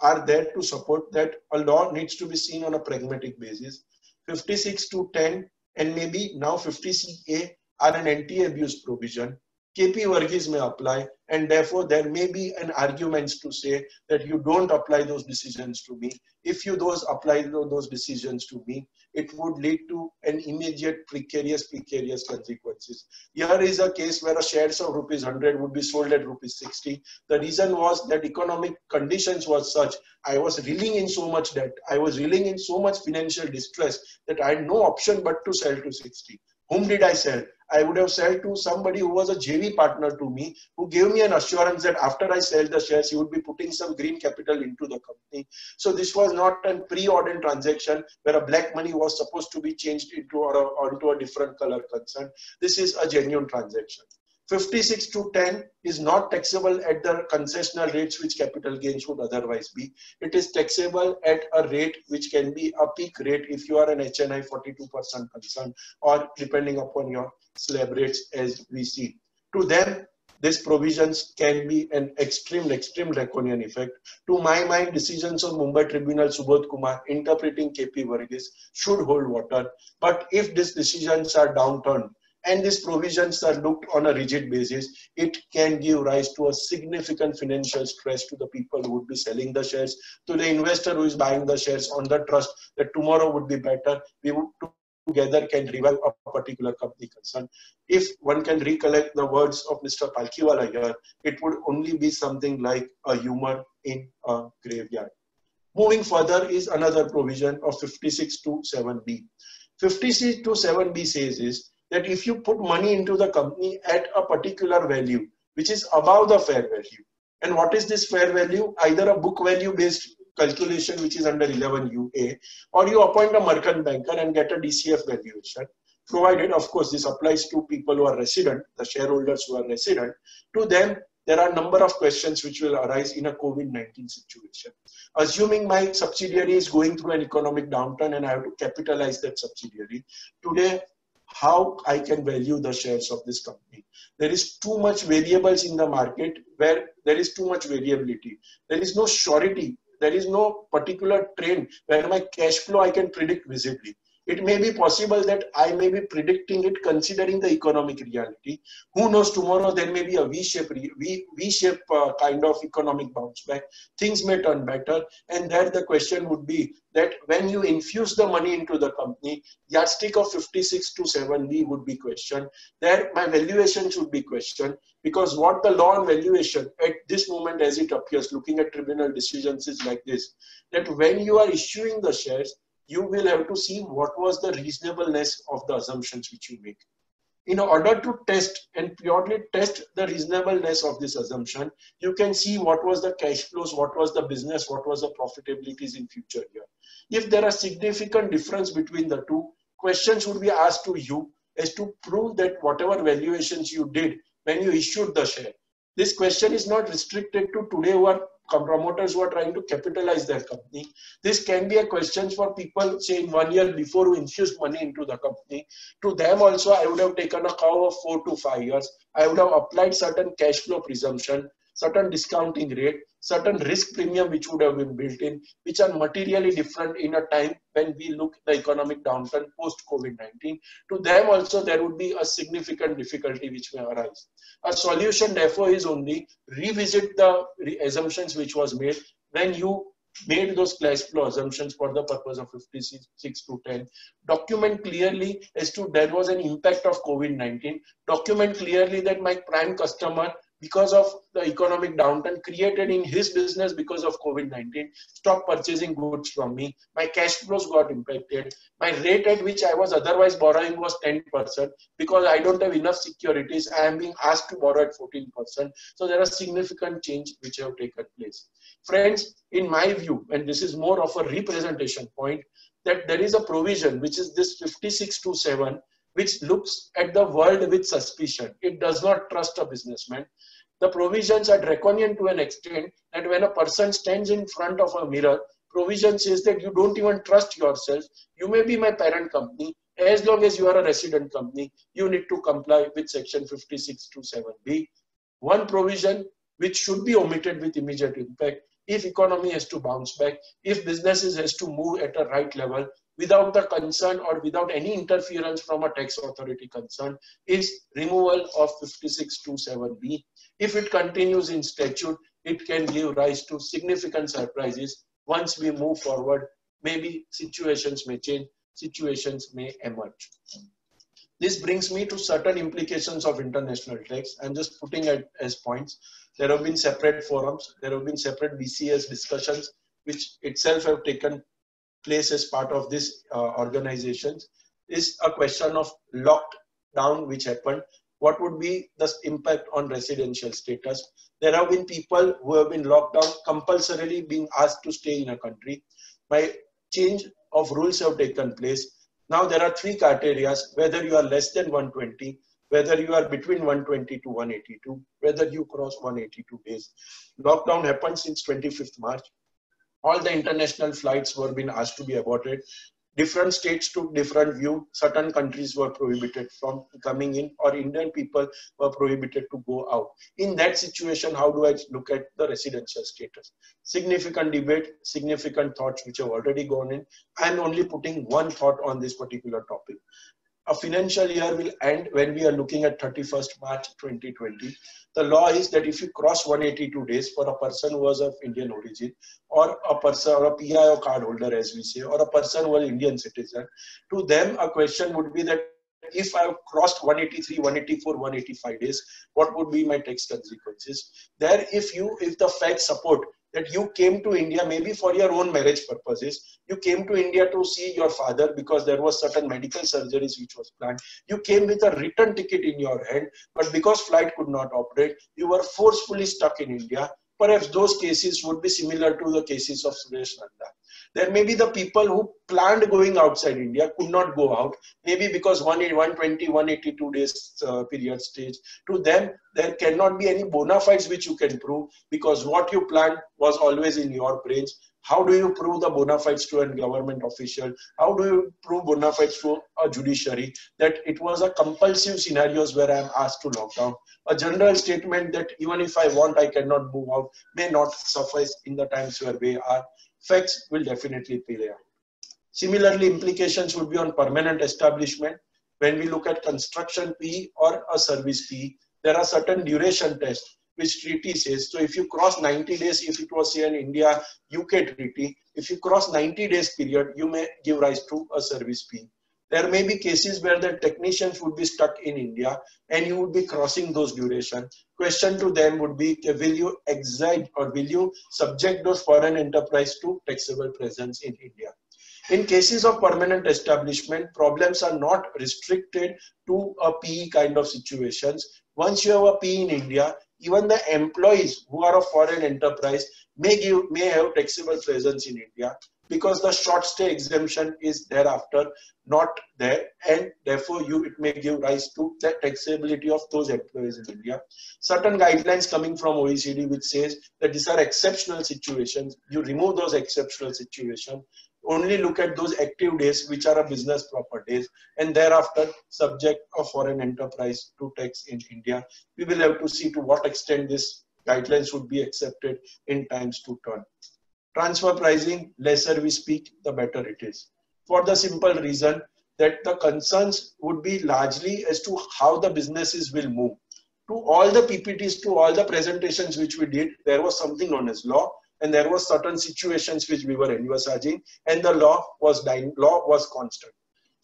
are there to support that a law needs to be seen on a pragmatic basis. 56 to 10 and maybe now 50CA are an anti-abuse provision. KP Varghese may apply and therefore there may be an arguments to say that you don't apply those decisions to me. If you those apply those decisions to me, it would lead to an immediate precarious, precarious consequences. Here is a case where a shares of rupees 100 would be sold at rupees 60. The reason was that economic conditions was such. I was reeling in so much debt. I was reeling in so much financial distress that I had no option but to sell to 60. Whom did I sell? I would have sold to somebody who was a JV partner to me, who gave me an assurance that after I sell the shares, he would be putting some green capital into the company. So this was not a preordained transaction where a black money was supposed to be changed into or, into a different color concern. This is a genuine transaction. 56 to 10 is not taxable at the concessional rates which capital gains would otherwise be. It is taxable at a rate which can be a peak rate if you are an HNI 42% concern or depending upon your slab rates as we see. To them, these provisions can be an extreme, extreme draconian effect. To my mind, decisions of Mumbai Tribunal Subodh Kumar interpreting KP Varghese should hold water. But if these decisions are downturned, and these provisions are looked on a rigid basis, it can give rise to a significant financial stress to the people who would be selling the shares, to the investor who is buying the shares on the trust that tomorrow would be better. We would together can revive a particular company concern. If one can recollect the words of Mr. Palkhiwala here, it would only be something like a humor in a graveyard. Moving further is another provision of 56 to 7b. 56 to 7b says is that if you put money into the company at a particular value, which is above the fair value, and what is this fair value? Either a book value based calculation, which is under 11 UA, or you appoint a merchant banker and get a DCF valuation, provided, of course, this applies to people who are resident, the shareholders who are resident. To them, there are a number of questions which will arise in a COVID-19 situation. Assuming my subsidiary is going through an economic downturn and I have to capitalize that subsidiary, today how I can value the shares of this company. There is too much variables in the market where there is too much variability. There is no surety. There is no particular trend where my cash flow I can predict visibly. It may be possible that I may be predicting it considering the economic reality. Who knows tomorrow there may be a V-shape v, V-shape uh, kind of economic bounce back. Things may turn better. And there the question would be that when you infuse the money into the company, yardstick of 56 to 7B would be questioned. There my valuation should be questioned because what the law on valuation at this moment as it appears, looking at tribunal decisions is like this, that when you are issuing the shares, you will have to see what was the reasonableness of the assumptions which you make. In order to test and purely test the reasonableness of this assumption, you can see what was the cash flows, what was the business, what was the profitabilities in future year. If there are significant difference between the two, questions would be asked to you as to prove that whatever valuations you did when you issued the share. This question is not restricted to today are promoters who are trying to capitalize their company. This can be a question for people, say, in one year before we infused money into the company. To them also, I would have taken a cow of four to five years. I would have applied certain cash flow presumption, certain discounting rate, certain risk premium which would have been built in, which are materially different in a time when we look the economic downturn post COVID-19. To them also there would be a significant difficulty which may arise. A solution therefore is only revisit the assumptions which was made when you made those cash flow assumptions for the purpose of 56 to 10. Document clearly as to there was an impact of COVID-19. Document clearly that my prime customer because of the economic downturn created in his business because of COVID-19, stopped purchasing goods from me. My cash flows got impacted. My rate at which I was otherwise borrowing was 10% because I don't have enough securities. I am being asked to borrow at 14%. So there are significant change which have taken place. Friends, in my view, and this is more of a representation point, that there is a provision which is this 5627 which looks at the world with suspicion. It does not trust a businessman. The provisions are draconian to an extent that when a person stands in front of a mirror, provision says that you don't even trust yourself. You may be my parent company. As long as you are a resident company, you need to comply with section 5627B. One provision which should be omitted with immediate impact if economy has to bounce back, if businesses has to move at a right level, without the concern or without any interference from a tax authority concern is removal of 5627B. If it continues in statute, it can give rise to significant surprises. Once we move forward, maybe situations may change, situations may emerge. This brings me to certain implications of international tax. I'm just putting it as points. There have been separate forums, there have been separate BCAS discussions, which itself have taken place as part of this uh, organizations is a question of lockdown which happened. What would be the impact on residential status? There have been people who have been locked down compulsorily being asked to stay in a country. By change of rules have taken place. Now there are three criteria whether you are less than 120 whether you are between 120 to 182 whether you cross 182 days. Lockdown happened since 25th march all the international flights were being asked to be aborted. Different states took different view. Certain countries were prohibited from coming in or Indian people were prohibited to go out. In that situation, how do I look at the residential status? Significant debate, significant thoughts which have already gone in. I'm only putting one thought on this particular topic a financial year will end when we are looking at 31st March 2020. The law is that if you cross 182 days for a person who was of Indian origin or a person or a PIO card holder as we say or a person who is Indian citizen, to them a question would be that if I have crossed 183, 184, 185 days, what would be my tax consequences? There, if you, if the facts support that you came to India maybe for your own marriage purposes. You came to India to see your father because there was certain medical surgeries which was planned. You came with a return ticket in your hand, but because flight could not operate, you were forcefully stuck in India. Perhaps those cases would be similar to the cases of Suresh Nanda. There may be the people who planned going outside India could not go out, maybe because 120, 182 days uh, period stage. To them, there cannot be any bona fides which you can prove because what you planned was always in your brains. How do you prove the bona fides to a government official? How do you prove bona fides to a judiciary that it was a compulsive scenarios where I am asked to lock down? A general statement that even if I want, I cannot move out may not suffice in the times where we are facts will definitely play out. Similarly, implications would be on permanent establishment. When we look at construction fee or a service fee, there are certain duration tests which treaty says. So if you cross 90 days, if it was say an India UK treaty, if you cross 90 days period, you may give rise to a service fee. There may be cases where the technicians would be stuck in India and you would be crossing those duration. Question to them would be, uh, will you exide or will you subject those foreign enterprise to taxable presence in India? In cases of permanent establishment, problems are not restricted to a PE kind of situations. Once you have a PE in India, even the employees who are of foreign enterprise may give may have taxable presence in India because the short stay exemption is thereafter not there and therefore you it may give rise to the taxability of those employees in India. Certain guidelines coming from OECD which says that these are exceptional situations. You remove those exceptional situations, only look at those active days which are a business proper days and thereafter subject a foreign enterprise to tax in India. We will have to see to what extent this guidelines would be accepted in times to turn. Transfer pricing, lesser we speak, the better it is. For the simple reason that the concerns would be largely as to how the businesses will move. To all the PPTs, to all the presentations which we did, there was something known as law and there were certain situations which we were envisaging and the law was law was constant.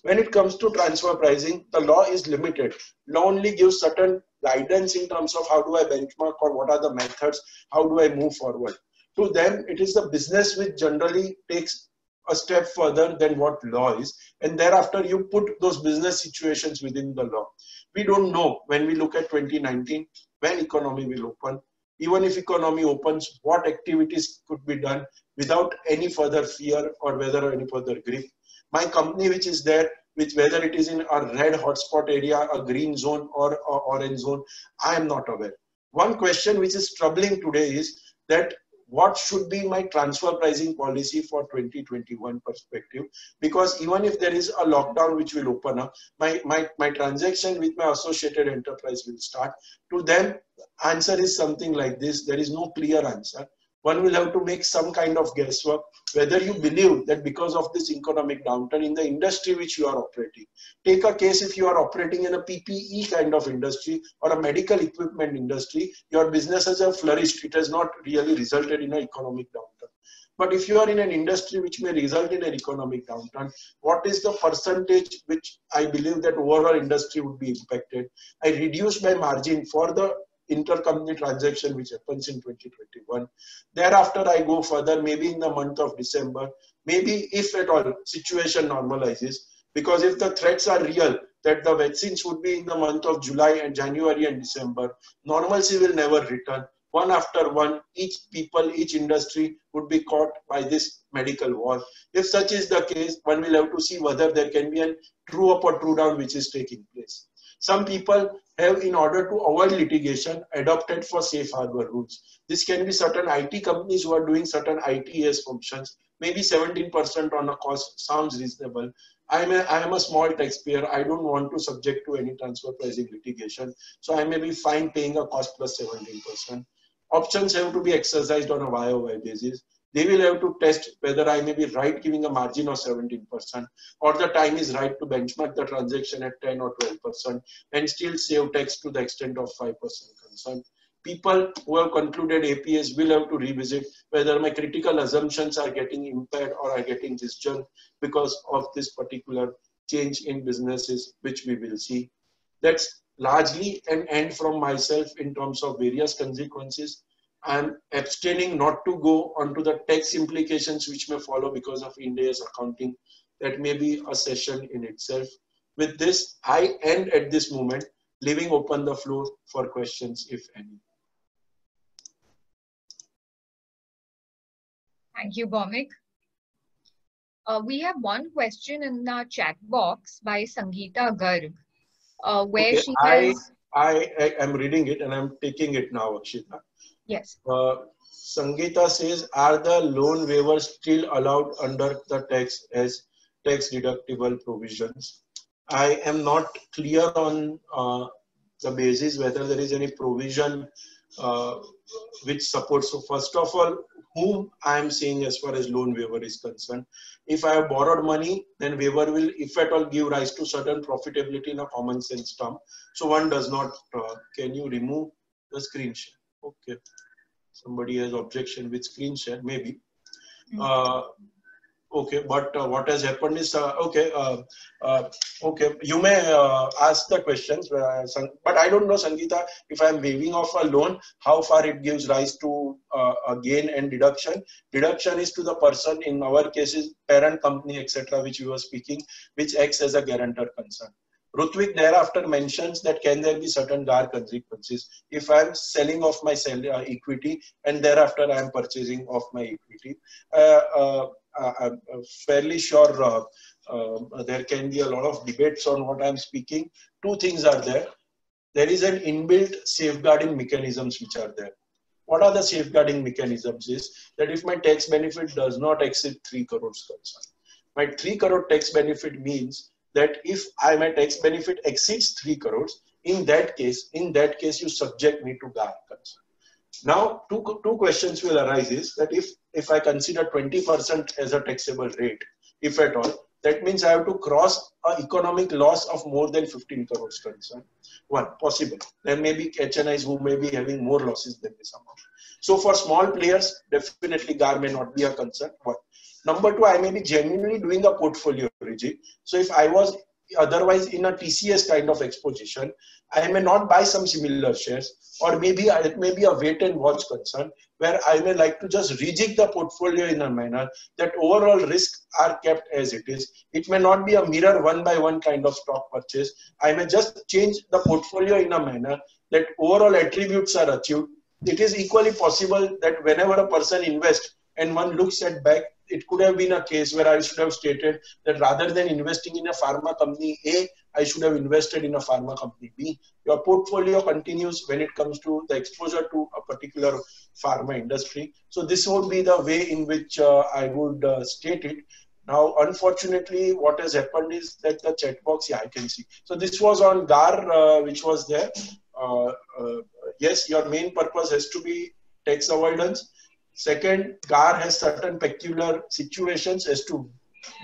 When it comes to transfer pricing, the law is limited. Law only gives certain guidance in terms of how do I benchmark or what are the methods, how do I move forward. To them, it is the business which generally takes a step further than what law is. And thereafter, you put those business situations within the law. We don't know when we look at 2019, when economy will open. Even if economy opens, what activities could be done without any further fear or whether any further grief. My company, which is there, which whether it is in a red hotspot area, a green zone or a orange zone, I am not aware. One question which is troubling today is that what should be my transfer pricing policy for 2021 perspective? Because even if there is a lockdown which will open up my my, my transaction with my associated enterprise will start. To them answer is something like this. There is no clear answer one will have to make some kind of guesswork whether you believe that because of this economic downturn in the industry which you are operating. Take a case if you are operating in a PPE kind of industry or a medical equipment industry, your businesses have flourished. It has not really resulted in an economic downturn. But if you are in an industry which may result in an economic downturn, what is the percentage which I believe that overall industry would be impacted? I reduce my margin for the intercompany transaction which happens in 2021. Thereafter, I go further, maybe in the month of December, maybe if at all situation normalizes, because if the threats are real, that the vaccines would be in the month of July and January and December, normalcy will never return. One after one, each people, each industry would be caught by this medical war. If such is the case, one will have to see whether there can be a true up or true down which is taking place. Some people have, in order to avoid litigation, adopted for safe harbor rules. This can be certain IT companies who are doing certain ITeS functions. Maybe 17% on a cost sounds reasonable. I am, a, I am a small taxpayer. I don't want to subject to any transfer pricing litigation. So I may be fine paying a cost plus 17%. Options have to be exercised on a YOY basis they will have to test whether I may be right giving a margin of 17% or the time is right to benchmark the transaction at 10 or 12% and still save tax to the extent of 5% concern. People who have concluded APAs will have to revisit whether my critical assumptions are getting impaired or are getting disjointed because of this particular change in businesses, which we will see. That's largely an end from myself in terms of various consequences. I'm abstaining not to go onto the tax implications which may follow because of Ind AS accounting. That may be a session in itself. With this, I end at this moment, leaving open the floor for questions, if any. Thank you, Bhaumik. Uh, we have one question in our chat box by Sangeeta Garg, uh, where okay, she has... I, I am reading it and I'm taking it now, Akshita. Yes. Uh, Sangeeta says, are the loan waivers still allowed under the tax as tax deductible provisions? I am not clear on uh, the basis whether there is any provision uh, which supports. So first of all, whom I am saying as far as loan waiver is concerned. If I have borrowed money, then waiver will, if at all, give rise to certain profitability in a common sense term. So one does not, uh, can you remove the screen share? Okay. Somebody has objection with screen share, maybe. Mm-hmm. Uh, okay, but uh, what has happened is, uh, okay, uh, uh, okay, you may uh, ask the questions, but I don't know, Sangeeta, if I'm waiving off a loan, how far it gives rise to gain and deduction. Deduction is to the person, in our cases, parent company, etc., which we were speaking, which acts as a guarantor concern. Rutvik thereafter mentions that can there be certain GAAR consequences if I am selling off my sell, uh, equity and thereafter I am purchasing off my equity. Uh, uh, uh I'm fairly sure uh, um, there can be a lot of debates on what I'm speaking. Two things are there. There is an inbuilt safeguarding mechanisms which are there. What are the safeguarding mechanisms is that if my tax benefit does not exceed 3 crores concern. My 3 crore tax benefit means that if I my tax benefit exceeds 3 crores, in that case, in that case, you subject me to GAAR concern. Now, two, two questions will arise is that if, if I consider 20% as a taxable rate, if at all, that means I have to cross an economic loss of more than 15 crores concern. One, possible. There may be HNIs who may be having more losses than this amount. So for small players, definitely GAAR may not be a concern. One. Number two, I may be genuinely doing a portfolio rigid. So if I was otherwise in a TCS kind of exposition, I may not buy some similar shares, or maybe it may be a wait and watch concern where I may like to just rejig the portfolio in a manner that overall risks are kept as it is. It may not be a mirror one by one kind of stock purchase. I may just change the portfolio in a manner that overall attributes are achieved. It is equally possible that whenever a person invests and one looks at back it could have been a case where I should have stated that rather than investing in a pharma company A, I should have invested in a pharma company B. Your portfolio continues when it comes to the exposure to a particular pharma industry. So this would be the way in which uh, I would uh, state it. Now, unfortunately, what has happened is that the chat box, yeah, I can see. So this was on GAAR, uh, which was there. Uh, uh, yes, your main purpose has to be tax avoidance Second, GAAR has certain peculiar situations as to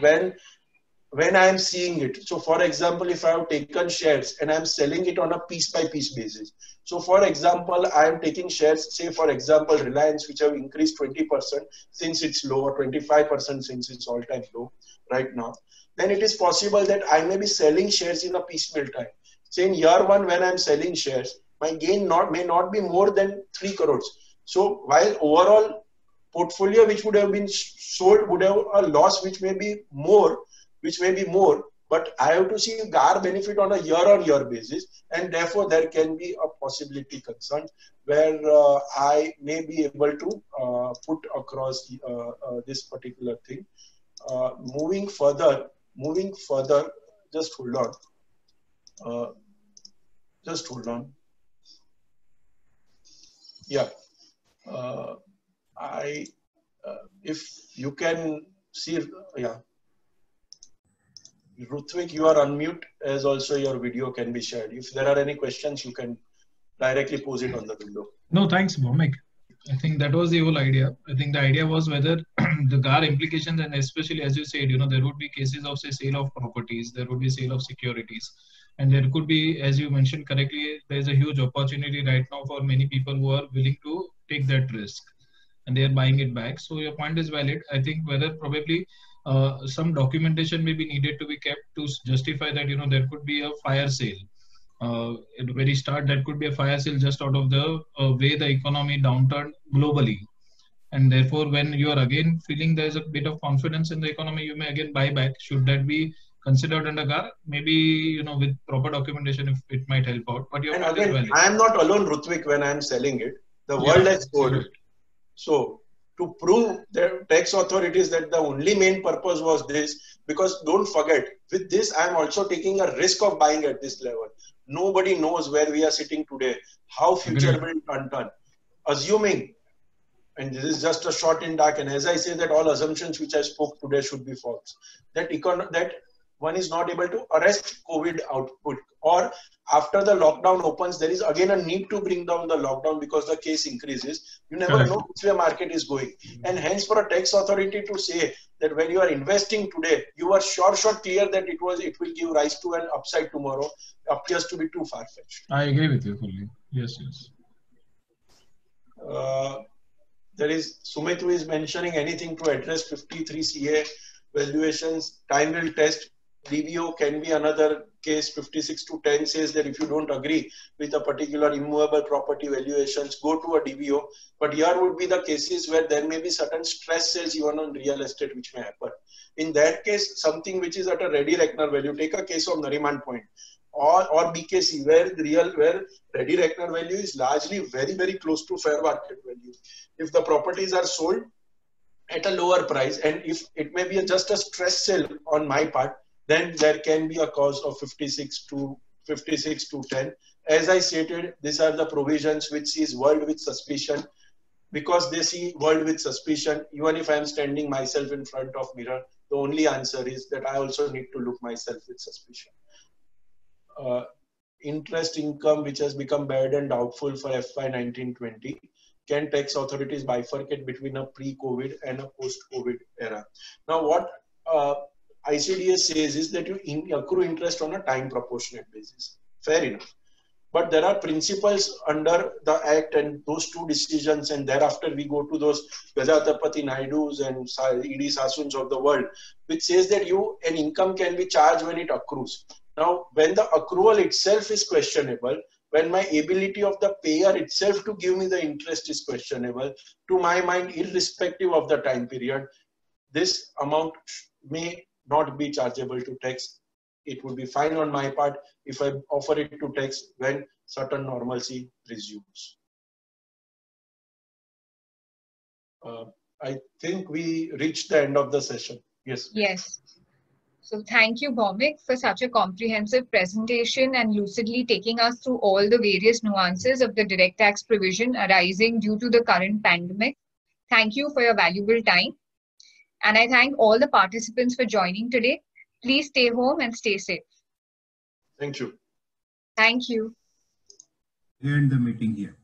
when when I am seeing it. So for example, if I have taken shares and I'm selling it on a piece by piece basis. So for example, I am taking shares, say for example, Reliance, which have increased 20% since it's low or 25% since it's all time low right now. Then it is possible that I may be selling shares in a piecemeal time. Say in year one, when I'm selling shares, my gain not may not be more than three crores. So while overall portfolio which would have been sold would have a loss which may be more, which may be more, but I have to see GAAR benefit on a year-on-year basis, and therefore there can be a possibility concern where uh, I may be able to uh, put across uh, uh this particular thing. Uh, moving further, moving further, just hold on. Uh, just hold on. Yeah. I, uh, if you can see, yeah. Rutvik, you are unmute as also your video can be shared. If there are any questions, you can directly pose it on the window. No, thanks, Bhaumik. I think that was the whole idea. I think the idea was whether the GAAR implications, and especially as you said, you know, there would be cases of say sale of properties, there would be sale of securities, and there could be, as you mentioned correctly, there is a huge opportunity right now for many people who are willing to take that risk and they are buying it back. So your point is valid. I think whether probably uh, some documentation may be needed to be kept to justify that you know there could be a fire sale. Uh, at the very start, that could be a fire sale just out of the uh, way the economy downturned globally. And therefore, when you are again feeling there is a bit of confidence in the economy, you may again buy back. Should that be considered under GAAR? Maybe you know with proper documentation, if it might help out. But your and again, I am not alone, Rutvik, when I am selling it. The world yeah, has told so to prove the tax authorities that the only main purpose was this, because don't forget, with this, I am also taking a risk of buying at this level. Nobody knows where we are sitting today, how future will turn turn. Assuming, and this is just a shot in dark, and as I say that all assumptions which I spoke today should be false. That econ that one is not able to arrest COVID output or after the lockdown opens, there is again a need to bring down the lockdown because the case increases. You never Correct. know which way market is going. And hence for a tax authority to say that when you are investing today, you are sure, sure clear that it was it will give rise to an upside tomorrow appears to be too far-fetched. I agree with you fully. Yes, yes. Uh, there is Sumit who is mentioning anything to address 53 CA valuations. Time will test DVO can be another case 56 to 10 says that if you don't agree with a particular immovable property valuations, go to a DVO. But here would be the cases where there may be certain stress sales even on real estate which may happen. In that case, something which is at a ready reckoner value, take a case of Nariman Point or, or BKC where the real where ready reckoner value is largely very, very close to fair market value. If the properties are sold at a lower price and if it may be just a stress sale on my part, then there can be a cause of 56 to 56 to 10. As I stated, these are the provisions which sees world with suspicion. Because they see world with suspicion, even if I am standing myself in front of mirror, the only answer is that I also need to look myself with suspicion. Uh, interest income, which has become bad and doubtful for FY 1920, can tax authorities bifurcate between a pre-COVID and a post-COVID era? Now, what uh, ICDS says is that you in, accrue interest on a time proportionate basis. Fair enough. but there are principles under the act and those two decisions and thereafter we go to those Gajapathy Naidus and E.D. Sassoons of the world which says that you an income can be charged when it accrues. Now when the accrual itself is questionable, when my ability of the payer itself to give me the interest is questionable, to my mind irrespective of the time period, this amount may not be chargeable to tax it would be fine on my part if I offer it to tax when certain normalcy resumes. Uh, I think we reached the end of the session. Yes. Yes. So thank you, Bhaumik, for such a comprehensive presentation and lucidly taking us through all the various nuances of the direct tax provision arising due to the current pandemic. Thank you for your valuable time. And I thank all the participants for joining today. Please stay home and stay safe. Thank you. Thank you. End the meeting here.